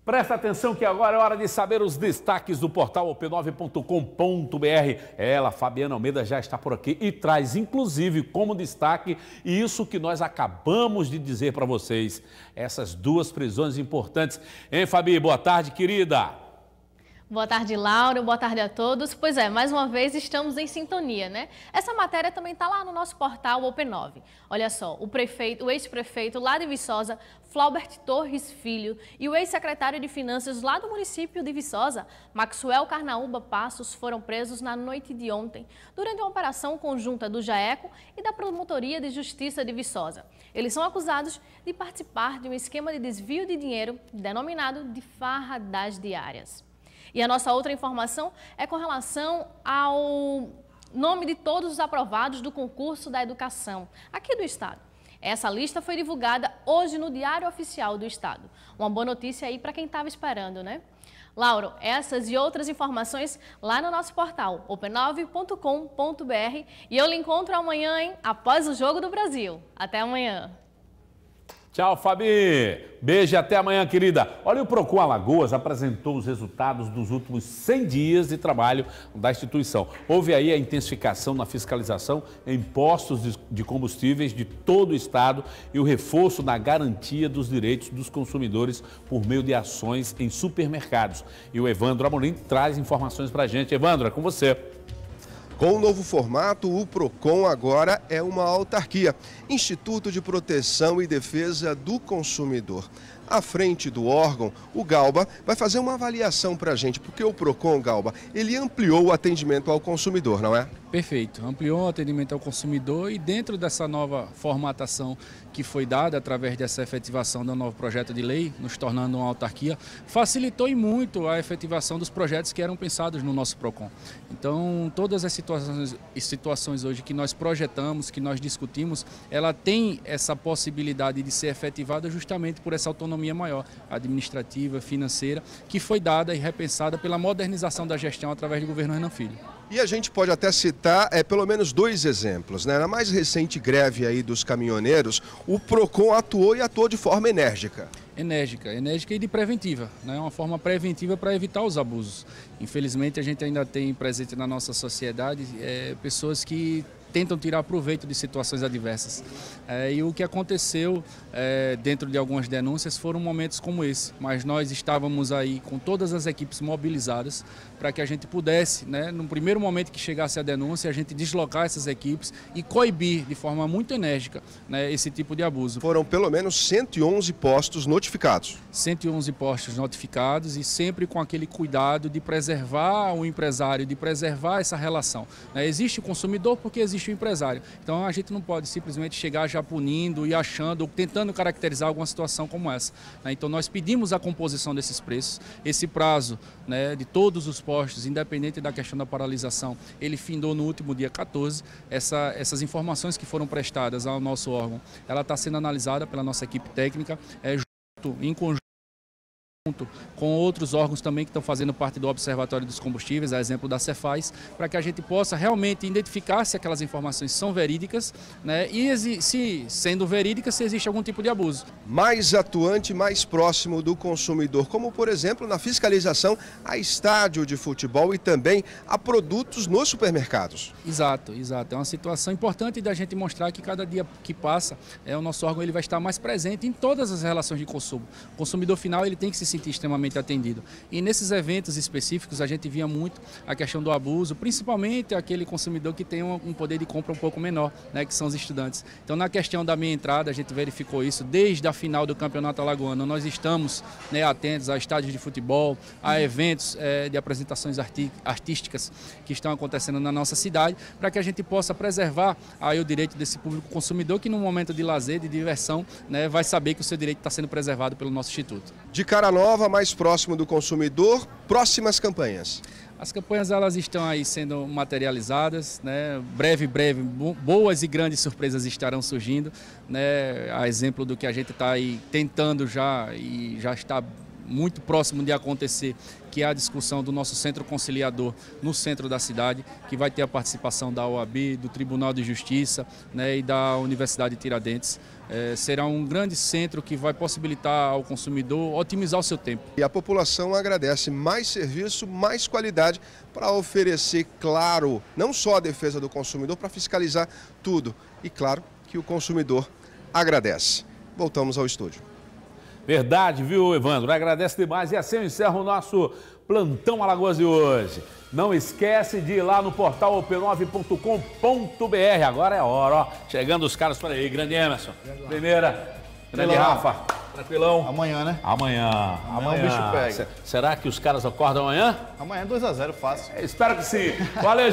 Presta atenção que agora é hora de saber os destaques do portal op9.com.br. Ela, Fabiana Almeida, já está por aqui e traz, inclusive, como destaque isso que nós acabamos de dizer para vocês. Essas duas prisões importantes. Hein, Fabi? Boa tarde, querida. Boa tarde, Laura. Boa tarde a todos. Pois é, mais uma vez estamos em sintonia, né? Essa matéria também está lá no nosso portal Open9. Olha só, o prefeito, o ex-prefeito lá de Viçosa, Flaubert Torres Filho, e o ex-secretário de Finanças lá do município de Viçosa, Maxwell Carnaúba Passos, foram presos na noite de ontem, durante uma operação conjunta do JAECO e da Promotoria de Justiça de Viçosa. Eles são acusados de participar de um esquema de desvio de dinheiro denominado de farra das diárias. E a nossa outra informação é com relação ao nome de todos os aprovados do concurso da educação aqui do Estado. Essa lista foi divulgada hoje no Diário Oficial do Estado. Uma boa notícia aí para quem estava esperando, né? Lauro, essas e outras informações lá no nosso portal open9.com.br e eu lhe encontro amanhã, hein, após o Jogo do Brasil. Até amanhã. Tchau, Fabi. Beijo e até amanhã, querida. Olha, o Procon Alagoas apresentou os resultados dos últimos 100 dias de trabalho da instituição. Houve aí a intensificação na fiscalização em postos de combustíveis de todo o estado e o reforço na garantia dos direitos dos consumidores por meio de ações em supermercados. E o Evandro Amorim traz informações para a gente. Evandro, é com você. Com o novo formato, o PROCON agora é uma autarquia, Instituto de Proteção e Defesa do Consumidor. À frente do órgão, o Galba vai fazer uma avaliação para a gente, porque o PROCON, Galba, ele ampliou o atendimento ao consumidor, não é? Perfeito, ampliou o atendimento ao consumidor e dentro dessa nova formatação que foi dada através dessa efetivação do novo projeto de lei, nos tornando uma autarquia, facilitou e muito a efetivação dos projetos que eram pensados no nosso PROCON. Então, todas as situações, situações hoje que nós projetamos, que nós discutimos, ela tem essa possibilidade de ser efetivada justamente por essa autonomia maior, administrativa, financeira, que foi dada e repensada pela modernização da gestão através do governo Renan Filho. E a gente pode até citar é, pelo menos dois exemplos. Né? Na mais recente greve aí dos caminhoneiros, o PROCON atuou e atuou de forma enérgica. Enérgica, enérgica e de preventiva, né? uma forma preventiva para evitar os abusos. Infelizmente, a gente ainda tem presente na nossa sociedade é, pessoas que tentam tirar proveito de situações adversas. É, e o que aconteceu é, dentro de algumas denúncias foram momentos como esse, mas nós estávamos aí com todas as equipes mobilizadas para que a gente pudesse, né, no primeiro momento que chegasse a denúncia, a gente deslocar essas equipes e coibir de forma muito enérgica né, esse tipo de abuso. Foram pelo menos 111 postos notificados. 111 postos notificados e sempre com aquele cuidado de preservar o empresário, de preservar essa relação. Né? Existe o consumidor porque existe o empresário. Então a gente não pode simplesmente chegar já punindo e achando, tentando caracterizar alguma situação como essa. Né? Então nós pedimos a composição desses preços, esse prazo né, de todos os postos, independente da questão da paralisação, ele findou no último dia 14. Essa, essas informações que foram prestadas ao nosso órgão, ela está sendo analisada pela nossa equipe técnica, é, junto, em conjunto com outros órgãos também que estão fazendo parte do Observatório dos Combustíveis, a exemplo da Cefaz, para que a gente possa realmente identificar se aquelas informações são verídicas né, e se, sendo verídicas, se existe algum tipo de abuso. Mais atuante, mais próximo do consumidor, como por exemplo na fiscalização a estádio de futebol e também a produtos nos supermercados. Exato, exato. É uma situação importante da gente mostrar que cada dia que passa, é, o nosso órgão ele vai estar mais presente em todas as relações de consumo. O consumidor final ele tem que se sentir extremamente atendido. E nesses eventos específicos a gente via muito a questão do abuso, principalmente aquele consumidor que tem um poder de compra um pouco menor, né, que são os estudantes. Então na questão da minha entrada a gente verificou isso desde a final do Campeonato Alagoano. Nós estamos né, atentos a estádios de futebol, a eventos é, de apresentações artísticas que estão acontecendo na nossa cidade, para que a gente possa preservar aí o direito desse público consumidor que no momento de lazer, de diversão, né, vai saber que o seu direito está sendo preservado pelo nosso instituto. De cara nova, nova, mais próximo do consumidor. Próximas campanhas. As campanhas elas estão aí sendo materializadas, né? Breve, breve, boas e grandes surpresas estarão surgindo, né? A exemplo do que a gente está aí tentando já e já está muito próximo de acontecer, que é a discussão do nosso centro conciliador no centro da cidade, que vai ter a participação da OAB, do Tribunal de Justiça né, e da Universidade Tiradentes. É, será um grande centro que vai possibilitar ao consumidor otimizar o seu tempo. E a população agradece mais serviço, mais qualidade para oferecer, claro, não só a defesa do consumidor, para fiscalizar tudo. E claro que o consumidor agradece. Voltamos ao estúdio. Verdade, viu, Evandro? Agradece demais. E assim eu encerro o nosso Plantão Alagoas de hoje. Não esquece de ir lá no portal op9.com.br. Agora é a hora, ó. Chegando os caras para aí. Grande Emerson. Primeira. Grande. Rafa. Tranquilão. Amanhã, né? Amanhã. Amanhã o bicho pega. Se- Será que os caras acordam amanhã? Amanhã é 2x0, fácil. Espero que sim. Valeu,